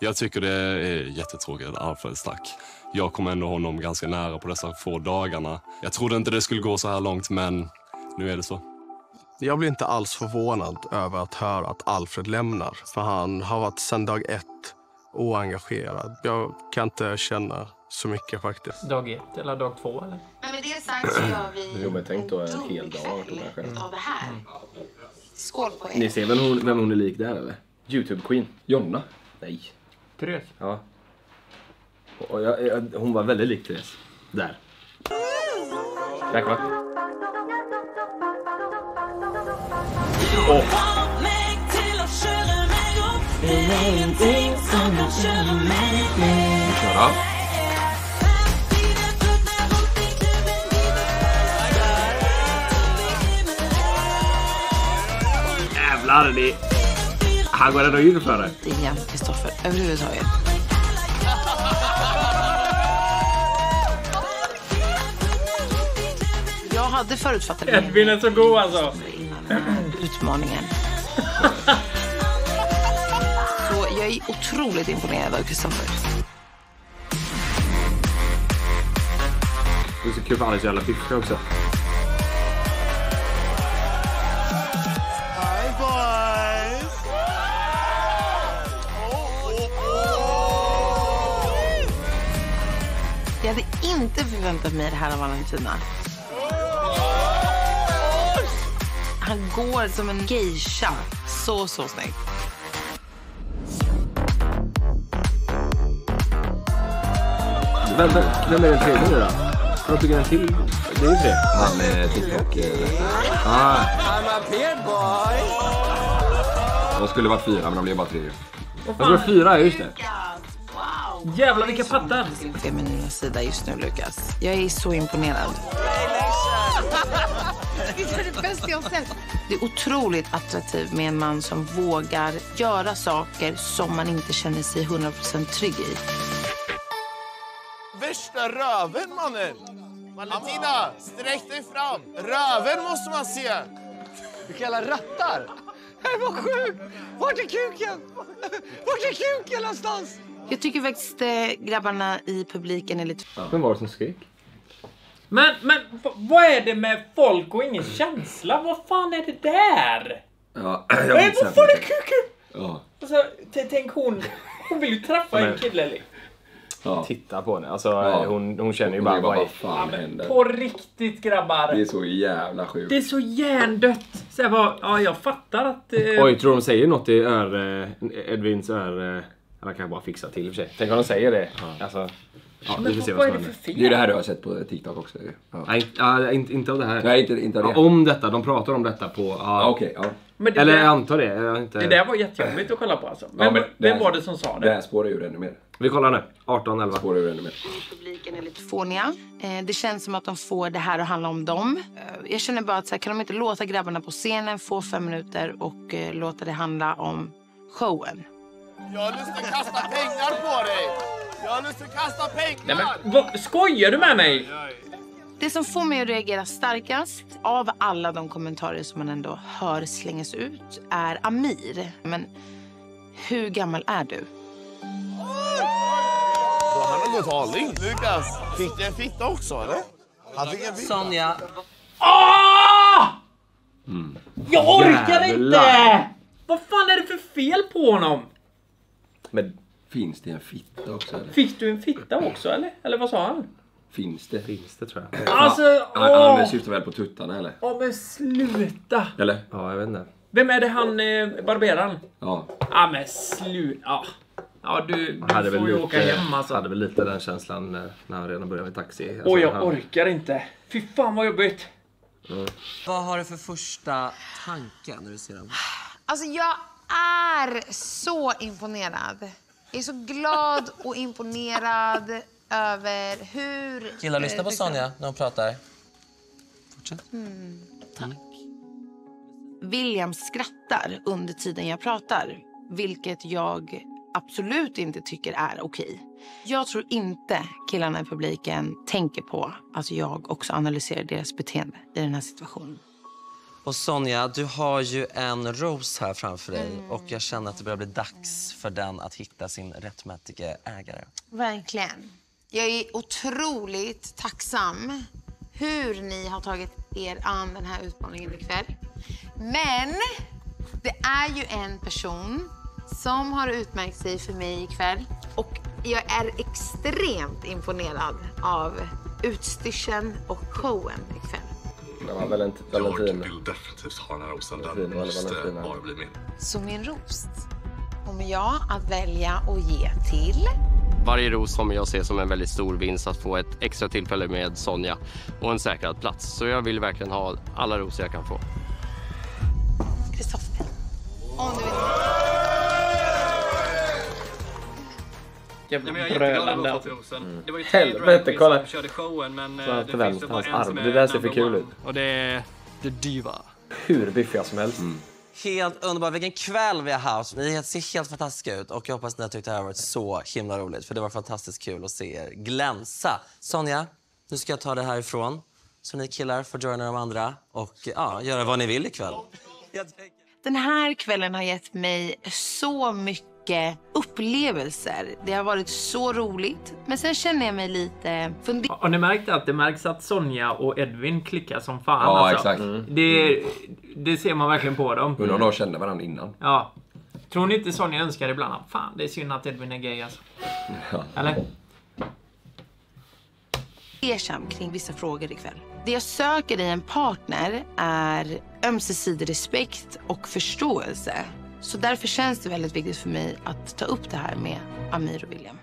Jag tycker det är jättetråkigt att Alfred stack. Jag kom ändå honom ganska nära på dessa få dagarna. Jag trodde inte det skulle gå så här långt, men nu är det så. Jag blir inte alls förvånad över att höra att Alfred lämnar. För han har varit sedan dag ett oengagerad. Jag kan inte känna så mycket faktiskt. Dag ett eller dag två eller? Men med det sagt så gör vi Jo, men tänk då en hel dag. av det här. Skål på er. Ni ser vem hon, vem hon är lik där eller? Youtube-queen. Jonna? Nej. Therese? Ja. Och jag, jag, hon var väldigt lik Therese. Där. Räkna. Ja. Det... Han går ändå in för det. Igen, Kristoffer, överhuvudtaget. Jag hade förutfattade Edvin är så god alltså. innan utmaningen. Så jag är otroligt imponerad av Kristoffer. Det är så kul för han är så jävla fiffig också. Inte förväntat mig det här av Valentina. Han går som en geisha. Så, så snygg. Vem, vem, vem är den tredje nu då? Har de tagit en till? Det är ju tre. Han är TikTok... eh, Ah, I'm up here boy! De skulle varit fyra men de blev bara tre. Vad Jag tror fan? fyra, just det. Jävlar vilka pattar! Din feminina sida just nu, Lukas. Jag är så imponerad. Det är det bästa jag sett. Det är otroligt attraktivt med en man som vågar göra saker som man inte känner sig 100% trygg i. Värsta röven mannen! Valentina, sträck dig fram! Röven måste man se! Vilka jävla rattar! Nej, vad sjukt! Vart är kuken? Vart är kuken någonstans? Jag tycker faktiskt eh, grabbarna i publiken är lite... Vem var det som skrek? Men, men vad är det med folk och ingen känsla? Vad fan är det där? Ja, jag minns vad fan är kuken? Ja. Alltså, tänk hon. Hon vill ju träffa en kille. liksom. Titta på henne. Alltså, Ja. hon, hon känner ju Hon bara bara, vad fan händer? På riktigt grabbar. Det är så jävla sjukt. Det är så hjärndött. Så jag bara, ja jag fattar att... Eh, Oj, tror de säger något i ör, eh, Edvins ör... Han kan bara fixa till i och för sig. Tänk om de säger det. Alltså, ja, Men vi får se vad vad är det för fel? Det är ju det här du har sett på TikTok också. Ja. Nej, ja, inte, inte av det här. Nej, inte, inte av det. Ja, om detta. De pratar om detta på... Ja, Ja, okej, ja. Men det Eller där- jag antar det. Jag inte... Det där var jättejobbigt att kolla på alltså. Men, Ja, men det vem här- var det som sa Det det? här spårar ur ännu mer. Vi kollar nu. 18, 11. Spårar ur ännu mer. Publiken är lite fåniga. Eh, det känns som att de får det här att handla om dem. Eh, jag känner bara att så här, kan de inte låta grabbarna på scenen få fem minuter och eh, låta det handla om showen? Jag har lust att kasta pengar på dig! Jag har lust att kasta pengar! Nej, men, vad, skojar du med mig? Det som får mig att reagera starkast av alla de kommentarer som man ändå hör slängas ut är Amir. Men hur gammal är du? Han har gått all in. Lukas, fick du en fitta också eller? Han fick en fitta. Sonja, Ah! Jag orkar inte! Jävlar. Vad fan är det för fel på honom? Men Finns det en fitta också eller? Fick du en fitta också eller? Eller vad sa han? Finns det? finns det tror jag. Alltså, Han, åh! han syftar väl på tuttarna eller? Ja men sluta! Eller? Ja, jag vet inte. Vem är det han, eh, barberaren? Ja. Ja men sluta. Ja. ja du, du hade får väl ju lite, åka hem alltså. hade väl lite den känslan när, när han redan började med taxi. Alltså, Oj jag han, orkar inte. Fy fan vad jobbigt. vad har du för första tanke när du ser dem? Alltså jag är så imponerad. Jag är så glad och imponerad över hur... Killar, lyssna på liksom- Sonja när hon pratar. Mm, tack. William skrattar under tiden jag pratar, vilket jag absolut inte tycker är okej. Jag tror inte killarna i publiken tänker på att jag också analyserar deras beteende i den här situationen. Och Sonja, du har ju en Rose här framför dig och jag känner att det börjar bli dags för den att hitta sin rättmätige ägare. Verkligen. Jag är otroligt tacksam hur ni har tagit er an den här utmaningen ikväll. Men det är ju en person som har utmärkt sig för mig ikväll. Och jag är extremt imponerad av utstyrseln och showen ikväll. Det var Valent, Valentin. Jag vill definitivt ha den här rosen. Den måste bara bli min. Så min rost kommer jag att välja att ge till... Varje ros kommer jag se som en väldigt stor vinst att få ett extra tillfälle med Sonja och en säkrad plats. Så jag vill verkligen ha alla rosor jag kan få. Kristoffer. Om du vill. Jävla jag är jätteglad brölande. Mm. Det var ju tre Helvete, kolla. som körde showen men eh, det förväntar finns bara en arm. som är Det där ser för kul ut. Och det är The Diva. Hur biffiga som helst. Helt underbart. Vilken kväll vi har haft. Ni ser helt fantastiska ut och jag hoppas att ni har tyckt det här har varit så himla roligt för det var fantastiskt kul att se er glänsa. Sonja, nu ska jag ta det härifrån så ni killar får joina de andra och ja, göra vad ni vill ikväll. Den här kvällen har gett mig så mycket upplevelser. Det har varit så roligt. Men sen känner jag mig lite funderad. Har ni märkt att det märks att Sonja och Edvin klickar som fan? Ja, alltså. exakt. Det, det ser man verkligen på dem. Undrar om de kände varandra innan. Ja. Tror ni inte Sonja önskar ibland att fan, det är synd att Edvin är gay alltså? Eller? fundersam kring vissa frågor ikväll. Det jag söker i en partner är ömsesidig respekt och förståelse. Så därför känns det väldigt viktigt för mig att ta upp det här med Amir och William.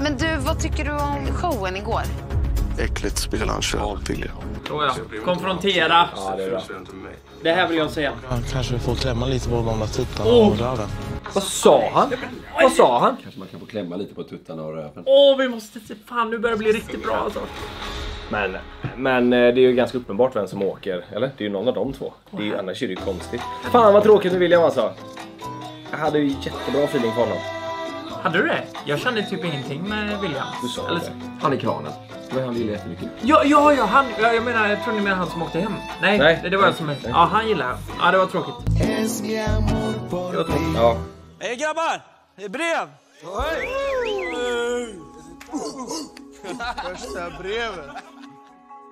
Men du, vad tycker du om showen igår? äckligt spel han kör, tycker jag. Så ja. Konfrontera. Ja, det är bra. Det här vill jag säga. Han kanske får klämma lite på de där tuttarna Oh. och röven. Vad sa han? Vad sa han? Kanske man kan få klämma lite på tuttarna och röven. Åh, vi måste se. Fan, nu börjar det bli riktigt bra alltså. Men, men eh, det är ju ganska uppenbart vem som åker, eller? Det är ju någon av de två. Det är ju, annars är det ju konstigt. Fan vad tråkigt med William alltså. Jag hade ju jättebra feeling för honom. Hade du det? Jag kände typ ingenting med William. Du sa Eller- det. Han i kranen. Men han ville jättemycket. Ja, ja, ja, han, ja, jag menar, jag tror ni menar han som åkte hem. Nej, Nej. det, det var jag som... Ja, han gillar jag. Ja, det var tråkigt. Ja. Hej grabbar! Det är brev! Första brevet.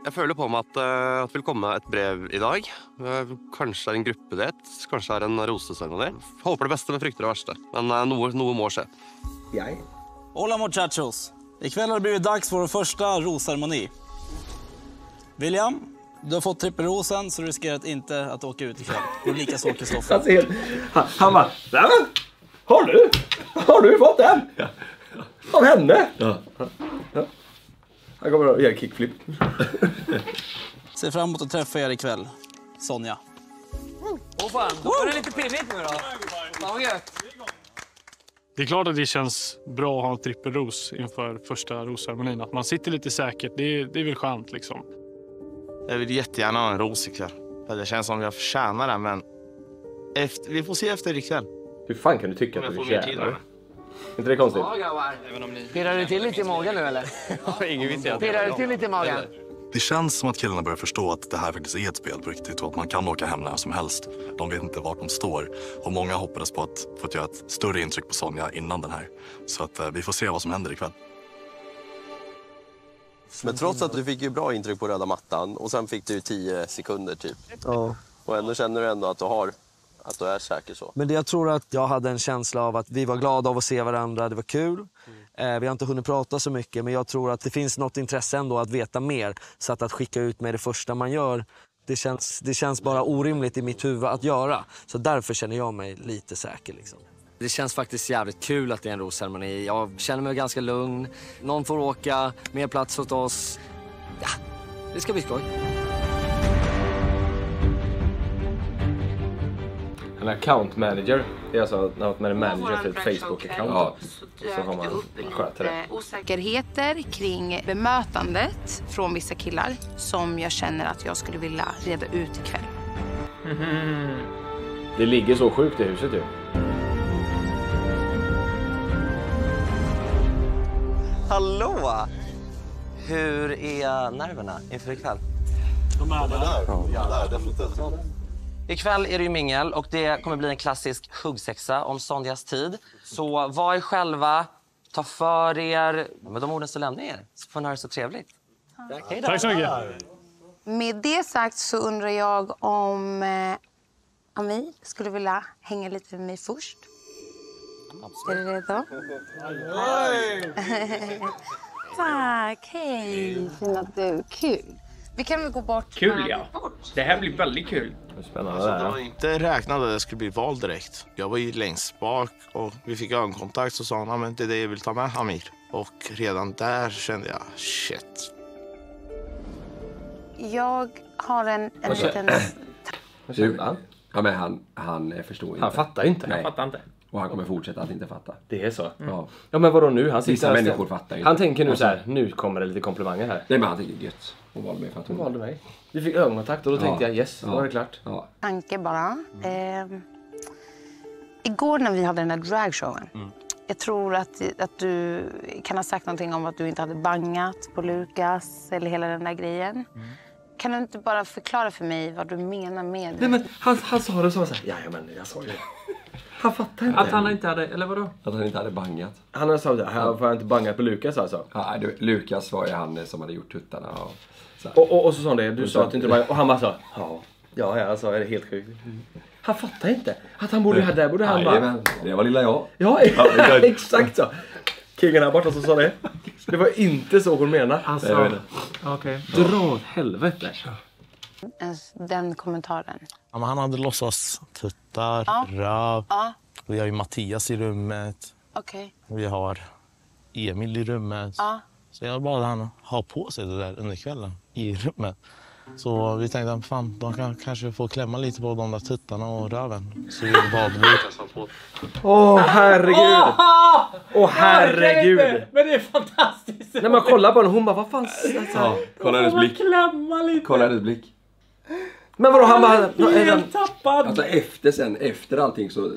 Jeg føler på meg at, eh, at det vil komme et brev i dag. Eh, Kanskje det er en gruppedate, kanskje det er en roseseremoni. Håper det beste, men frykter det verste. Men eh, noe, noe må skje. Jag? Hola muchachos! Ikväll har det blivit dags för vår första rosceremoni. William, du har fått trippelrosen så du riskerar att inte att åka ut ikväll. Och likaså Kristoffer. Han, ser, han, han bara, Nämen! Har du? Har du fått den? Av henne? Ja. Han kommer att göra kickflip. Ser fram emot att träffa er ikväll. Sonja. Åh fan, då var det lite pinnigt nu då. Fan vad gött. Det är klart att det känns bra att ha en trippelros inför första rosceremonin. Att man sitter lite säkert, det är, det är väl skönt liksom. Jag vill jättegärna ha en ros ikväll. Det känns som jag förtjänar den, men efter, vi får se efter ikväll. Hur fan kan du tycka att du förtjänar det? Inte det konstigt? Pirrar det till lite i magen nu eller? Ingen säga att Pirrar det till lite i magen? Det känns som att killarna börjar förstå att det här faktiskt är ett spel på riktigt och att man kan åka hem när som helst. De vet inte vart de står och många hoppades på att få göra ett större intryck på Sonja innan den här. Så att eh, vi får se vad som händer ikväll. Men trots att du fick ju bra intryck på röda mattan och sen fick du 10 sekunder typ. Ja. Och ändå känner du ändå att du har, att du är säker så. Men det, jag tror att jag hade en känsla av att vi var glada av att se varandra, det var kul. Eh, vi har inte hunnit prata så mycket men jag tror att det finns något intresse ändå att veta mer. Så att, att skicka ut mig det första man gör, det känns, det känns bara orimligt i mitt huvud att göra. Så därför känner jag mig lite säker. Liksom. Det känns faktiskt jävligt kul att det är en rosceremoni. Jag känner mig ganska lugn. Någon får åka, mer plats åt oss. Ja, det ska bli skoj. En account manager. Det är alltså något med en manager för ett Facebook-account. Ja. Så har man sköter det. Osäkerheter kring bemötandet från vissa killar som jag känner att jag skulle vilja reda ut ikväll. Det ligger så sjukt i huset ju. Hallå! Hur är nerverna inför ikväll? De är där. Ikväll är det ju mingel och det kommer bli en klassisk huggsexa om Sonjas tid. Så var er själva, ta för er. Med de orden så lämnar jag er. Så får ni ha det så trevligt. Hej då. Tack så mycket. Med det sagt så undrar jag om eh, Amir skulle vilja hänga lite med mig först. Är du redo? Tack, hej. Fina du. Kul. Vi kan väl gå bort? Kul ja. Det här blir väldigt kul. Spännande Alltså, det var inte räknat att jag skulle bli vald direkt. Jag var ju längst bak och vi fick ögonkontakt så sa han "Ja, men det är det jag vill ta med Amir. Och redan där kände jag shit. Jag har en, en liten... Du, ja, men han, han eh, förstår inte. Han fattar inte. Nej. Han fattar inte. Och han kommer fortsätta att inte fatta. Det är så? Ja. Ja men vadå nu? Han Vissa sitter här- människor fattar ju Han inte. tänker nu Alltså- så här, nu kommer det lite komplimanger här. Nej men han är gött. Hon valde mig för att hon Hon valde mig. Vi fick ögonkontakt och då Ja. tänkte jag yes, då Ja. var det klart. Ja. tanke bara. Eh, igår när vi hade den här dragshowen. Jag tror att, att du kan ha sagt någonting om att du inte hade bangat på Lukas eller hela den där grejen. Kan du inte bara förklara för mig vad du menar med det? Nej men han, han sa det så såhär, jajamän jag sa ju det. Han fattar inte. Att han inte hade, eller vadå? Att han inte hade bangat. Han hade sagt, här får jag inte bangat på Lukas alltså. Ja, du, Lukas var ju han som hade gjort tuttarna. Och, så. Och, och, och så sa han det, du Och sa så- att du inte bangat. Och han bara sa, ja. Ja, ja, alltså är det helt sjukt. Han fattar inte. Att han borde, där borde han bara... Det var lilla jag. Ja, exakt så. Kingen här borta som sa det. Det var inte så hon menade. Alltså, okej. Dra åt helvete. Den kommentaren. Ja, men han hade låtsas tuttar, Ja. röv. Ja, Vi har ju Mattias i rummet. okej. Vi har Emil i rummet. Ja. Så jag bad han ha på sig det där under kvällen i rummet. Så vi tänkte att fan, de kan kanske få klämma lite på de där tuttarna och röven. Så vi bad Lukas ha på Åh herregud! Åh herregud! Men det är fantastiskt! När man kollar på henne, hon bara vad fan... Ja, kolla hennes blick. Kolla hennes blick. Men vadå han bara... Helt tappad. Alltså efter sen, efter allting så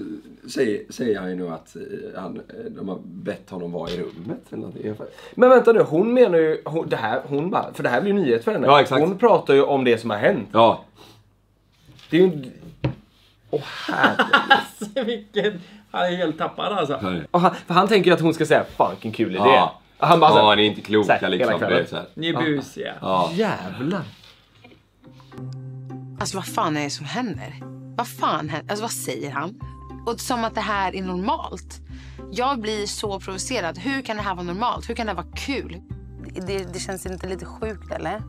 säger, säger han ju nu att eh, han, eh, de har bett honom vara i rummet. Eller någonting. Men vänta nu, hon menar ju... Hon, det här, hon bara, för det här blir ju nyhet för henne. Ja, exakt. Hon pratar ju om det som har hänt. Ja. Det är ju... Åh herregud. Alltså, vilken... Han är helt tappad alltså. Och han, för han tänker ju att hon ska säga fan vilken kul idé. Ja. Han bara Ja, ni är inte kloka så här, liksom. Ni är busiga. Ja. Jävlar. Alltså vad fan är det som händer? Vad fan händer? Alltså vad säger han? Och som att det här är normalt. Jag blir så provocerad. Hur kan det här vara normalt? Hur kan det här vara kul? Det, det känns inte lite sjukt eller?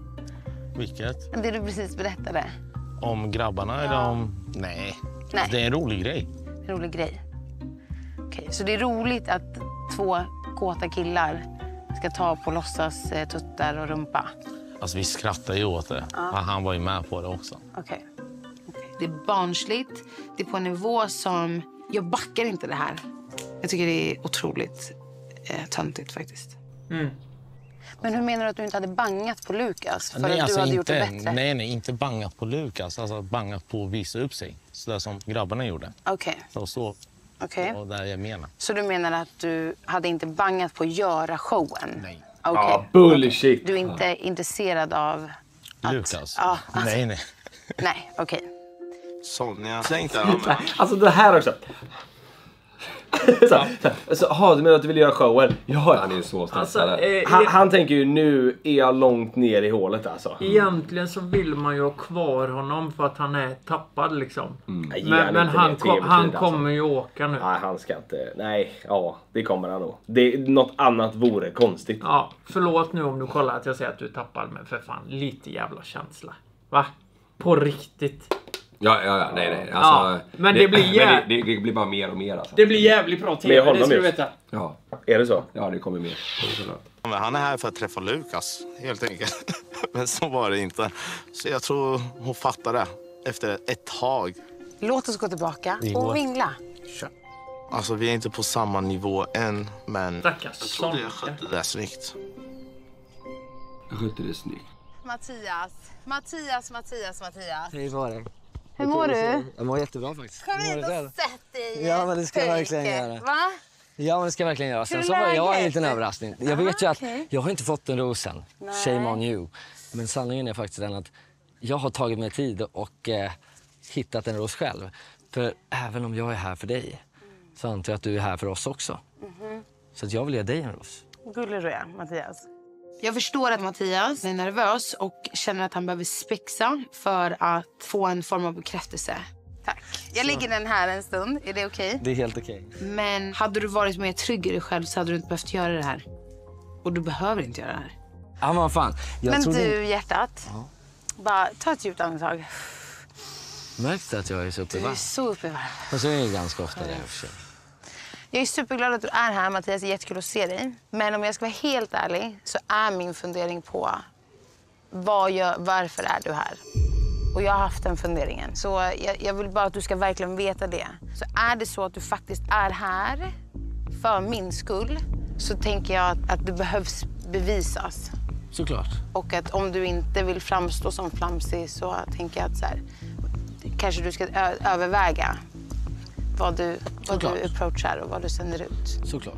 Vilket? Det du precis berättade. Om grabbarna eller om... Nej. Nej. Det är en rolig grej. En rolig grej. Okej, så det är roligt att två kåta killar ska ta på låtsas eh, tuttar och rumpa. Alltså vi skrattar ju åt det. Ja. Han var ju med på det också. Okej. Okej. Det är barnsligt. Det är på en nivå som... Jag backar inte det här. Jag tycker det är otroligt eh, töntigt faktiskt. Mm. Men hur menar du att du inte hade bangat på Lukas för nej, att alltså du hade inte, gjort det bättre? nej, nej, inte bangat på Lukas. Alltså bangat på att visa upp sig. Sådär som grabbarna gjorde. Okej. Så, så Okej. och där jag menar. Så du menar att du hade inte bangat på att göra showen? Nej. Okej. Ja, bullshit. Du är inte intresserad av... Lukas? Ja, alltså- Nej, nej. Nej, okej. Sonja. Tänkte med. Alltså det här också. så, så, så, aha, du menar att du vill göra showen? Ja, Han är ju så Alltså, stressad. eh, han, han tänker ju nu är jag långt ner i hålet alltså. Egentligen så vill man ju ha kvar honom för att han är tappad liksom. Ge Men, han men inte han, kom, han alltså. kommer ju åka nu. Nej, han ska inte. Nej, ja, det kommer han nog. Det, något annat vore konstigt. Ja, förlåt nu om du kollar att jag säger att du är tappad, men för fan, lite jävla känsla. Va? På riktigt. Ja, ja, ja, nej, nej. Alltså, Ja, men det blir jä- men det, det, det blir bara mer och mer alltså. Det blir jävligt bra TV, Med honom det ska du veta. Ja. Är det så? Ja, det kommer mer. Han är här för att träffa Lukas, helt enkelt. Men så var det inte. Så jag tror hon fattade det efter ett tag. Låt oss gå tillbaka Det och vingla. Alltså vi är inte på samma nivå än, men Stackars jag trodde jag skötte det där snyggt. Jag skötte det snyggt. Mattias, Mattias, Mattias, Mattias. Hej på dig. Hur mår du? Jag mår jättebra faktiskt. Kom hit och sätt dig Ja, men det ska jag verkligen göra. Va? Ja, men det ska jag verkligen göra. Sen så är har jag en liten överraskning. Jag vet ju att jag har inte fått en ros än. Shame on you. Men sanningen är faktiskt den att jag har tagit mig tid och eh, hittat en ros själv. För även om jag är här för dig så antar jag att du är här för oss också. Mhm. Så att jag vill ge dig en ros. Gullig du är, Mattias. Jag förstår att Mattias är nervös och känner att han behöver spexa för att få en form av bekräftelse. Tack. Jag lägger den här en stund. Är det okej? Det är helt okej. Men hade du varit mer trygg i dig själv så hade du inte behövt göra det här. Och du behöver inte göra det här. Ja, men fan. Jag Men trodde du, hjärtat. Bara ta ett djupt andetag. Märks det att jag är så uppe i Du är varv? så uppe i varv. Och så är jag ganska ofta det i och för sig. Jag är superglad att du är här, Mattias. Det är jättekul att se dig. Men om jag ska vara helt ärlig så är min fundering på vad gör, varför är du här? Och jag har haft den funderingen. Så jag, jag vill bara att du ska verkligen veta det. Så är det så att du faktiskt är här för min skull så tänker jag att, att det behövs bevisas. Såklart. Och att om du inte vill framstå som flamsig så tänker jag att så här, kanske du ska överväga vad du, vad Såklart. du approachar och vad du sänder ut. Såklart.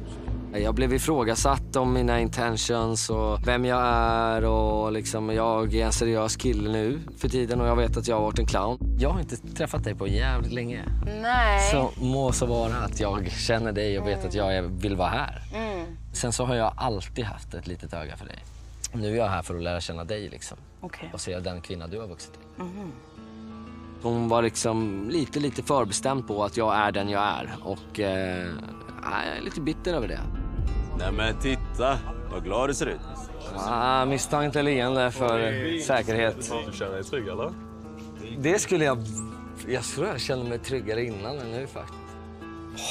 Jag blev ifrågasatt om mina intentions och vem jag är och liksom jag är en seriös kille nu för tiden och jag vet att jag har varit en clown. Jag har inte träffat dig på jävligt länge. Nej. Så må så vara att jag känner dig och vet att jag vill vara här. Mm. Sen så har jag alltid haft ett litet öga för dig. Nu är jag här för att lära känna dig liksom. Okej. Och se den kvinna du har vuxit till. Mhm. Hon var liksom lite, lite förbestämd på att jag är den jag är. Och eh, jag är lite bitter över det. Nej men titta, vad glad du ser ut. Ah, misstänkt leende för säkerhet. Du känner dig trygg eller? Det skulle jag... Jag tror jag kände mig tryggare innan än nu faktiskt.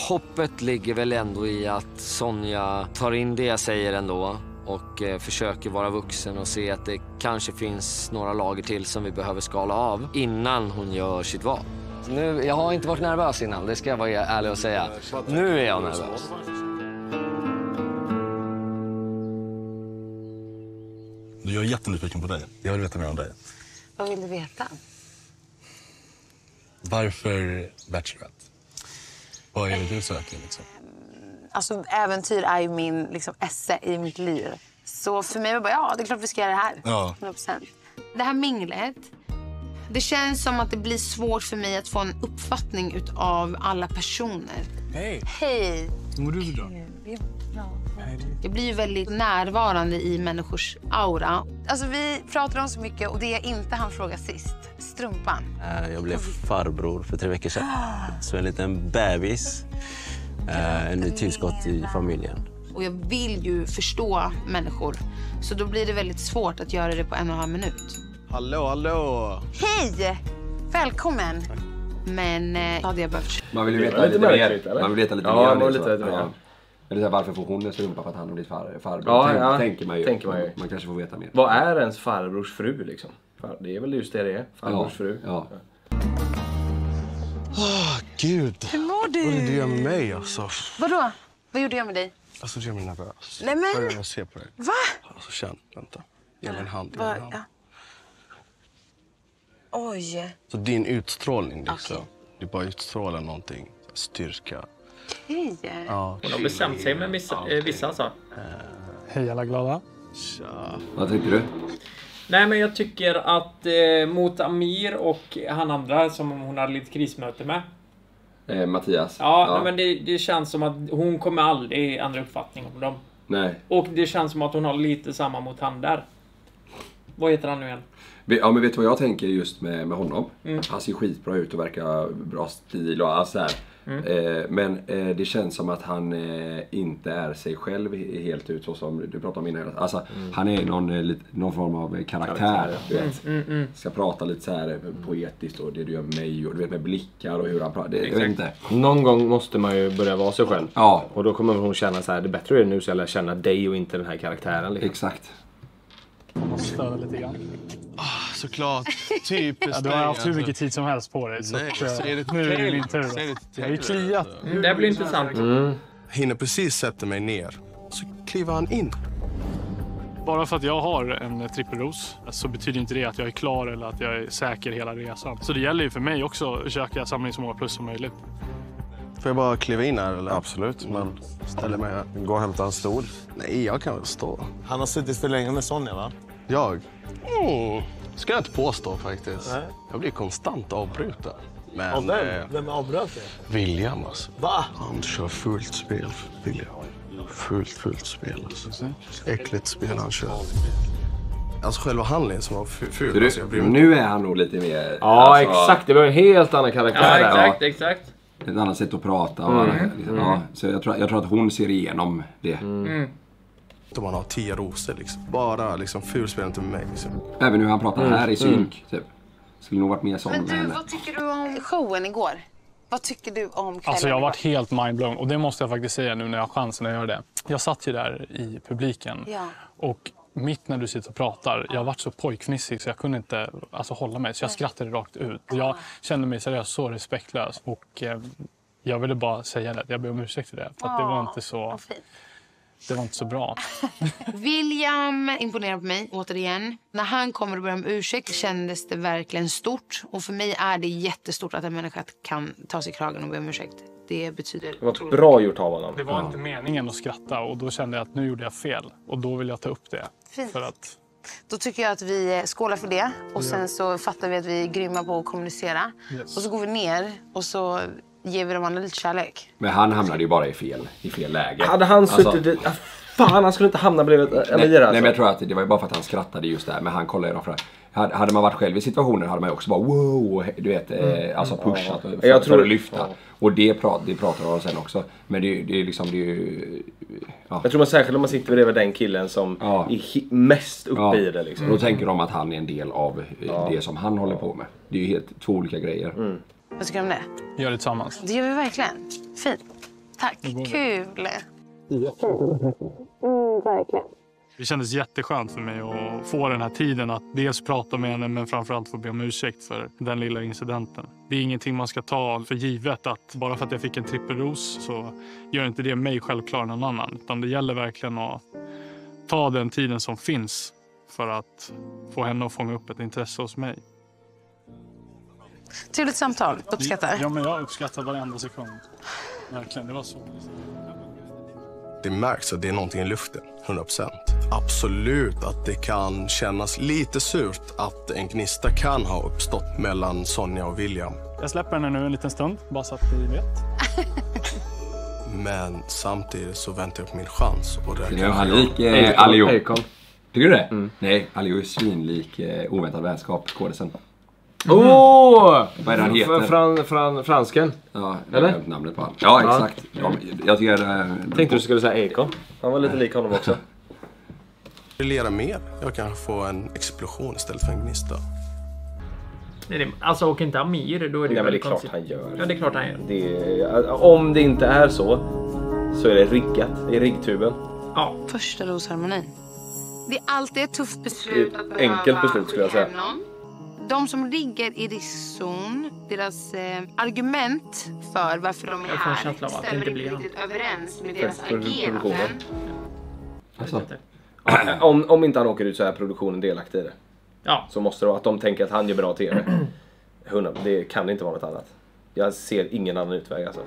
Hoppet ligger väl ändå i att Sonja tar in det jag säger ändå. Och eh, försöker vara vuxen och se att det kanske finns några lager till som vi behöver skala av innan hon gör sitt val. Nu, jag har inte varit nervös innan, det ska jag vara ärlig och säga. Nu är jag nervös. Jag är jättenyfiken på dig. Jag vill veta mer om dig. Vad vill du veta? Varför Bachelorette? Vad är det du söker liksom? Alltså äventyr är ju min liksom, esse i mitt liv. Så för mig var det bara, ja det är klart vi ska göra det här. Ja. 100%. Det här minglet. Det känns som att det blir svårt för mig att få en uppfattning utav alla personer. Hej! Hej! Mår du bra? Jag blir ju väldigt närvarande i människors aura. Alltså vi pratar om så mycket och det jag inte hann fråga sist. Strumpan. Eh, Jag blev farbror för tre veckor sedan. Så en liten bebis. Eh, En ny tillskott i familjen. Och jag vill ju förstå människor. Så då blir det väldigt svårt att göra det på en och en halv minut. Hallå, hallå! Hej! Välkommen! Men eh, hade jag behövt... Man vill ju veta lite lite mer. eller? Man vill veta lite Ja, mer. man vill liksom. lite veta mer. Ja. Eller så här, varför får hon en strumpa för att han har blivit far, farbror? Ja, Tänk, ja. Tänker man ju. Tänker man ju. Man kanske får veta mer. Vad är ens farbrors fru liksom? Det är väl just det det är. Farbrors Ja, fru. Ja. Åh, gud. Hur mår du? Vad du gör med mig alltså? Vadå? Vad gjorde jag med dig? Alltså du gör mig nervös. Nej, men- Vad är det jag ser på dig? Va? Alltså känn, vänta. Ge mig en hand. Ge mig Vad- en hand. ja. Oj. Så din utstrålning liksom. Du bara utstrålar någonting. Styrka. Hej. Ja. Hon har bestämt sig med vissa, eh, vissa alltså. Hej alla glada. Tja. Vad tycker du? Nej men jag tycker att eh, mot Amir och han andra som hon hade lite krismöte med. Eh, Mattias? Ja, Nej, men det, det känns som att hon kommer aldrig ändra uppfattning om dem. Nej. Och det känns som att hon har lite samma mot han där. Vad heter han nu igen? Ja men vet du vad jag tänker just med, med honom? Mm. Han ser skitbra ut och verkar bra stil och allt så här. Mm. Eh, men eh, det känns som att han eh, inte är sig själv he- helt ut så som du pratade om innan. Alltså, Han är någon, lit- någon form av karaktär. Karaktär, Du vet. Mm, mm, mm. Ska prata lite så här eh, poetiskt och det du gör med mig och du vet med blickar och hur han pratar. Det, jag vet inte. Någon gång måste man ju börja vara sig själv. Ja. Och då kommer hon känna så här, det är bättre är nu så jag lär känna dig och inte den här karaktären. Liksom. Exakt. Jag måste störa lite grann. Såklart. Typiskt Ja, du har haft hur alltså. mycket tid som helst på dig. Så Nej, att, eh, säg det till nu är det min tur. Det mig. kliat. Mm, det blir intressant. Mm. Hinner precis sätta mig ner. Så kliver han in. Bara för att jag har en trippelros så betyder inte det att jag är klar eller att jag är säker hela resan. Så det gäller ju för mig också att försöka samla in så många plus som möjligt. Får jag bara kliva in här eller? Absolut, men ställer mig här. Gå och hämta en stol. Nej, jag kan väl stå. Han har suttit för länge med Sonja va? Jag? Mm. Ska jag inte påstå faktiskt. Nej. Jag blir konstant avbruten. Men Av vem? eh, Vem avbröt dig? William alltså. Va? Han kör fullt spel, William. Fullt, fullt spel alltså. Äckligt spel han kör. Alltså själva handlingen som var fu- ful. Du, alltså, jag blir nu är han nog lite mer... Ja, alltså, exakt. Det var en helt annan karaktär Ja, där. exakt, exakt. Ett annat sätt att prata. Och Mm. alla- liksom, ja. Så jag tror, jag tror att hon ser igenom det. Mm. Om man har tio rosor liksom. Bara liksom fulspel inte med mig liksom. Även hur han pratar Mm, här i mm. synk. Typ. Skulle nog varit mer sån Men med du, henne. vad tycker du om showen igår? Vad tycker du om kvällen Alltså jag har varit igår? helt mindblown och det måste jag faktiskt säga nu när jag har chansen att göra det. Jag satt ju där i publiken Ja. och mitt när du sitter och pratar, jag har varit så pojkfnissig så jag kunde inte alltså, hålla mig. Så jag skrattade rakt ut. Jag kände mig seriöst så respektlös och eh, jag ville bara säga det. Jag ber om ursäkt för det. För att det var inte så, det var inte så bra. William imponerar på mig, återigen. När han kommer och ber om ursäkt kändes det verkligen stort. Och för mig är det jättestort att en människa kan ta sig i kragen och be om ursäkt. Det betyder... Det var bra gjort av honom. Det var inte meningen att skratta och då kände jag att nu gjorde jag fel. Och då vill jag ta upp det. Fint. För att Då tycker jag att vi eh, skålar för det. Och Ja. sen så fattar vi att vi är grymma på att kommunicera. Yes. Och så går vi ner och så ger vi de andra lite kärlek. Men han hamnade ju bara i fel, i fel läge. Hade han Alltså- suttit... i- ah, Fan, han skulle inte hamna bredvid Nej, Amir nej alltså. men jag tror att det var bara för att han skrattade just där. Men han kollade ju framför. Hade man varit själv i situationen hade man ju också bara wow, du vet, eh, Mm. alltså Mm. pushat Ja. för, Jag tror- för att lyfta. ja. Och det, prat, det pratar de sen också. Men det, är det är liksom, det är ju... Ja. Jag tror man särskilt om man sitter bredvid den killen som är hi- mest uppe Ja. i det. Liksom. Och Då tänker de att han är en del av eh, Ja. det som han håller på med. Det är ju helt två olika grejer. Vad tycker du om det? gör det tillsammans. Det gör vi verkligen. Fint. Tack. vi. Kul. Mm, verkligen. Det kändes jätteskönt för mig att få den här tiden att dels prata med henne men framförallt få be om ursäkt för den lilla incidenten. Det är ingenting man ska ta för givet att bara för att jag fick en trippelros så gör inte det mig självklar någon annan. Utan det gäller verkligen att ta den tiden som finns för att få henne att fånga upp ett intresse hos mig. Trevligt samtal. Uppskattar. Ja, men jag uppskattar varenda sekund. Verkligen, det var så. Det märks att det är någonting i luften, 100%. Absolut att det kan kännas lite surt att en gnista kan ha uppstått mellan Sonja och William. Jag släpper henne nu en liten stund, bara så att ni vet. Men samtidigt så väntar jag på min chans. Och det är han lik eh, allihop. Tycker du det? Nej, allihop är svinlik eh, oväntad vänskap, skådisen. Åh! Vad är det han heter? Fran, fran, fransken? Ja, Eller? namnet på honom. Ja, exakt. Ja, jag tycker... Eh, Tänkte du skulle säga Ekon. Han var lite lik honom också. Briljera mer. Jag kanske får en explosion istället för en gnista. Nej, det- Alltså åker inte Amir, då är det Nej, men det är klart han gör. Ja, det är klart han gör. Det är, om det inte är så, så är det riggat i riggtuben. Ja. Första rosceremonin. Det är alltid ett tufft beslut att Enkelt beslut skulle jag säga. någon. De som ligger i riskzon, deras eh, argument för varför de är Jag får en här känsla av att det stämmer inte inte blir riktigt överens med För deras produktionen. ageranden. Alltså. Om, om inte han åker ut så är produktionen delaktig i det. Ja. Så måste det vara att de tänker att han gör bra TV. 100, det kan inte vara något annat. Jag ser ingen annan utväg alltså.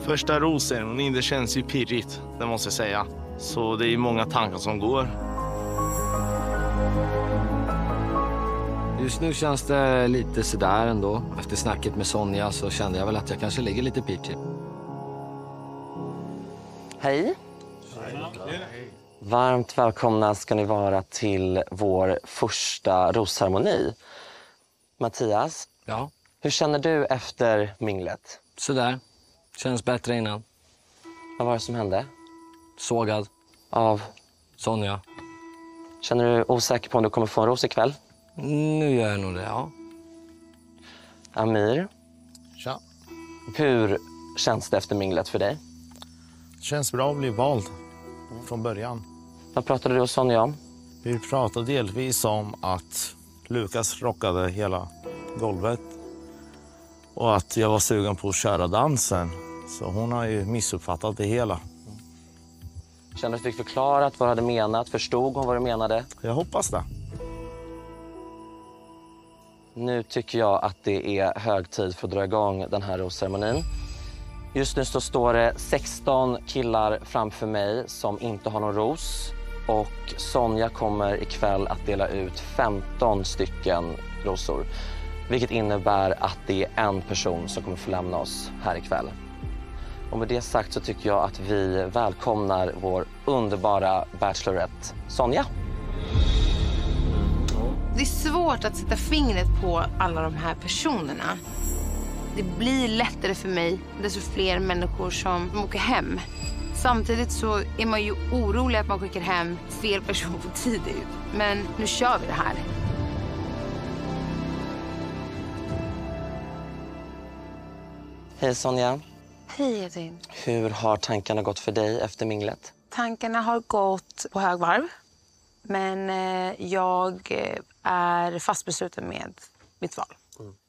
Första rosceremonin, det känns ju pirrigt, det måste jag säga. Så det är många tankar som går. Just nu känns det lite sådär ändå. Efter snacket med Sonja så kände jag väl att jag kanske ligger lite pyrt till. Hej. Varmt välkomna ska ni vara till vår första rosceremoni. Mattias, Ja. hur känner du efter minglet? Sådär. Känns bättre innan. Vad var det som hände? Sågad. Av? Sonja. Känner du osäker på om du kommer få en ros ikväll? Nu gör jag nog det, ja. Amir, Tja. hur känns det efter minglet för dig? Känns bra att bli vald från början. Vad pratade du och Sonja om? Vi pratade delvis om att Lukas rockade hela golvet och att jag var sugen på att köra dansen. Så hon har ju missuppfattat det hela. Kände du att du fick förklarat vad du hade menat? Förstod hon vad du menade? Jag hoppas det. Nu tycker jag att det är hög tid för att dra igång den här rosceremonin. Just nu så står det 16 killar framför mig som inte har någon ros. Och Sonja kommer ikväll att dela ut 15 stycken rosor. Vilket innebär att det är en person som kommer få lämna oss här ikväll. Och med det sagt så tycker jag att vi välkomnar vår underbara Bachelorette Sonja. Det är svårt att sätta fingret på alla de här personerna. Det blir lättare för mig desto fler människor som åker hem. Samtidigt så är man ju orolig att man skickar hem fel person för tidigt. Men nu kör vi det här. Hej Sonja. Hej Edvin. Hur har tankarna gått för dig efter minglet? Tankarna har gått på högvarv. Men eh, jag eh, är fast besluten med mitt val.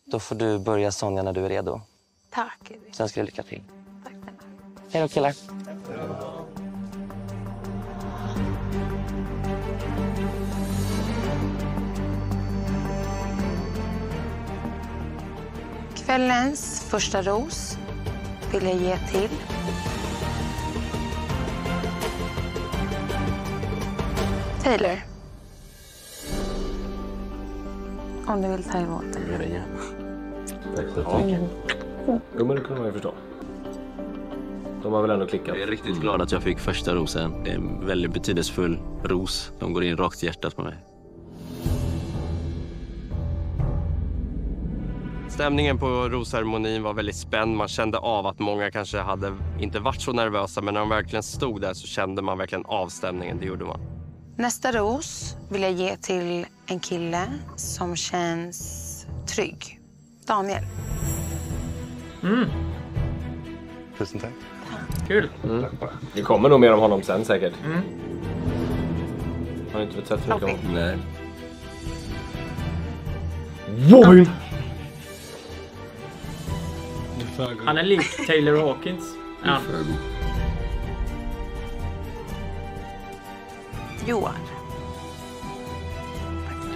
Då får du börja Sonja när du är redo. Tack Edvin. Sen ska du lycka till. Hej då killar. Kvällens första ros vill jag ge till Taylor. Om du vill ta emot den. Gör det gärna. Tack så mycket. Jo men det kunde man ju förstå. De har väl ändå klickat. Jag är riktigt glad att jag fick första rosen. Det är en väldigt betydelsefull ros. De går in rakt i hjärtat på mig. Stämningen på rosceremonin var väldigt spänd. Man kände av att många kanske hade inte varit så nervösa men när de verkligen stod där så kände man verkligen av stämningen. Det gjorde man. Nästa ros vill jag ge till en kille som känns trygg. Daniel. Mm. Tusen tack. Kul. Mm. Det kommer nog mer om honom sen säkert. Mm. Har inte fått sett så mycket om honom. Nej. Woman! Han är lik Taylor Hawkins. Ja. Joar.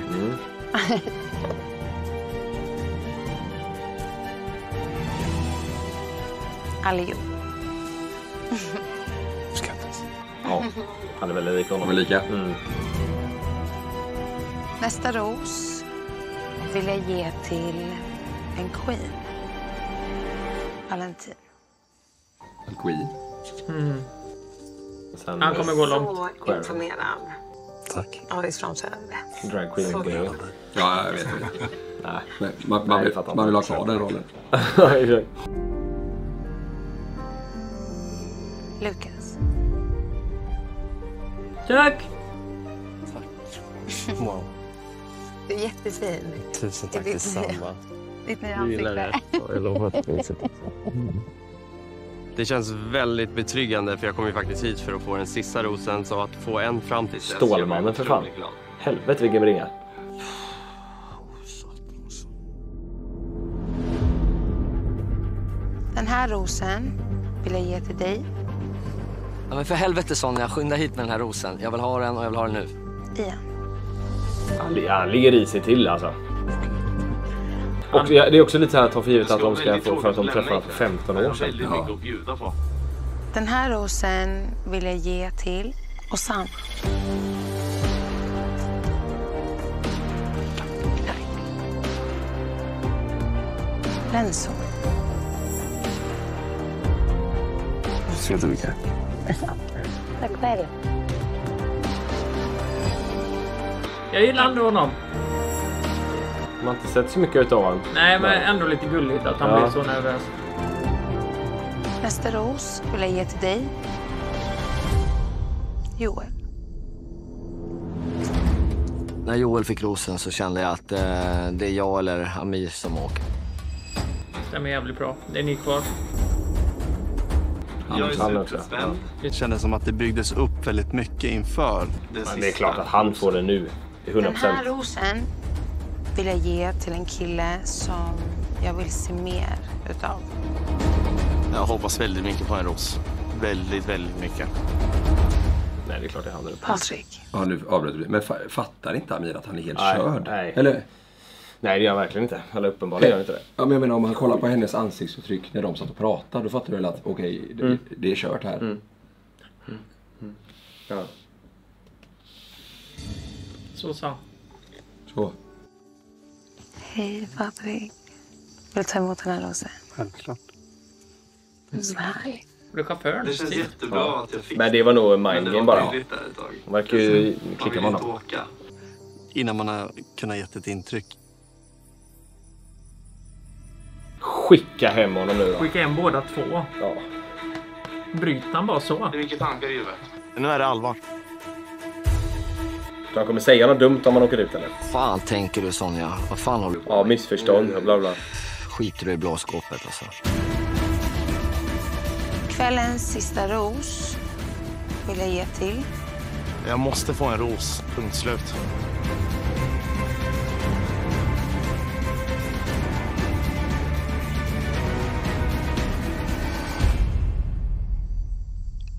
Mm. Allihop. Ja, han är väldigt lik honom. De är lika. Mm. Nästa ros vill jag ge till en queen. Valentin. En queen. Mm. Sen, Han kommer gå långt. Så imponerad Tack. av ditt framträdande. Drag queen Så grejer. Ja, jag vet. Jag vet. Nej. Men man, man, Nej, vill, man vill ha kvar den rollen. Lukas. Tack! Wow. Du är jättefin. Tusen tack detsamma. Ditt nya Du gillar det? ansikte. Ja, jag lovar att det är Det känns väldigt betryggande för jag kom ju faktiskt hit för att få den sista rosen så att få en fram till dess, Stålmannen för fan. Helvete vilken bringa. Den här rosen vill jag ge till dig. Ja, men för helvete Sonja, skynda hit med den här rosen. Jag vill ha den och jag vill ha den nu. Igen. Han ligger i sig till alltså. Och det är också lite så här att ta för givet att de ska få för att de träffade varandra för 15 år sedan. Ja. Den här rosen vill jag ge till Osama. Renzo. Så jättemycket. Tack själv. Jag gillar ändå honom. Man har inte sett så mycket utav honom. Nej, men ändå lite gulligt att han Ja. blir så nervös. Nästa ros vill jag ge till dig. Joel. När Joel fick rosen så kände jag att eh, det är jag eller Amir som åker. Stämmer jävligt bra. Det är ni kvar. Jag är Han också. superspänd. Det kändes som att det byggdes upp väldigt mycket inför det Men det är klart att han får det nu. Det är 100 Den här rosen vill jag ge till en kille som jag vill se mer utav. Jag hoppas väldigt mycket på en ros. Väldigt, väldigt mycket. Nej, det är klart det han där uppe. Patrik. Ja, nu avbröt vi. Men fa- fattar inte Amir att han är helt Nej, körd? nej. Eller? Nej, det gör han verkligen inte. Eller uppenbarligen gör inte det. Ja, men jag menar om man kollar på hennes ansiktsuttryck när de satt och pratade. Då fattar du väl att okej, det, Mm. det är kört här. Mm. Ja. Så sa Så. Hej Patrik. Vill du ta emot den här rosen? Självklart. Mm. Så härligt. Blev chauffören Det känns jättebra att jag fick Men det var nog Men mind det game var bara. Han verkar ju Man klicka med inte honom. Innan man har kunnat ge ett intryck. Skicka hem honom nu då. Skicka hem båda två. Ja. Bryt han bara så. mycket tankar i huvudet. Nu är det allvar. Så han kommer säga något dumt om han åker ut eller? fan tänker du Sonja? Vad fan håller du på Ja, missförstånd och bla bla. Skiter du i blåskåpet alltså? Kvällens sista ros vill jag ge till Jag måste få en ros. Punkt slut.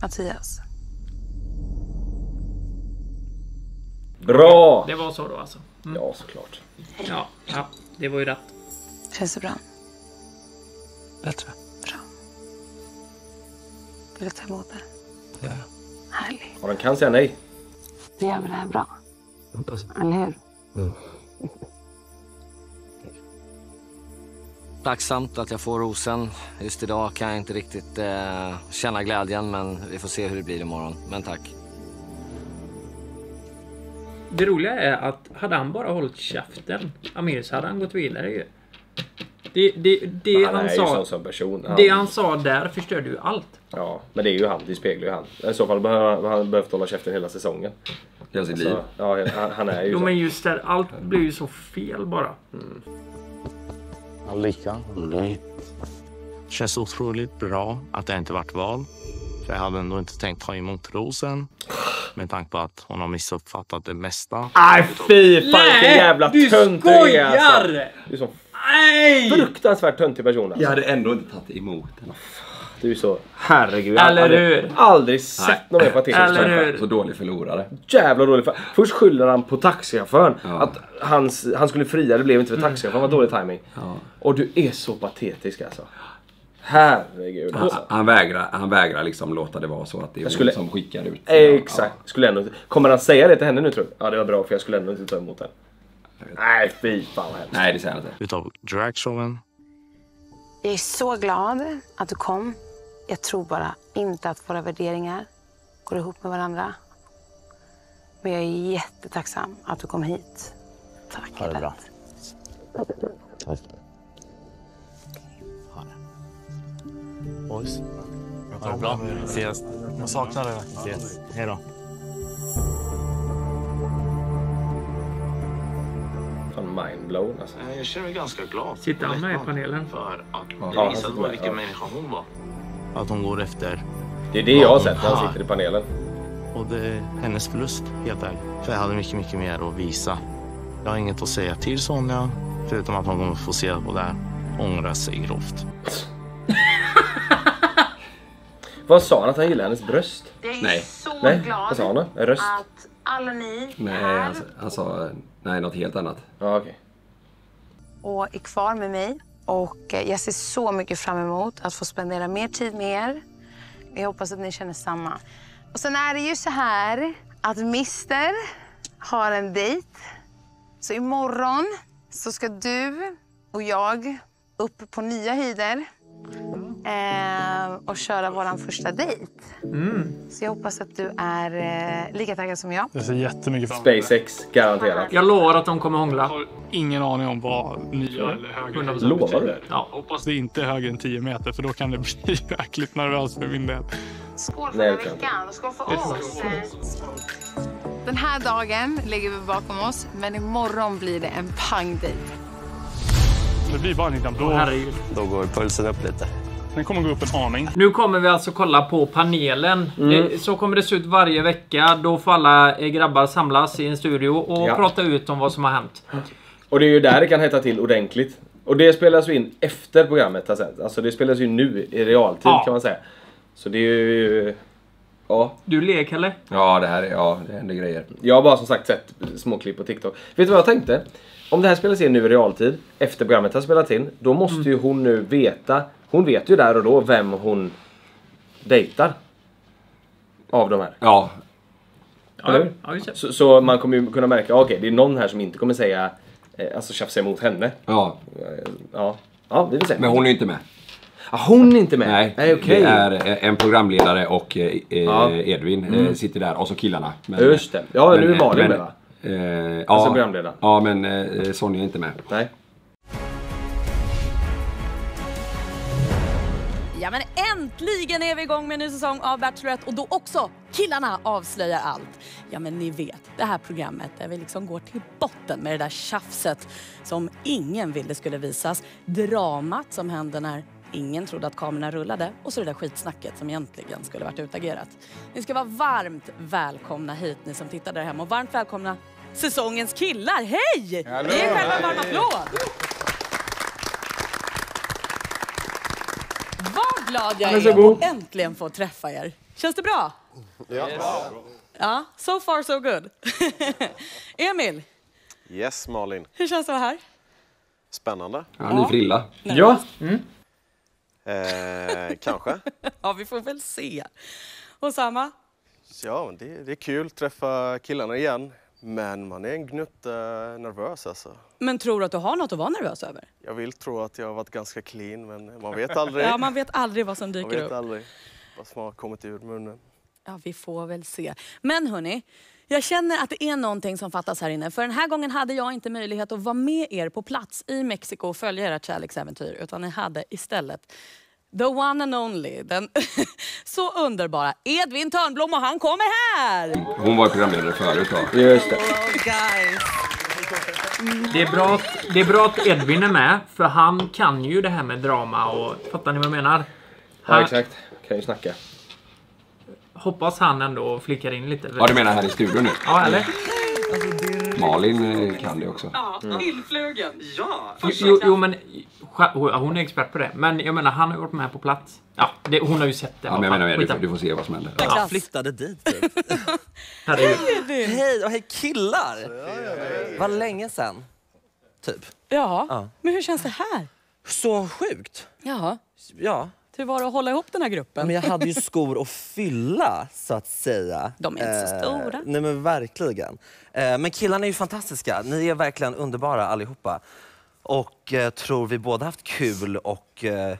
Mattias. Bra! Det var så då alltså. Mm. Ja, såklart. Ja, ja, det var ju rätt. Känns det bra? Bättre. Vill du ta emot den? Ja. Härligt. Och de kan säga nej. Det gör väl det här bra? Eller hur? Tacksamt att jag får rosen. Just idag kan jag inte riktigt eh, känna glädjen men vi får se hur det blir imorgon. Men tack. Det roliga är att hade han bara hållit käften, Amir, så hade han gått vidare ju. Det, det, det han, han är ju sa... sån som person. Han- Det han sa där förstörde ju allt. Ja, men det är ju han. Det speglar ju han. I så fall behöver han, behövt hålla käften hela säsongen. Hela sitt Alltså, liv. Ja, han, han är ju Jo så. men just där, allt blir ju så fel bara. Ulrika. Nej. Känns otroligt bra att jag inte varit vald. För jag hade ändå inte tänkt ta emot rosen. Med tanke på att hon har missuppfattat det mesta. Aj fy fan vilken Nej, jävla du tönt du är alltså. skojar! Du är så Nej! fruktansvärt töntig person alltså. Jag hade ändå inte tagit emot den. Du är så, herregud. jag Eller aldrig- hur? Aldrig sett någon mer patetisk Eller hur? Så dålig förlorare. Jävla dålig. fa- Först skyller han på taxichauffören. Att hans, han skulle fria, det blev inte för taxichauffören. Vad dålig timing. Och du är så patetisk alltså. Herregud Han, alltså. han, vägrar, han vägrar liksom låta det vara så att det är Jag skulle- som skickar ut. Exakt. Skulle ändå, kommer han säga det till henne nu tror du? Ja det var bra för jag skulle ändå inte ta emot den. Nej fy fan vad hemskt. Nej det säger han inte. Utav dragshowen. Jag är så glad att du kom. Jag tror bara inte att våra värderingar går ihop med varandra. Men jag är jättetacksam att du kom hit. Tack. Ha det bra. Tack. Boys. Ha det bra. Ses. Jag saknar dig. Ses. Hej då. Mindblown alltså. Jag känner mig ganska glad. Sitter han med i panelen? För att det visade på med, vilken människa hon var. Att hon går efter Det är det jag har sett när han sitter i panelen. Och det är hennes förlust, helt ärligt. För jag hade mycket, mycket mer att visa. Jag har inget att säga till Sonja, förutom att hon kommer få se på det här. Ångra sig grovt. Vad sa han? Att han gillade hennes bröst? Jag är Nej. så Nej, glad vad sa han då? En röst? att alla ni Nej, är han, han sa nej, något helt annat. Ja, okej. och är kvar med mig. Och eh, jag ser så mycket fram emot att få spendera mer tid med er. Jag hoppas att ni känner samma. Och sen är det ju så här att Mister har en dejt. Så imorgon så ska du och jag upp på nya höjder eh, och köra vår första dejt. Så jag hoppas att du är eh, lika taggad som jag. Jag ser jättemycket fram emot SpaceX, garanterat. Jag lovar att de kommer hångla. Jag har ingen aning om vad nya eller högre 100%. Lovar du? Ja. Hoppas det inte är högre än 10 meter för då kan det bli jäkligt nervöst för min del. Skål för Nej, veckan och skål för oss. Den här dagen lägger vi bakom oss, men imorgon blir det en pangdejt. Det blir bara en Åh, blå. herregud. Då går pulsen upp lite. Den kommer gå upp en aning. Nu kommer vi alltså kolla på panelen. Mm. Eh, Så kommer det se ut varje vecka. Då får alla eh, grabbar samlas i en studio och Ja. prata ut om vad som har hänt. Och det är ju där det kan hetta till ordentligt. Och det spelas ju in efter programmet har sänts. Alltså det spelas ju nu i realtid Ja. kan man säga. Så det är ju... Ja. Du ler Kalle? Ja, det här är, ja, det händer grejer. Jag har bara som sagt sett småklipp på TikTok. Vet du vad jag tänkte? Om det här spelas in nu i realtid, efter programmet har spelats in, då måste ju hon nu veta, hon vet ju där och då vem hon dejtar. Av de här. Ja, Eller? Ja, det. Så, så man kommer ju kunna märka, okej det är någon här som inte kommer säga, eh, alltså tjafsa emot henne. ja. Eh, Ja, ja vi får se. Men hon är ju inte med. Ah, hon är inte med? Nej, Nej okej. det är eh, en programledare och eh, eh, Ja. Edvin eh, Mm. sitter där och så killarna. Men, Just det. Ja, nu är Malin men- med, va? Eh, ja, Alltså programledaren. Ja, men eh, Sonja är inte med. Nej. Ja men äntligen är vi igång med en ny säsong av Bachelorette och då också killarna avslöjar allt. Ja men ni vet, det här programmet där vi liksom går till botten med det där tjafset som ingen ville skulle visas. Dramat som hände när ingen trodde att kamerorna rullade och så det där skitsnacket som egentligen skulle varit utagerat. Ni ska vara varmt välkomna hit ni som tittar där hemma och varmt välkomna säsongens killar. Hej! Ge er själva en varm applåd! Vad glad jag är att äntligen få träffa er. Känns det bra? Ja, so far so good. Emil, Yes, Malin. hur känns det att vara här? Spännande. Ja, ny frilla. Ja. Eh, kanske. Ja, vi får väl se. Och samma? Ja, det, det är kul att träffa killarna igen. Men man är en gnutt eh, nervös alltså. Men tror du att du har något att vara nervös över? Jag vill tro att jag har varit ganska clean, men man vet aldrig. Ja, man vet aldrig vad som Man dyker vet upp. aldrig vad som har kommit ur munnen. Ja, vi får väl se. Men hörni, jag känner att det är någonting som fattas här inne. För den här gången hade jag inte möjlighet att vara med er på plats i Mexiko och följa ert kärleksäventyr. Utan ni hade istället the one and only, den så underbara Edvin Törnblom och han kommer här! Hon var programledare förut då. Just det. Guys. Det är, bra att, det är bra att Edvin är med, för han kan ju det här med drama och... Fattar ni vad jag menar? Ja Han, exakt. Kan ju snacka. Hoppas han ändå flickar in lite. Ja, du menar här i studion nu? Ja, eller? Malin eh, kan det också. Ja, tillflugen. Ja. Jo, jo, men hon är expert på det. Men jag menar, han har varit med på plats. Ja, det, hon har ju sett det. Ja, men jag menar, du, får- du får se vad som händer. Jag flyttade dit typ. Herregud. Hej och hej killar! Vad länge sen. Typ. Ja. Ja. men hur känns det här? Så sjukt. Ja. Ja. Hur var det att hålla ihop den här gruppen? Men jag hade ju skor att fylla så att säga. De är inte så Eh, stora. Nej men verkligen. Eh, men killarna är ju fantastiska. Ni är verkligen underbara allihopa. Och eh, tror vi båda haft kul och eh,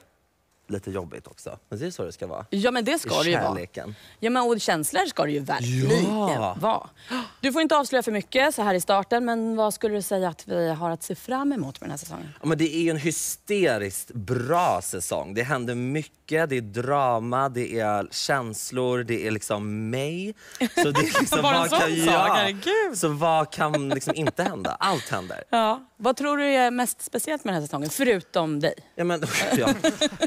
lite jobbigt också. Men det är så det ska vara. Ja men det ska det ju vara. Kärleken. Ja men och känslor ska det ju verkligen Ja. vara. Du får inte avslöja för mycket så här i starten men vad skulle du säga att vi har att se fram emot med den här säsongen? Ja, men det är ju en hysteriskt bra säsong. Det händer mycket, det är drama, det är känslor, det är liksom mig. Så det är liksom, vad kan, herregud. Så vad kan liksom inte hända? Allt händer. Ja. Vad tror du är mest speciellt med den här säsongen förutom dig? Ja men, ja.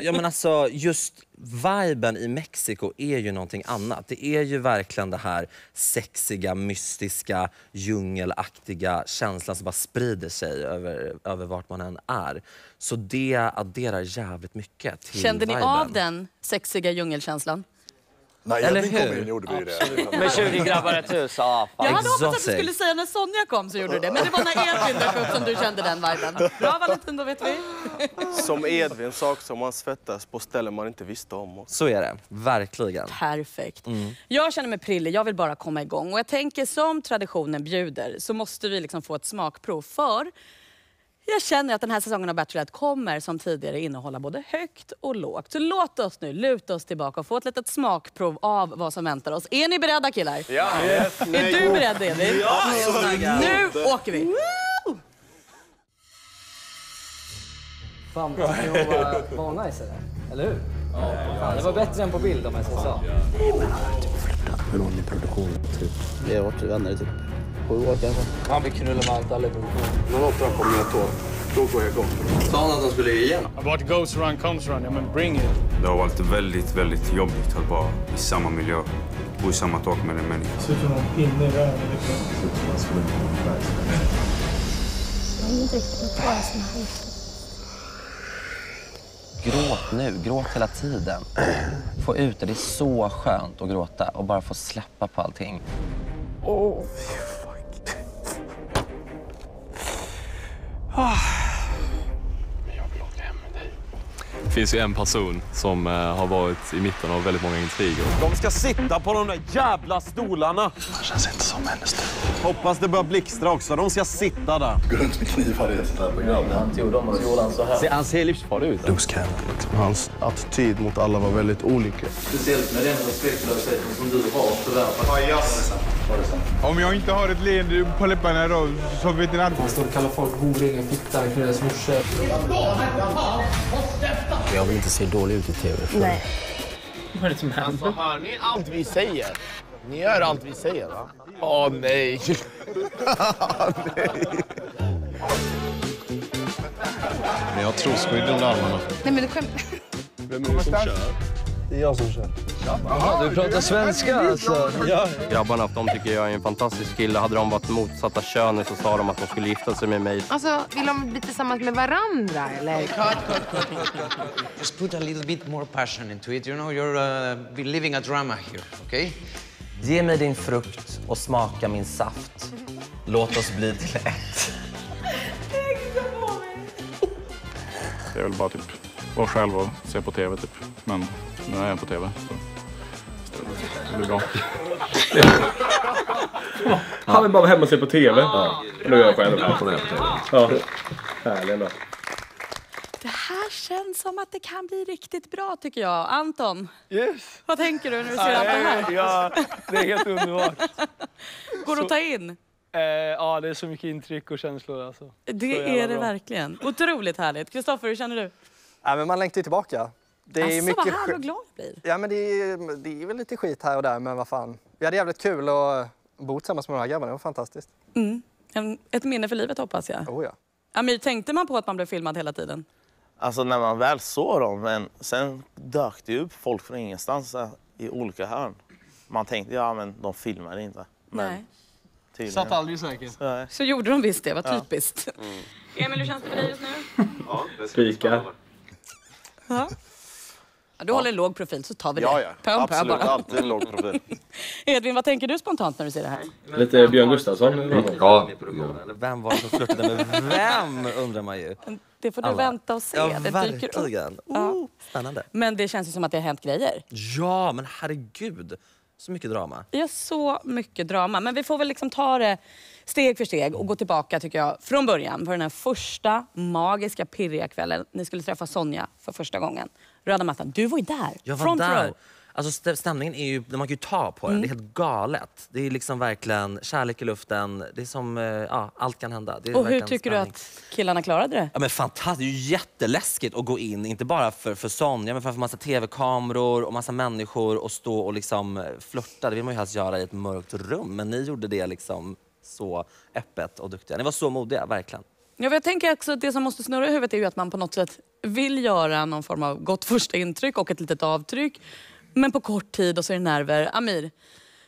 ja, men alltså, just viben i Mexiko är ju någonting annat. Det är ju verkligen det här sexiga, mystiska, djungelaktiga känslan som bara sprider sig över, över vart man än är. Så det adderar jävligt mycket till Kände ni viben. av den sexiga djungelkänslan? Nej, Eller när vi kom hur? in gjorde vi det. Med 20 grabbar ett hus. Ja, Jag hade hoppats att du skulle säga när Sonja kom så gjorde du det. Men det var när Edvin dök upp som du kände den viben. Bra Valentin, då vet vi. Som Edvin sa också, man svettas på ställen man inte visste om. också. Så är det, verkligen. Perfekt. Mm. Jag känner mig prillig, jag vill bara komma igång. Och jag tänker som traditionen bjuder så måste vi liksom få ett smakprov. För jag känner att den här säsongen av Bachelorette kommer som tidigare innehålla både högt och lågt. Så låt oss nu luta oss tillbaka och få ett litet smakprov av vad som väntar oss. Är ni beredda killar? Ja. Är du beredd Edvin? Ja, Nu åker vi! Fan, var, var nice eller? Eller hur? Fan, det var bättre än på bild om jag så. Hur lång är produktionen? Typ? Vi har varit vänner i typ sju år kanske. Han vill knulla med allt produktionen. Någon uppdrag kommer jag tå. Då går jag igång. Sa han att han skulle ge igen? What goes around comes around. Ja, men bring it. Det har varit väldigt, väldigt jobbigt att vara i samma miljö, bo i samma tak med en människa. Ser ut som någon pinne i vägen. Gråt nu, gråt hela tiden. Få ut det, det är så skönt att gråta och bara få släppa på allting. Det finns ju en person som eh, har varit i mitten av väldigt många intriger. De ska sitta på de där jävla stolarna. Det känns inte som hennes typ. Hoppas det börjar blixtra också. De ska sitta där. Går runt med knivar i ett sånt här program. Han gjorde dem och så gjorde han så här. Han ser livsfarlig ut. Liksom. Hans attityd mot alla var väldigt olycklig. Speciellt med den respektlösheten som du har förvärvat. Om jag inte har ett leende på läpparna då så vet ni aldrig. Han står och kallar folk horungar, fittar, deras morsor. Jag vill inte se dålig ut i TV. Nej. Vad är det som händer? Hör ni allt vi säger? Ni hör allt vi säger va? Åh nej! Men jag har trosskydd under armarna. Nej men du skämt. Vem är det som kör? Det är jag som kör. Jaha, du pratar svenska alltså? Ja. Grabbarna, de tycker jag är en fantastisk kille. Hade de varit motsatta könet så sa de att de skulle gifta sig med mig. Alltså, vill de bli tillsammans med varandra eller? Just put a little bit more passion into it. You know, you're uh, living a drama here, okay? Ge mig din frukt och smaka min saft. Låt oss bli till ett. Det är väl bara typ vara själv och se på TV typ. Men nu är jag på TV. Så det blir bra. Han vill bara vara hemma och se på TV. Ja. Nu är jag själv. Ja, på TV. Ja. Härlig ändå. Det här känns som att det kan bli riktigt bra tycker jag. Anton, Yes. vad tänker du när du ser allt det här? Ja, det är helt underbart. Går det att ta in? Eh, ja, det är så mycket intryck och känslor alltså. Det jävla är det bra. verkligen. Otroligt härligt. Kristoffer, hur känner du? Ja, men man längtar ju tillbaka. Det är Asså, mycket vad härlig och glad jag blir. Ja, men det är, det är väl lite skit här och där, men vad fan. Vi hade jävligt kul att bo tillsammans med de här grabbarna. Det var fantastiskt. Mm. En, ett minne för livet hoppas jag. Oh, ja. Amir, tänkte man på att man blev filmad hela tiden? Alltså när man väl såg dem, men sen dök det upp folk från ingenstans där, i olika hörn. Man tänkte, ja men de filmar inte. Men Nej. tydligen. Satt aldrig säkert. Nej. Så gjorde de visst det, vad Ja. typiskt. Emil, hur känns det för dig just nu? Spika. Ja. Ja, du håller en låg profil så tar vi Ja, det. ja. Pö Absolut. bara. Alltid en låg profil. Edvin, vad tänker du spontant när du ser det här? Lite Björn Gustafsson. Ja. Vem var det som flörtade med vem undrar man ju. Det får du Alla. vänta och se. Ja, det dyker upp. verkligen. Ja. Oh, spännande. Men det känns ju som att det har hänt grejer. Ja, men herregud. Så mycket drama. Ja, så mycket drama. Men vi får väl liksom ta det steg för steg och gå tillbaka tycker jag från början. För den här första magiska pirriga kvällen. Ni skulle träffa Sonja för första gången. Röda mattan. Du var ju där. Jag var Front där. row. Alltså stä- stämningen är ju, man kan ju ta på den. Mm. Det är helt galet. Det är liksom verkligen kärlek i luften. Det är som, eh, ja, allt kan hända. Och hur tycker spänning. du att killarna klarade det? Ja, men fantastiskt. Det är ju jätteläskigt att gå in, inte bara för, för Sonja, men framför massa tv-kameror och massa människor och stå och liksom eh, flörta. Det vill man ju helst göra i ett mörkt rum. Men ni gjorde det liksom så öppet och duktiga. Ni var så modiga, verkligen. Ja, jag tänker också att det som måste snurra i huvudet är ju att man på något sätt vill göra någon form av gott första intryck och ett litet avtryck. Men på kort tid och så är det nerver. Amir,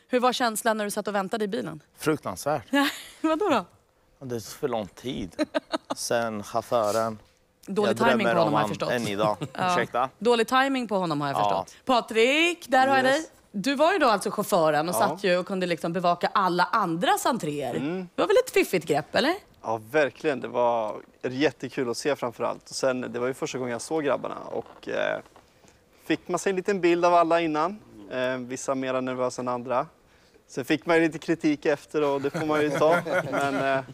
hur var känslan när du satt och väntade i bilen? Fruktansvärt. Ja, vadå då? Det tog för lång tid. Sen chauffören. Dålig jag timing på honom om har jag förstått. än idag. Ja. Ursäkta? Dålig timing på honom har jag Ja. förstått. Patrik, där har jag Yes. dig. Du var ju då alltså chauffören och Ja. satt ju och kunde liksom bevaka alla andras entréer. Mm. Det var väl ett fiffigt grepp, eller? Ja, verkligen. Det var jättekul att se framför allt. Och sen, det var ju första gången jag såg grabbarna och eh, fick man sig en liten bild av alla innan. Eh, vissa mer nervösa än andra. Sen fick man ju lite kritik efter och det får man ju ta. Men, eh,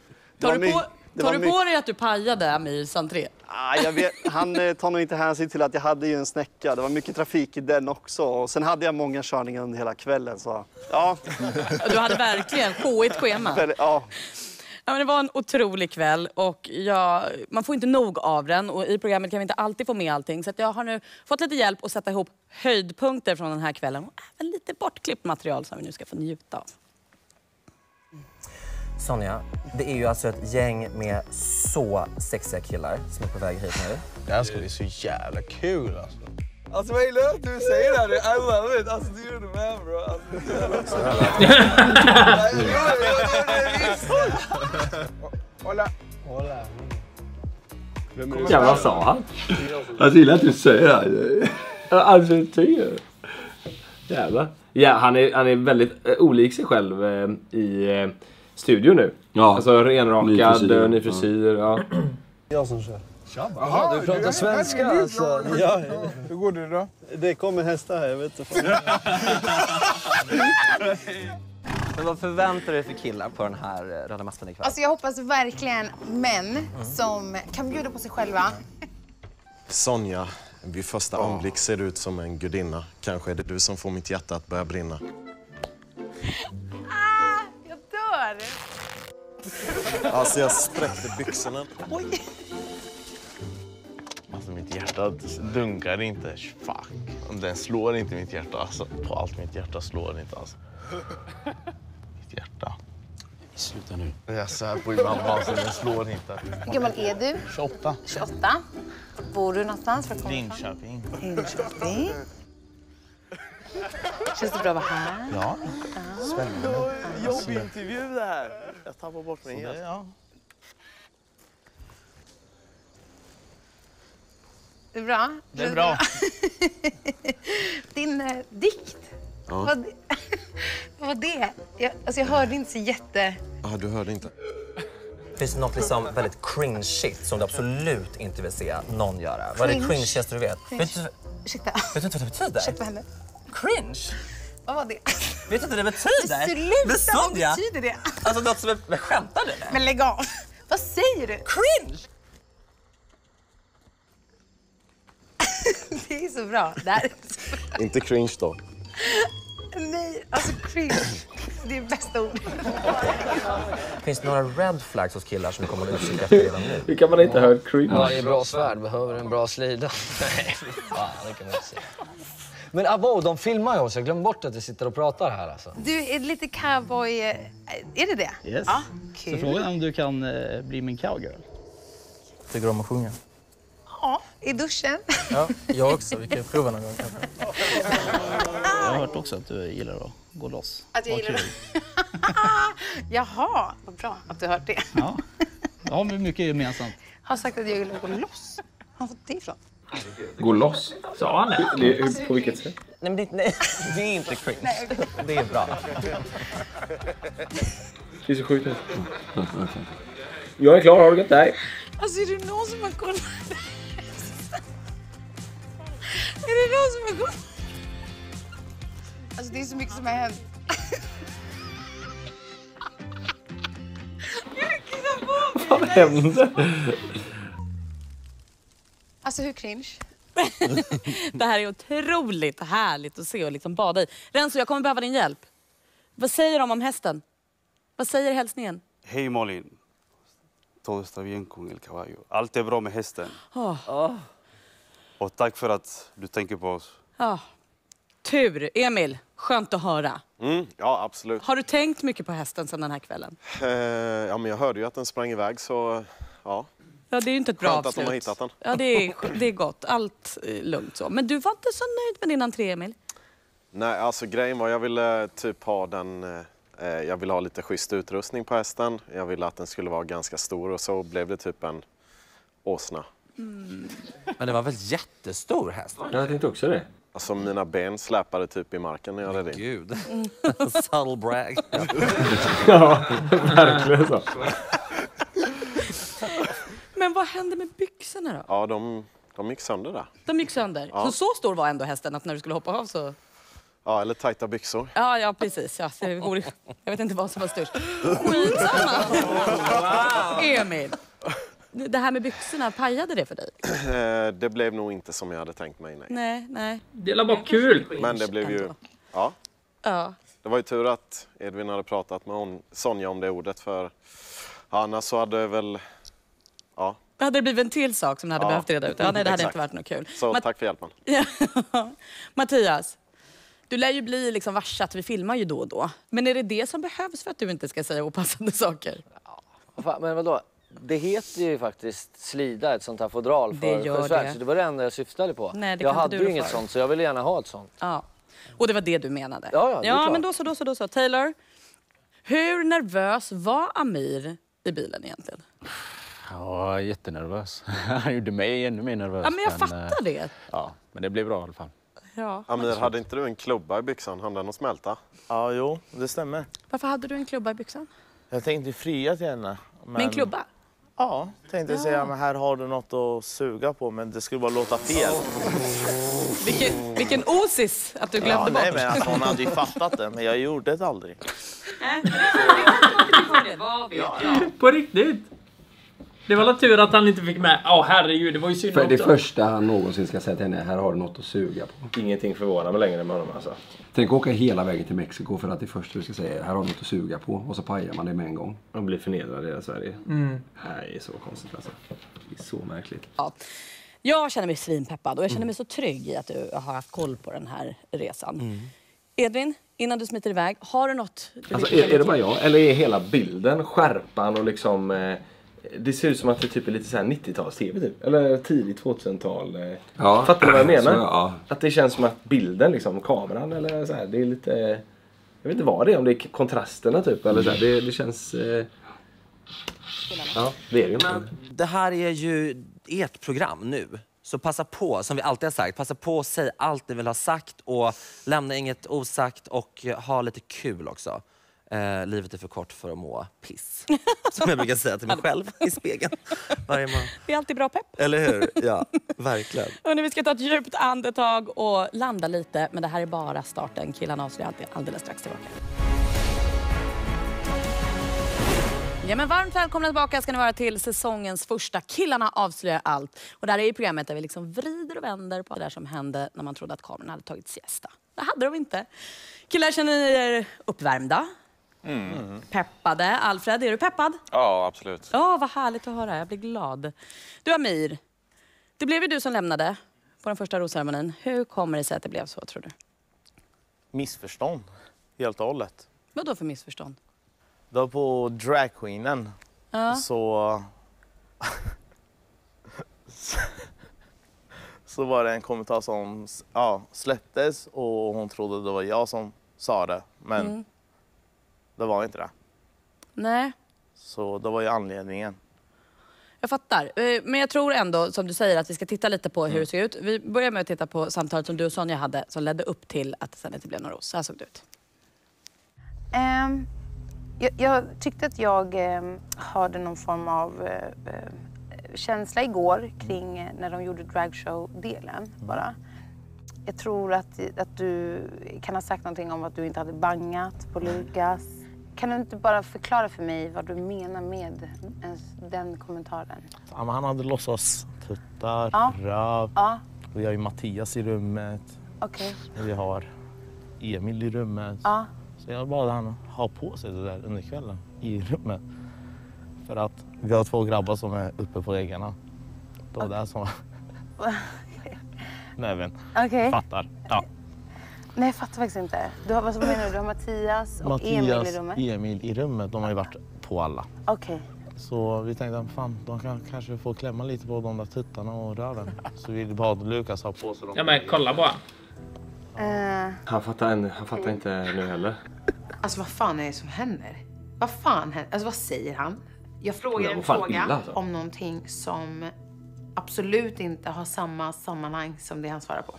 Tar du, på, det tar du på dig att du pajade Amirs entré? Ah, jag vet, han eh, tar nog inte hänsyn till att jag hade ju en snäcka. Det var mycket trafik i den också. Och sen hade jag många körningar under hela kvällen. Så, ja. Du hade verkligen K1 schema. Ja. Ja, men det var en otrolig kväll och jag, man får inte nog av den och i programmet kan vi inte alltid få med allting. Så att jag har nu fått lite hjälp att sätta ihop höjdpunkter från den här kvällen och även lite bortklippt material som vi nu ska få njuta av. Sonja, det är ju alltså ett gäng med så sexiga killar som är på väg hit nu. Det här ska bli så jävla kul alltså. Alltså vad illa att du säger det här. I love it. Alltså du är the man bro. Alltså, Hola. Hola. Ja, vad sa han? Jag gillar att du säger det. Argentina. Jävlar. Ja, han är, han är väldigt eh, olik sig själv eh, i eh, studion nu. Ja. Alltså renrakad, Ny frisyr. ny frisyr. Ja. Jag som kör. Jaha, du pratar svenska alltså. Ja. Hur går det då? Det kommer hästar här, jag vet inte. Men vad förväntar du dig för killar på den här eh, röda mattan ikväll? Alltså jag hoppas verkligen män som kan bjuda på sig själva. Sonja, vid första anblick ser du ut som en gudinna. Kanske är det du som får mitt hjärta att börja brinna. Ah, jag dör! Alltså jag spräckte byxorna. Oj. Alltså mitt hjärta dunkar inte. Fuck. Den slår inte mitt hjärta. Alltså, på allt mitt hjärta slår inte alltså. Mitt hjärta. Sluta nu. Jag svär på min mamma, alltså, den slår inte. Hur gammal är du? 28. 28. Bor du någonstans? Var kommer? Linköping. Linköping. Känns det bra att vara här? Ja. Spännande. Jobbintervju det här. Jag tappar bort mig helt. Det är bra? Det är bra. Din eh, dikt, Ja. vad, vad var det? Jag, alltså jag hörde inte så jätte... Ah, du hörde inte. Finns det något liksom väldigt cringe-shit som du absolut inte vill se någon göra? Vad är det Cringe? cringeaste du vet? Cringe. Vet du, Ursäkta. vet du inte vad det betyder? Ursäkta, hände? Cringe? Vad var det? Vet du inte vad det betyder? Sluta, Men vad betyder det? Alltså något som är... Skämtar du? Men lägg av. Vad säger du? Cringe! Det är så bra. Det här är så... Inte cringe då. Nej, alltså cringe. Det är bästa ordet. Finns det några red flags hos killar som du kommer att utkika efter redan nu? Hur kan man inte ha hört cringe? Varje bra svärd behöver en bra slida. Nej, fy fan, det kan man inte säga. Men abo, de filmar ju oss. Jag glömmer bort att vi sitter och pratar här alltså. Du är lite cowboy... eh, Är det det? Yes. Ja, Så kul. frågan är om du kan eh, bli min cowgirl. Tycker du om att sjunga? Ja, i duschen. Ja, jag också. Vi kan prova någon gång kanske. har hört också att du gillar att gå loss. Att jag gillar kul. Jaha, vad bra att du har hört det. Ja, då har vi mycket gemensamt. Har sagt att jag gillar att gå loss. Har fått det ifrån? Gå loss. Sa han det? Det- hur- På vilket sätt? Nej, men det, nej, det är inte cringe. Det är bra. Det är så sjukt. Jag är klar, har du gött? Nej. Alltså är det någon som har kollat? Är det någon som har kollat? Alltså det är så mycket som har hänt. Vad hände? Alltså hur cringe? Det här är otroligt härligt att se och liksom bada i. Renzo, jag kommer behöva din hjälp. Vad säger de om hästen? Vad säger hälsningen? Hej Malin. Todo está bien con el caballo. Allt är bra med hästen. Åh. Och tack för att du tänker på oss. Ja. Tur. Emil, skönt att höra. Mm, ja, absolut. Har du tänkt mycket på hästen sedan den här kvällen? Eh, ja, men jag hörde ju att den sprang iväg så ja. Ja, det är ju inte ett bra Skönt att de har hittat den. Ja, det är, det är gott. Allt är lugnt så. Men du var inte så nöjd med din entré, Emil? Nej, alltså grejen var jag ville typ ha den... Eh, jag ville ha lite schysst utrustning på hästen. Jag ville att den skulle vara ganska stor och så blev det typ en åsna. Men det var väl jättestor häst? Jag tänkte också det. Alltså mina ben släpade typ i marken när jag red in. Gud. Subtle brag. ja, verkligen så. Men vad hände med byxorna då? Ja, de, de gick sönder där. De gick sönder. Ja. Så, så stor var ändå hästen att när du skulle hoppa av så... Ja, eller tajta byxor. Ja, ja precis. Ja, så det vore... Jag vet inte vad som var störst. Skitsamma! Emil, det här med byxorna, pajade det för dig? Eh, det blev nog inte som jag hade tänkt mig, nej. Nej, nej. Det var bara kul. Men det blev ju... Ja. Ja. Det var ju tur att Edvin hade pratat med hon, Sonja om det ordet för annars så hade det väl... Ja, Det hade det blivit en till sak som ni hade Ja. behövt reda ut. Ja, nej, det hade inte varit något kul. så Ma- tack för hjälpen. Ja. Mattias, du lär ju bli liksom varse att vi filmar ju då och då. Men är det det som behövs för att du inte ska säga opassande saker? Fan, Men vadå? Det heter ju faktiskt slida, ett sånt här fodral Det för gör sjösvärd. det. Så det var det enda jag syftade på. Nej, jag hade du ju inget för. sånt så jag ville gärna ha ett sånt. Ja. Och det var det du menade? Ja, ja, ja men då så, då så, då så. Taylor, hur nervös var Amir i bilen egentligen? Ja, jättenervös. Han gjorde mig ännu mer nervös. Ja, men jag eh, fattar det. Ja, men det blev bra i alla fall. Ja. Amir, hade inte du en klubba i byxan? Hann den att smälta? Ja, jo, det stämmer. Varför hade du en klubba i byxan? Jag tänkte fria till henne. Men... Med en klubba? Ja, tänkte säga men här har du något att suga på men det skulle bara låta fel. Vilken, vilken osis att du glömde ja, nej, bort. men alltså, hon hade ju fattat det men jag gjorde det aldrig. På riktigt? Det var väl tur att han inte fick med... Ja, herregud, det var ju synd För det också. första han någonsin ska säga till henne, här har du något att suga på. Ingenting förvånar mig längre med honom alltså. Tänk åka hela vägen till Mexiko för att det första du ska säga är, här har du något att suga på. Och så pajar man det med en gång. Man blir förnedrad i hela Sverige. Mm. Det är så konstigt alltså. Det är så märkligt. Ja. Jag känner mig svinpeppad och jag känner mig så trygg i att du har haft koll på den här resan. Edvin, innan du smiter iväg, har du något du Alltså, är, är det bara jag? Eller är hela bilden skärpan och liksom... Eh, det ser ut som att det typ är lite så här 90-tals-tv typ. Eller tidigt 2000-tal. Eh. Ja. Fattar du vad jag menar? Så, ja. Att det känns som att bilden, liksom, kameran eller så här, det är lite... Jag vet inte vad det är, om det är kontrasterna typ. Eller så här, det, det känns... Eh, ja, det är det ju. Det här är ju ert program nu. Så passa på, som vi alltid har sagt, passa på att säga allt ni vill ha sagt och lämna inget osagt och ha lite kul också. Eh, livet är för kort för att må piss. Som jag brukar säga till mig själv i spegeln varje morgon. Det är alltid bra pepp. Eller hur? Ja, verkligen. Hörrni, vi ska ta ett djupt andetag och landa lite. Men det här är bara starten. Killarna avslöjar alltid alldeles strax tillbaka. Ja, men varmt välkomna tillbaka ska ni vara till säsongens första Killarna avslöjar allt. Och det här är ju programmet där vi liksom vrider och vänder på det där som hände när man trodde att kameran hade tagit siesta. Det hade de inte. Killar, känner ni er uppvärmda? Peppade? Alfred, är du peppad? Ja, absolut. Ja, vad härligt att höra. Jag blir glad. Du Amir, det blev ju du som lämnade på den första rosceremonin. Hur kommer det sig att det blev så, tror du? Missförstånd, helt och hållet. Vad då för missförstånd? Det var på dragqueenen. Ja. Så... så var det en kommentar som ja, släpptes och hon trodde det var jag som sa det. Men Mm. Det var inte det. Nej, Så det var ju anledningen. jag fattar. Eh, Men jag tror ändå, som du säger, att vi ska titta lite på hur det ser ut. Vi börjar med att titta på samtalet som du och Sonja hade som ledde upp till att det sen inte blev någon ros. Så här såg det ut. Ehm, jag, jag tyckte att jag ehm, hörde någon form av eh, känsla igår kring när de gjorde dragshow-delen bara. Jag tror att, att du kan ha sagt någonting om att du inte hade bangat på Lukas. Kan du inte bara förklara för mig vad du menar med den kommentaren? Ja, han hade låtsas tuttar, Ja. röv. Ja. Vi har ju Mattias i rummet. Okej. Och vi har Emil i rummet. Ja. Så jag bad han ha på sig det där under kvällen i rummet. För att vi har två grabbar som är uppe på väggarna. Det var det som näven Okej. fattar. Ja. Nej, jag fattar faktiskt inte. Du har, vad menar du? Du har Mattias och Emil i Mattias, rummet? Emil i rummet. De har ju varit på alla. Okej. Så vi tänkte fan, de kan kanske få klämma lite på de där tuttarna och röven. Så vi bad Lukas ha på sig dem. Ja men kolla bara. Eh, Han fattar, än- han fattar inte nu heller. alltså vad fan är det som händer? Vad fan händer? Alltså vad säger han? Jag frågar Det en fan fråga illa, alltså. om någonting som absolut inte har samma sammanhang som det han svarar på.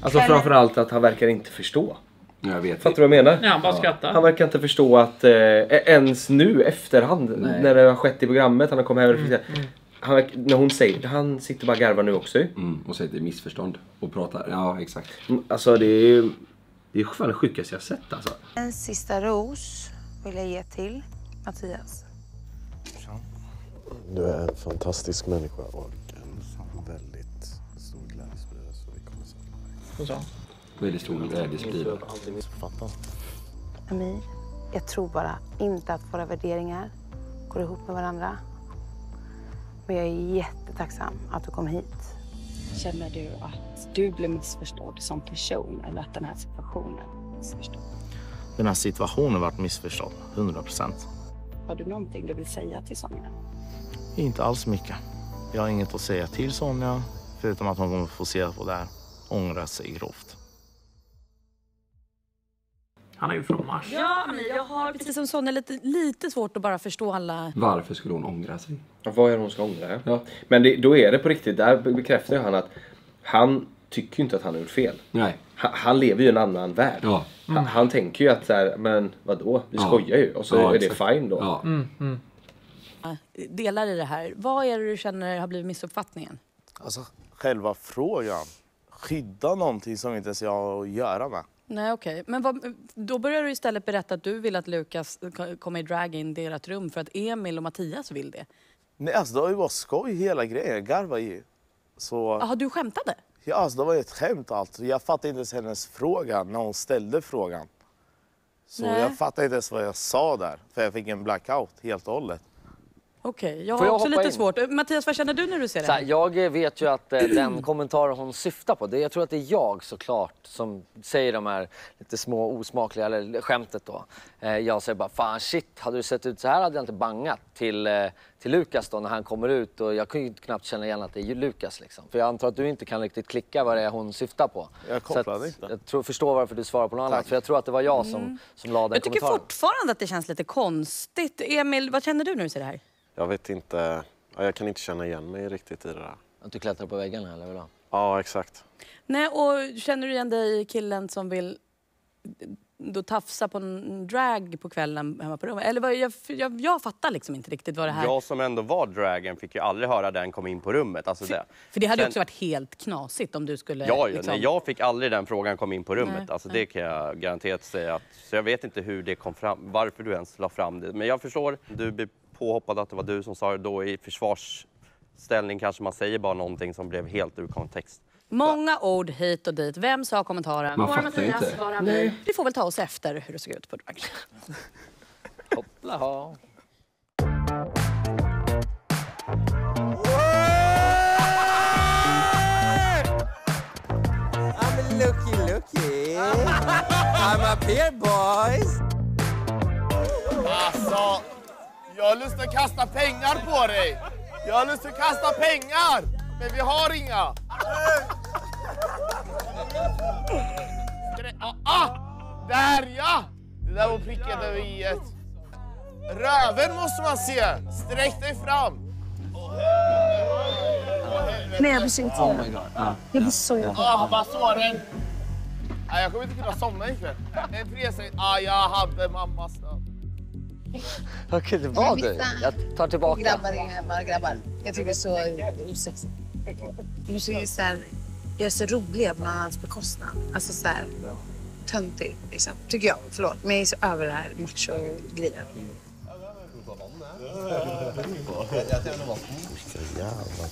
Alltså Eller- framförallt att han verkar inte förstå. Jag vet. Fattar du vad jag menar? Ja, han bara skrattar. Han verkar inte förstå att eh, ens nu efterhand Nej. när det har skett i programmet, han har kommit hem och Mm, reflekterat. Han, verkar- när hon säger det, han sitter bara och garvar nu också. Mm, och säger att det är missförstånd. Och pratar, ja exakt. Mm, Alltså det är ju det är fan det sjukaste jag sett alltså. En sista ros vill jag ge till Mattias. Du är en fantastisk människa och sakna dig. Väldigt stor glädjespridare. Amir, jag tror bara inte att våra värderingar går ihop med varandra. Men jag är jättetacksam att du kom hit. Känner du att du blev missförstådd som person eller att den här situationen missförstådd? Den här situationen varit missförstådd, 100 procent. Har du någonting du vill säga till Sonja? Inte alls mycket. Jag har inget att säga till Sonja, förutom att hon kommer få se på det här. Ångra sig grovt. Han är ju från Mars. Ja, men jag har precis som Sonja lite, lite svårt att bara förstå alla... Varför skulle hon ångra sig? Vad är det hon ska ångra? Ja. Men det, då är det på riktigt, där bekräftar ju han att han tycker ju inte att han har gjort fel. Nej. Han, han lever ju i en annan värld. Ja. Han, han tänker ju att så här, men vadå, vi Ja. skojar ju. Och så Ja, är det exakt. fine då. Ja. Mm, mm. delar i det här. Vad är det du känner har blivit missuppfattningen? Alltså själva frågan. Skydda någonting som inte ens jag har att göra med. Nej, okej. Men vad, då börjar du istället berätta att du vill att Lukas kommer i drag in i ert rum för att Emil och Mattias vill det. Nej, alltså det var ju bara skoj hela grejen. Jag garvade ju. Så... Jaha, du skämtade? Ja, alltså, det var ju ett skämt allt. Jag fattade inte ens hennes fråga när hon ställde frågan. Så Nej. jag fattade inte ens vad jag sa där. För jag fick en blackout helt och hållet. Okej, jag Får har jag också lite in? svårt. Mattias, vad känner du när du ser det här, jag vet ju att eh, den kommentar hon syftar på, det, jag tror att det är jag såklart som säger de här lite små osmakliga, eller skämtet då. Eh, jag säger bara fan shit, hade du sett ut så här hade jag inte bangat till, eh, till Lukas då när han kommer ut och jag kan ju knappt känna igen att det är Lukas liksom. För jag antar att du inte kan riktigt klicka vad det är hon syftar på. Jag kopplade att, inte. Jag tror, förstår varför du svarar på något annat, för jag tror att det var jag som, Mm. som la den Jag tycker kommentaren. fortfarande att det känns lite konstigt. Emil, vad känner du när du ser det här? Jag vet inte, ja, jag kan inte känna igen mig riktigt i det där. Att du klättrar på väggarna eller vadå? Ja, exakt. Nej, och känner du igen dig i killen som vill då tafsa på en drag på kvällen hemma på rummet? Eller vad, jag, jag, jag fattar liksom inte riktigt vad det här... Jag som ändå var dragen fick ju aldrig höra den komma in på rummet. Alltså det. För det hade ju Sen- också varit helt knasigt om du skulle... Ja, ja liksom- nej, jag fick aldrig den frågan komma in på rummet. Nej, alltså, nej. det kan jag garanterat säga. Att, så jag vet inte hur det kom fram, varför du ens la fram det. Men jag förstår, du blir påhoppad att det var du som sa det då i försvarsställning kanske man säger bara någonting som blev helt ur kontext. Många ord hit och dit. Vem sa kommentaren? Man fattar inte. Vi får väl ta oss efter hur det såg ut på drag. Hoppla ha. I'm a looky looky. I'm up here boys. Alltså, jag har lust att kasta pengar på dig. Jag har lust att kasta pengar, men vi har inga. Ah, ah! Där ja! Det där var pricken över i. Röven måste man se! Sträck dig fram! Nej, jag blir så irriterad. Jag blir så irriterad. Ah, vad såren! Ah, jag kommer inte kunna somna ikväll. En present. Ah, jag hade mammas stöd. Jag kan inte vara det. Jag tar tillbaka. Grabbar är bara grabbar. Jag tycker det är så osexigt. Du ju så här, göra sig roliga på någon annans bekostnad. Alltså så här, töntigt liksom. Tycker jag. Förlåt. Men jag är så över det här macho-grejen.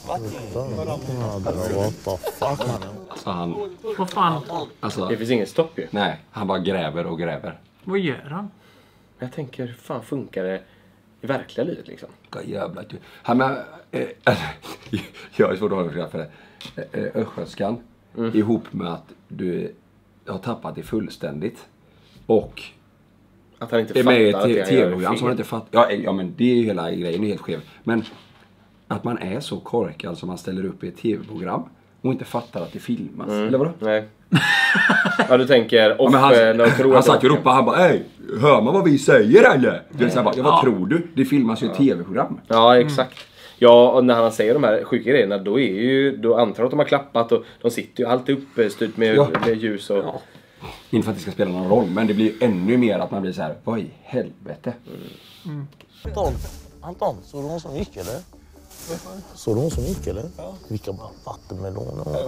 What the fuck? Så han, Vad fan? alltså, Det finns ingen stopp ju. nej, han bara gräver och gräver. Vad gör han? Jag tänker, hur fan funkar det i verkliga livet liksom? Vilka jävla du. Han med, eh, alltså, jag är svårt att hålla för det. Eh, Östgötskan ihop med att du har tappat det fullständigt. Och Att han inte är med i ett tv-program som han inte fattar. Ja, eh, ja, men det är ju hela grejen är helt skev. Men att man är så korkad som man ställer upp i ett tv-program och inte fattar att det filmas. Mm. Eller vadå? Nej. Ja, du tänker Ja, men han, och tror han att satt ju och ropade, han bara Ey, hör man vad vi säger eller? Så här, bara, ja, vad Ja. tror du? Det filmas ju ett tv-program. Ja, exakt. Ja, och när han säger de här sjuka grejerna då är ju, då antar jag att de har klappat och de sitter ju alltid uppstyrt med, Ja. med ljus och... Inte för att det ska spela någon roll, men det blir ju ännu mer att man blir så här, vad i helvete? Anton, Anton, såg du hon som gick eller? Såg du hon som gick eller? Vilka bara vattenmeloner hon hade.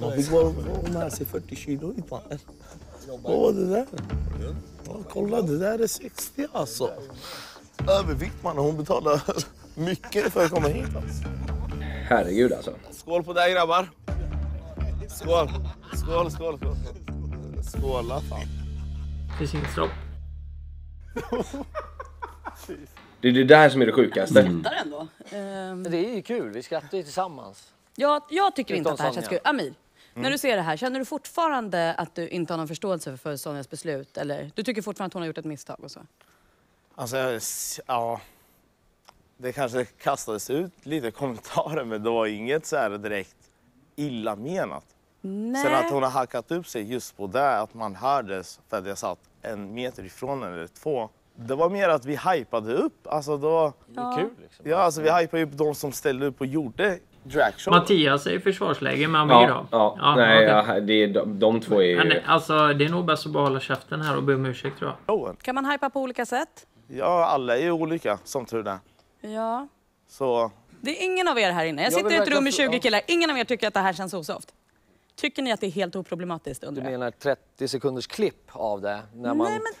Man fick bara få med sig 40 kilo mannen. Vad var det där? Ja, kolla, det där är 60 alltså. Övervikt mannen, hon betalar mycket för att komma hit alltså. Herregud alltså. Skål på dig grabbar. Skål, skål, skål. skål. Skåla fan. Finns inget stopp. Det är det där som är det sjukaste. Där ändå. Ehm, Det är ju kul, vi skrattar ju tillsammans. jag, jag tycker inte att det här känns kul. Amir, när Mm. du ser det här, känner du fortfarande att du inte har någon förståelse för Sonjas beslut? Eller du tycker fortfarande att hon har gjort ett misstag och så? Alltså, ja. Det kanske kastades ut lite kommentarer men det var inget så här direkt illa menat. Nej. Sen att hon har hackat upp sig just på det, att man hördes för att jag satt en meter ifrån henne eller två. Det var mer att vi hypade upp. Alltså då, Ja. Kul, liksom. Ja, alltså vi hypade upp de som ställde upp och gjorde dragshow. Mattias är i försvarsläge med Amir Ja, då. ja, nej, okej. ja, det är, de, de två är Men, ju... alltså, det är nog bäst att bara hålla käften här och be om ursäkt tror jag. Kan man hypa på olika sätt? Ja, alla är ju olika som tur är. Ja. Så Det är ingen av er här inne. Jag sitter i ett rum med få- 20 ja. killar. Ingen av er tycker att det här känns osoft. Tycker ni att det är helt oproblematiskt Du undrar jag? menar 30 sekunders klipp av det? När man... Nej men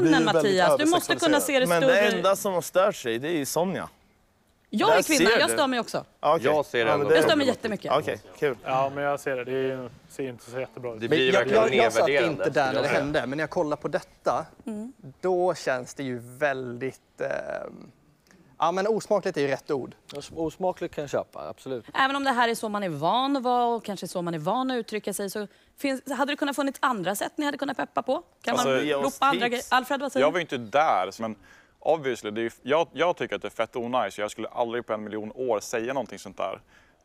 tonen Mattias, du måste kunna se det Men större. det enda som har stört sig, det är ju Sonja. Jag är kvinna, jag du. stör mig också. Ja, okej. Jag ser det Ja, men ändå Jag stör mig jättemycket. Okej, kul. Ja, men jag ser det. Det ser inte så jättebra ut. Det Men blir jag, jag, jag satt inte där när det hände, men när jag kollar på detta, Mm. då känns det ju väldigt... Eh, ja, men osmakligt är ju rätt ord. Osmakligt kan jag köpa, absolut. Även om det här är så man är van att vara och kanske så man är van att uttrycka sig så finns, hade det kunnat funnits andra sätt ni hade kunnat peppa på? Kan Alltså, man ropa andra grejer? Alfred, vad säger Jag var ju inte där, men obviously, det är jag, jag tycker att det är fett onajs. Jag skulle aldrig på en miljon år säga någonting sånt där.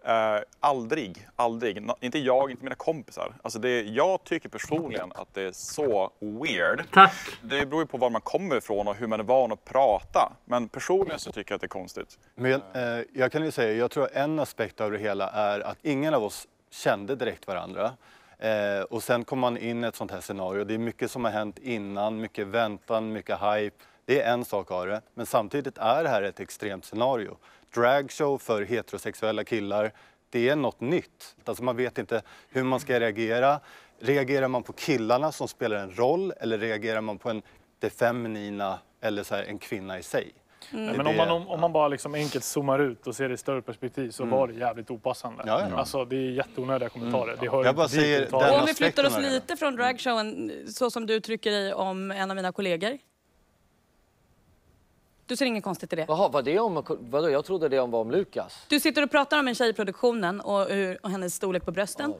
Eh, aldrig, aldrig. Inte jag, inte mina kompisar. Alltså det, jag tycker personligen att det är så weird. Tack! Det beror ju på var man kommer ifrån och hur man är van att prata. Men personligen så tycker jag att det är konstigt. Men eh, jag kan ju säga, jag tror en aspekt av det hela är att ingen av oss kände direkt varandra. Eh, och sen kom man in i ett sånt här scenario. Det är mycket som har hänt innan, mycket väntan, mycket hype. Det är en sak av det. Men samtidigt är det här ett extremt scenario. Dragshow för heterosexuella killar, det är något nytt. Alltså man vet inte hur man ska reagera. Reagerar man på killarna som spelar en roll eller reagerar man på en, det feminina eller så här, en kvinna i sig? Det- men om det- man, om, om man bara liksom enkelt zoomar ut och ser det i större perspektiv så Mm. var det jävligt opassande. Ja, ja. Alltså, det är jätteonödiga kommentarer. Det hör Jag bara säger. Och om vi flyttar oss lite från dragshowen så som du uttrycker dig om en av mina kollegor. Du ser inget konstigt i det? Jaha, vad det om, vadå? Jag trodde det om var om Lukas. Du sitter och pratar om en tjej i produktionen och, och hennes storlek på brösten.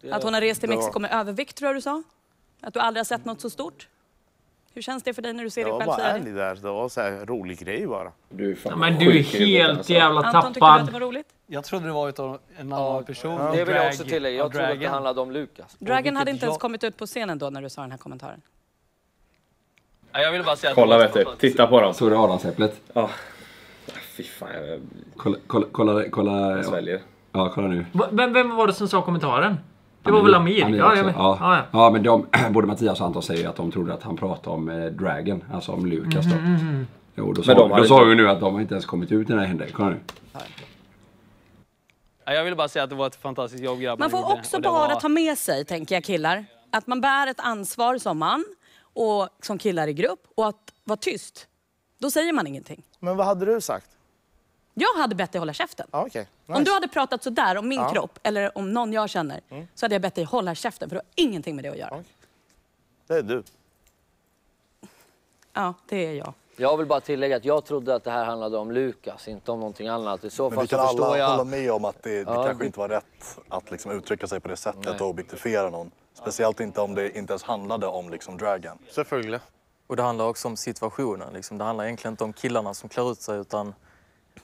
det- att hon har rest till var- Mexiko med övervikt tror jag du sa. Att du aldrig har sett något så stort. Hur känns det för dig när du ser Jag dig var själv bara säga det? ärlig där. Det var så här rolig grej bara. Du är fan Ja, men du är helt alltså. jävla Anton, tyckte du tappad. att det var roligt? Jag trodde det var utav en annan person. Det vill jag också tillägga. Jag trodde att det handlade om Lukas. Dragon hade inte ens jag- kommit ut på scenen då när du sa den här kommentaren. Ja, Jag vill bara säga att Kolla vet du, titta på dem. Såg du adamsäpplet? Ja. Fy fan, jag Kolla, kolla, kolla. kolla Jag sväljer. Ja, kolla nu. Vem, vem var det som sa kommentaren? Det var väl Amir? ja, också. jag ja. Ja, ja. ja, men de, både Mattias och Anton säger att de trodde att han pratade om eh, Dragon, alltså om Lukas då. Mhm, mhm. Jo, då sa, de då sa vi nu att de har inte ens kommit ut i den här händelsen. Kolla nu. Ja, Jag vill bara säga att det var ett fantastiskt jobb grabbarna Man får också bara var- ta med sig, tänker jag killar, att man bär ett ansvar som man och som killar i grupp och att vara tyst. Då säger man ingenting. Men vad hade du sagt? Jag hade bett dig hålla käften. Okej. Om Nice. du hade pratat så där om min. Mm. kropp eller om någon jag känner så hade jag bett dig hålla käften för det har ingenting med det att göra. Det är du. Ja, det är jag. Jag vill bara tillägga att jag trodde att det här handlade om Lukas, inte om någonting annat. I så Men fall vi kan alla jag... hålla med om att det, det Ja, kanske det- inte var rätt att liksom uttrycka sig på det sättet Nej. och objektifiera någon. Speciellt inte om det inte ens handlade om liksom Dragon. Selvfølgelig. Och det handlar också om situationen. Liksom. Det handlar egentligen inte om killarna som klär ut sig utan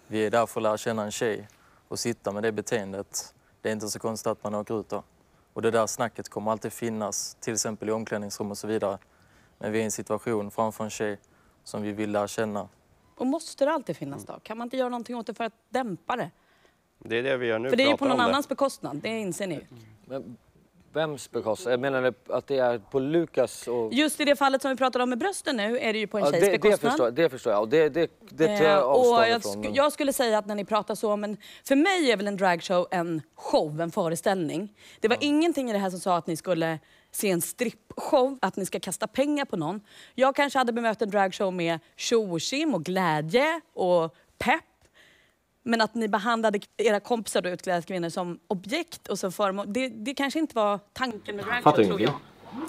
vi är där för att lära känna en tjej och sitta med det beteendet. Det är inte så konstigt att man åker ut då. Och det där snacket kommer alltid finnas, till exempel i omklädningsrum och så vidare. Men vi är i en situation framför en tjej som vi vill lära känna. Och måste det alltid finnas då? Kan man inte göra någonting åt det för att dämpa det? Det är det vi gör nu. för det är ju på någon annans bekostnad, det inser ni ju. Men vems bekostnad? Jag menar att det är på Lukas och... Just i det fallet som vi pratade om med brösten nu är det ju på en Ja, tjejs det, det, bekostnad. förstår jag, det förstår jag och det, det, det tar Eh, jag avstånd och jag, ifrån. men- jag skulle säga att när ni pratar så, men för mig är väl en dragshow en show, en föreställning. Det var ingenting i det här som sa att ni skulle se en strippshow, att ni ska kasta pengar på någon. Jag kanske hade bemött en dragshow med tjo och och glädje och pepp. Men att ni behandlade era kompisar och utklädda kvinnor som objekt och som föremål, det, det kanske inte var tanken med dragshow Fattar tror jag. ingenting.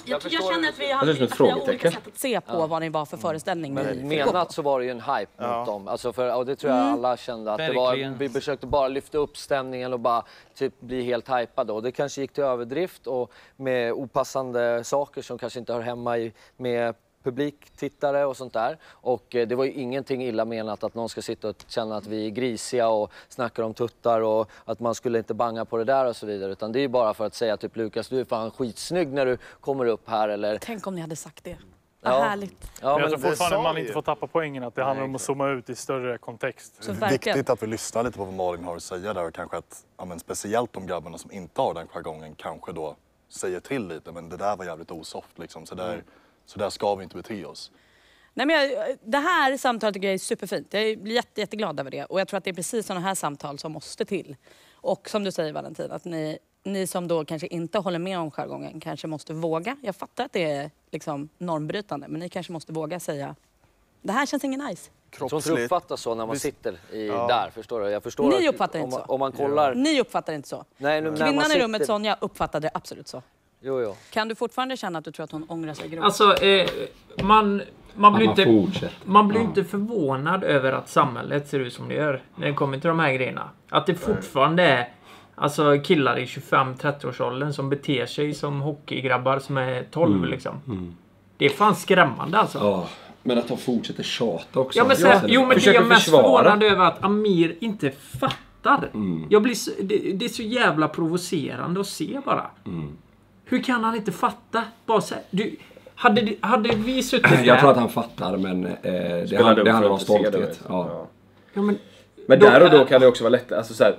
Jag, jag känner att vi har, Det är som ett att vi har olika frågetecken. sätt att se på Ja. vad ni var för föreställning. ni Men menat så var det ju en hype Ja. mot dem. Alltså för, och det tror jag Mm. alla kände att det var, vi försökte bara lyfta upp stämningen och bara typ bli helt hypade. Och det kanske gick till överdrift och med opassande saker som kanske inte hör hemma i, med publiktittare och sånt där. Och eh, det var ju ingenting illa menat att någon ska sitta och känna att vi är grisiga och snackar om tuttar och att man skulle inte banga på det där och så vidare. Utan det är ju bara för att säga typ Lukas, du är fan skitsnygg när du kommer upp här eller Tänk om ni hade sagt det. Vad Ja. härligt. Ja, men jag tror fortfarande man inte får tappa poängen att det handlar om att zooma ut i större kontext. Så. Viktigt att vi lyssnar lite på vad Malin har att säga där och kanske att, ja, men speciellt de grabbarna som inte har den jargongen kanske då säger till lite men det där var jävligt osoft liksom. Så där, så där ska vi inte bete oss. Nej, men jag, det här samtalet tycker jag är superfint. Jag blir jätte, jätteglad över det. Och jag tror att det är precis sådana här samtal som måste till. Och som du säger Valentin, att ni, ni som då kanske inte håller med om jargongen kanske måste våga. Jag fattar att det är liksom normbrytande, men ni kanske måste våga säga det här känns ingen nice. Jag tror inte det uppfattas så när man sitter i, Ja. där. Förstår du? Jag förstår Ni att uppfattar om, inte man- så. Om man kollar... Ni uppfattar inte så. Nej, nu, när Kvinnan i sitter... rummet Sonja uppfattade det absolut så. Jo, jo. Kan du fortfarande känna att du tror att hon ångrar sig grovt? Alltså, eh, man, man blir inte... fortsätter. Man blir inte förvånad över att samhället ser ut som det gör när det kommer till de här grejerna. Att det fortfarande är alltså, killar i 25-30-årsåldern som beter sig som hockeygrabbar som är 12 Mm. liksom. Mm. Det är fan skrämmande alltså. Ja, men att de fortsätter tjata också. Ja, men så, jo, men det är jag mest försvara. förvånad över att Amir inte fattar. Mm. Jag blir så, det, det är så jävla provocerande att se bara. Mm. Hur kan han inte fatta? Bara så här, du, hade, hade vi suttit där... Jag tror att han fattar men eh, det, hand, det handlar om stolthet. du. Ja. Ja, men, Men Då- där och då kan det också vara lätt. Alltså, så här,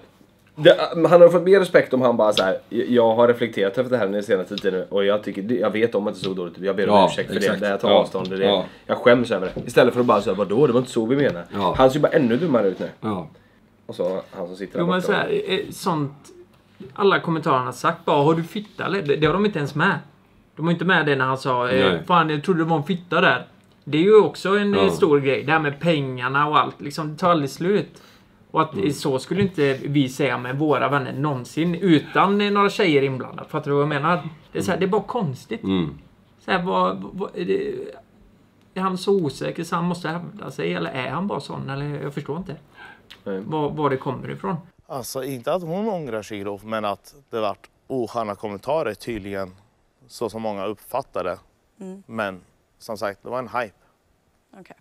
det, han hade fått mer respekt om han bara så här. Jag har reflekterat över det här den senaste tiden och jag, tycker, jag vet om att det såg dåligt ut. Jag ber om Ja, ursäkt för exakt. det. Jag tar Ja. avstånd. Det, Ja. Jag skäms över det. Istället för att bara säga vadå, det var inte så vi menar. Ja. Han ser ju bara ännu dummare ut nu. Ja. Och så han som sitter där Jo men borta. så här, eh, sånt... Alla kommentarerna har sagt bara har du fitta eller? Det, det har de inte ens med. De var inte med det när han sa eh, fan jag trodde det var en fitta där. Det är ju också en eh, Ja. stor grej. Det här med pengarna och allt. Liksom, det tar aldrig slut. Och att Mm. så skulle inte vi säga med våra vänner någonsin utan eh, några tjejer inblandade. Fattar du vad jag menar? Det är, så här, det är bara konstigt. Mm. Så här, vad, vad, är, det, är han så osäker så han måste hävda sig? Eller är han bara sån? Eller, jag förstår inte. Var, var det kommer ifrån. Alltså inte att hon ångrar sig grovt, men att det vart osköna kommentarer tydligen, så som många uppfattade. Mm. Men som sagt, det var en hype. Okej.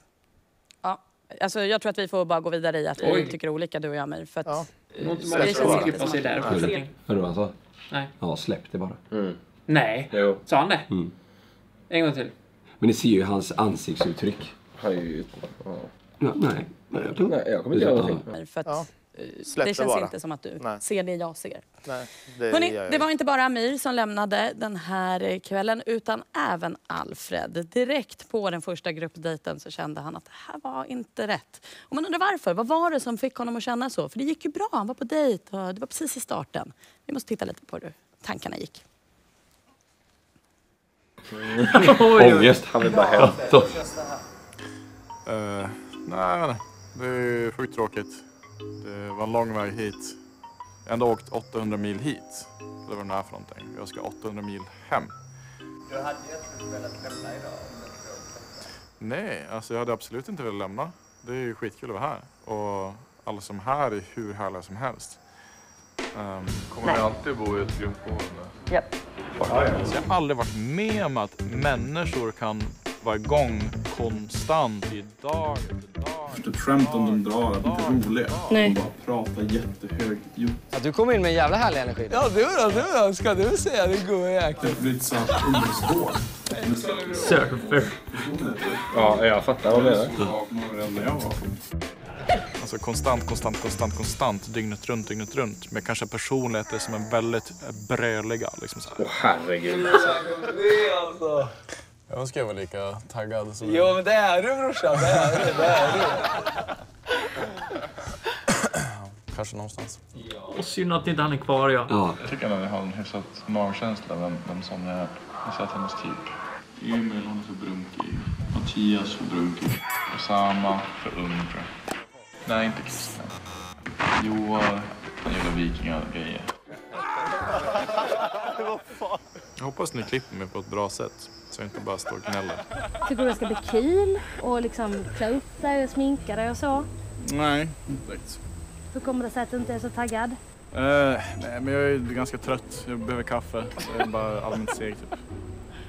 Ja, alltså jag tror att vi får bara gå vidare i att vi Oj. tycker olika du och jag Amir. För att inte Släpp många det som bara. vill klippa sig där Hörde du vad han sa? Nej. Ja, släpp det bara. Nej. Jo. Sa han det? Mm. En gång till. Men ni ser ju hans ansiktsuttryck. Han är ju... Ja, nej. Nej, jag, tror- Nej, jag kommer inte göra någonting. För att, Ja. Släpp det känns bara. inte som att du Nej. ser det jag ser. Nej, det Hörrni, jag det var inte bara Amir som lämnade den här kvällen utan även Alfred. Direkt på den första gruppdejten så kände han att det här var inte rätt. Och man undrar varför. Vad var det som fick honom att känna så? För det gick ju bra. Han var på dejt och det var precis i starten. Vi måste titta lite på hur tankarna gick. Ångest. Han vill bara hem. Eh, nej, inte. Det är sjukt tråkigt. Det var en lång väg hit. Jag har ändå åkt 800 mil hit. Eller vad det är för någonting. Jag ska 800 mil hem. Du hade ju velat lämna idag. Nej, alltså jag hade absolut inte velat lämna. Det är ju skitkul att vara här. Och alla som är här är hur härliga som helst. Um, Kommer ni alltid bo i ett gruppboende? Så jag har aldrig varit med om att människor kan vara igång konstant i dag efter dag. Först ett skämt om de drar, att de inte är roliga. Nej. De bara pratar jättehögt. Jo, Ja, du kom in med en jävla härlig energi. Ja, du då, du då. Ska du säga det gode jäkel? det blir lite såhär ungdomsvård. Surfer. Ja, jag fattar vad du menar. Alltså konstant, konstant, konstant, konstant. Dygnet runt, dygnet runt. Med kanske personligheter som är väldigt bröliga. Liksom så här. Åh herregud. alltså. Jag önskar jag var lika taggad som Jo, men det är du brorsan. Det är du. Det är du. Kanske någonstans. Och synd att inte han är kvar ja. Jag tycker att ni har en hyfsat magkänsla vem, vem som är. Jag har sett hennes typ. Emil, hon är för brunkig. Mattias för brunkig. Osama för ung tror jag. Nej, inte Christian. Joar, han gillar vikingagrejer. Jag hoppas ni klipper mig på ett bra sätt. Så jag inte bara står och gnäller. Tycker du det ska bli kul och liksom klä upp dig och sminka dig och så? Nej, inte direkt. Hur kommer det sig att du inte är så taggad? Eh, nej, men jag är ganska trött. Jag behöver kaffe. Jag är bara allmänt seg typ.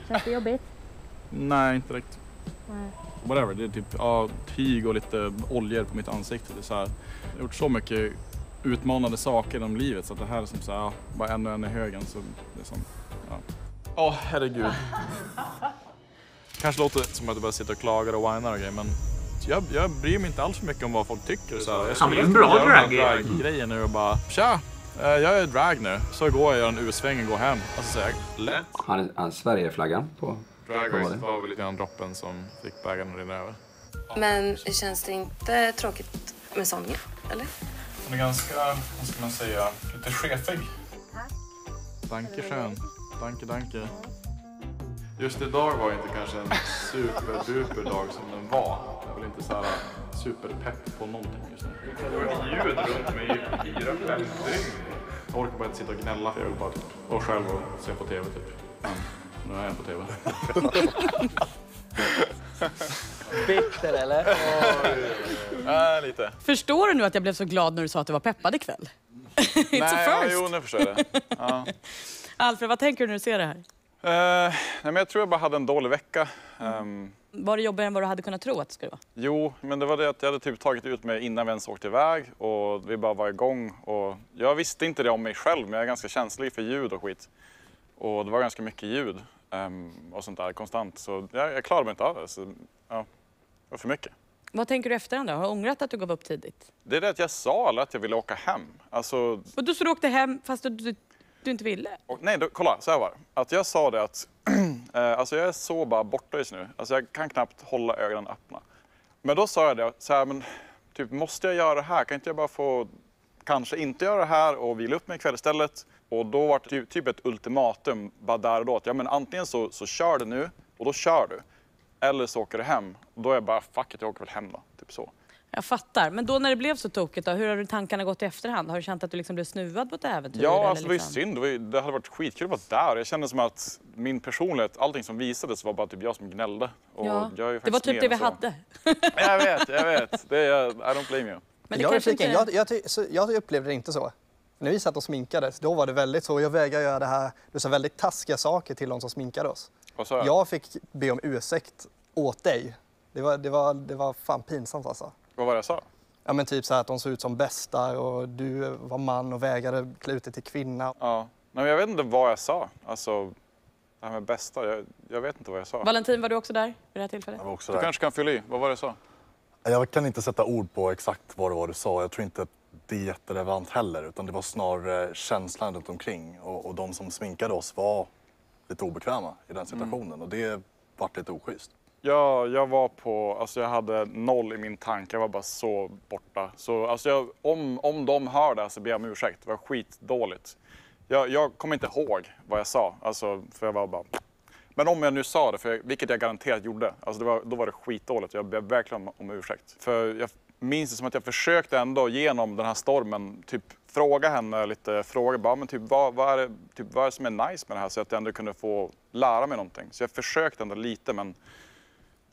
Känns det jobbigt? Nej, inte direkt. Nej. Whatever. Det är typ ja, tyg och lite oljor på mitt ansikte. Det är så här, jag har gjort så mycket utmanande saker genom livet så att det här är som så här, ja, bara en och en i högen. Så det är som, ja. Åh, herregud. Kanske låter som att jag bara sitter och klagar och whinar och grejer men jag, jag bryr mig inte alls så mycket om vad folk tycker. Så här. Jag Han är skulle en bra göra den här drag. drag-grejen nu och bara tja, eh, jag är drag nu. Så går jag, gör en U-sväng och går hem. Alltså så här, lätt. Han är, han Sverigeflaggan på... Drag race var väl lite grann droppen som fick bägaren att rinna över. Men känns det inte tråkigt med sången? Eller? Hon är ganska, vad ska man säga, lite chefig. Danke schön. Danke, danke. Just idag var inte kanske en superduper dag som den var. Jag är väl inte så här superpepp på någonting just nu. Det var ljud runt mig i fyra, fem dygn. Jag orkar bara inte sitta och gnälla för jag vill bara typ vara själv och se på TV typ. Men nu är jag på TV. Bitter eller? Äh, lite. Förstår du nu att jag blev så glad när du sa att du var peppad ikväll? It's Nej, a ja, first. jo, nu förstår jag det. Ja. Alfred, vad tänker du när du ser det här? Eh, nej, men jag tror jag bara hade en dålig vecka. Ehm, Var det jobbigare än vad du hade kunnat tro att det skulle vara? jo, men det var det att jag hade typ tagit ut mig innan vi ens åkte iväg och vi bara var igång. Och jag visste inte det om mig själv, men jag är ganska känslig för ljud och skit. Och det var ganska mycket ljud ehm, och sånt där konstant. Så jag, jag klarade mig inte av det. Så, ja, det var för mycket. Vad tänker du efterhand då? Har du ångrat att du gav upp tidigt? Det är det att jag sa att jag ville åka hem. Alltså, Och du så du åkte hem fast du, du, du inte ville? Och, nej, då, kolla, så här var det. Att jag sa det att eh, alltså jag är så bara borta just nu. Alltså jag kan knappt hålla ögonen öppna. Men då sa jag det, så här, men typ måste jag göra det här? Kan inte jag bara få kanske inte göra det här och vila upp mig ikväll istället? Och då var det typ, typ ett ultimatum bara där och då. Att, ja, men antingen så, så kör du nu och då kör du. Eller så åker du hem. Och då är jag bara fuck it, jag åker väl hem då. Typ så. Jag fattar. Men då när det blev så tokigt då, hur har du tankarna gått i efterhand? Har du känt att du liksom blev snuvad på ett äventyr? Ja, alltså, det var ju liksom? synd. Det, var ju, det hade varit skitkul att vara där. Jag kände som att min personlighet, allting som visades var bara typ jag som gnällde. Och Ja, jag är ju det var typ det vi så. hade. Jag vet, jag vet. Det är, I don't blame you. Men jag, inte- jag, jag, jag upplevde det inte så. När vi satt och sminkades, då var det väldigt så. Jag vägrade göra det här. Du sa väldigt taskiga saker till de som sminkade oss. Vad sa jag? Jag fick be om ursäkt åt dig. Det var, det var, det var fan pinsamt alltså. Vad var det jag sa? ja, men typ så här att de såg ut som bästar och du var man och vägrade klä ut dig till kvinna. Ja. Nej, men jag vet inte vad jag sa. Alltså, det här med bästa, jag, jag vet inte vad jag sa. Valentin, var du också där vid det här tillfället? också Du där. kanske kan fylla i. Vad var det jag sa? Jag kan inte sätta ord på exakt vad det var du sa. Jag tror inte att det är jätterelevant heller. Utan det var snarare känslan runt omkring. Och, och de som sminkade oss var lite obekväma i den situationen. Och det vart lite oschysst. Jag, jag var på, alltså jag hade noll i min tanke, jag var bara så borta. Så alltså jag, om, om de hör det här så ber jag om ursäkt, det var skitdåligt. Jag, jag kommer inte ihåg vad jag sa, alltså, för jag var bara... Men om jag nu sa det, för jag, vilket jag garanterat gjorde, alltså det var, då var det skitdåligt. Jag ber verkligen om, om ursäkt. För jag minns det som att jag försökte ändå genom den här stormen typ fråga henne lite frågor. Bara, men typ, vad, vad, är det, typ, vad är det som är nice med det här? Så att jag ändå kunde få lära mig någonting. Så jag försökte ändå lite men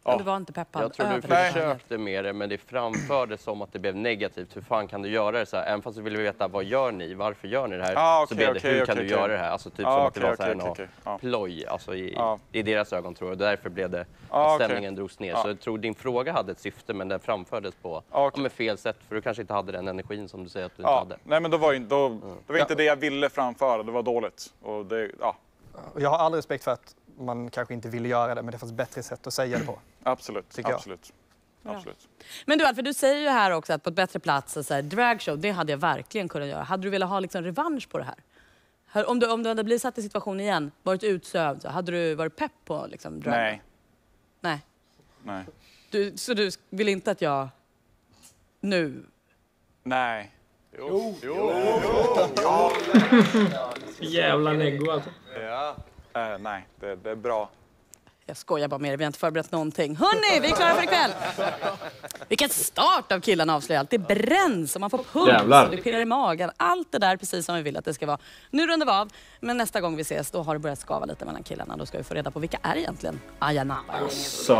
men du var inte peppad Jag tror du försökte med det, men det framfördes som att det blev negativt. Hur fan kan du göra det så här? Även fast du ville veta vad gör ni? Varför gör ni det här? Ah, så okej, blev det, okej, hur kan okej, du göra det här? Alltså typ Ah, som att det var så här någon okej, ja. ploj, alltså i, Ja. i deras ögon tror jag. Därför blev det, Ah, att stämningen drogs ner. Så jag tror din fråga hade ett syfte, men den framfördes på ja, med fel sätt. För du kanske inte hade den energin som du säger att du inte hade. nej men då var, då, Mm. det var inte det jag ville framföra, det var dåligt. Och det, ja, jag har all respekt för att man kanske inte ville göra det, men det fanns bättre sätt att säga det på. absolut. Absolut. absolut. Men du Alfred, du säger ju här också att på ett bättre plats, så här, dragshow, det hade jag verkligen kunnat göra. Hade du velat ha liksom revansch på det här? Om du, om du hade blivit satt i situation igen, varit utsövd, så hade du varit pepp på liksom, drag? Nej. Nej. Nej. Du, så du vill inte att jag nu... Nej. Jo. Jo. Jävla neggo alltså. Ja. Eh, nej, det, det är bra. Jag skojar bara med er, vi har inte förberett någonting. Hörni, vi är klara för ikväll! Vilken start av killarna avslöjar allt. Det bränns och man får puls Jävlar. och det pirrar i magen. Allt det där precis som vi vill att det ska vara. Nu rundar vi av, men nästa gång vi ses då har det börjat skava lite mellan killarna. Då ska vi få reda på vilka är egentligen Ayanapa. Så...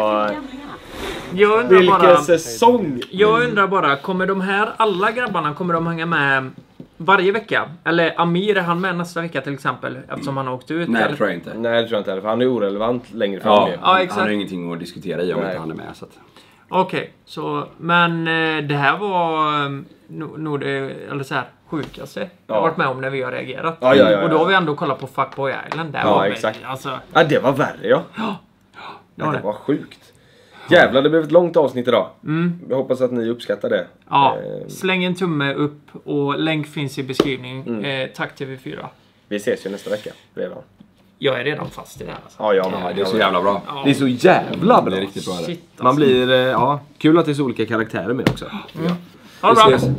Jag undrar Vilken bara, säsong! Jag undrar bara, kommer de här, alla grabbarna, kommer de hänga med varje vecka? Eller Amir, är han med nästa vecka till exempel? Eftersom han har åkt ut? Nej, eller? det tror jag inte. Nej, det tror jag inte heller. För han är orelevant längre fram Ja, ju. Ja, exakt. Han har ingenting att diskutera i om Nej. inte han är med. Så att. Okej, så men eh, det här var eh, nog det eller så här, sjukaste jag Ja. har varit med om när vi har reagerat. Ja, ja, ja, Och då har vi ändå kollat på Fuckboy Island. Där Ja, var vi, exakt. Alltså, Ja, det var värre ja. Ja, Ja, det det. var sjukt. Jävlar, det blev ett långt avsnitt idag. Mm. Jag hoppas att ni uppskattar det. ja, Eh, släng en tumme upp och länk finns i beskrivningen. Mm. Eh, tack TV4. Vi ses ju nästa vecka redan. Jag är redan fast i det här. Alltså. Ja, ja, Ja, det är så jävla bra. Ja. Det är så jävla bra. Det är riktigt bra. Shit, alltså. Man blir, eh, ja, kul att det är så olika karaktärer med också. tycker jag. Ha det Vi bra! ses.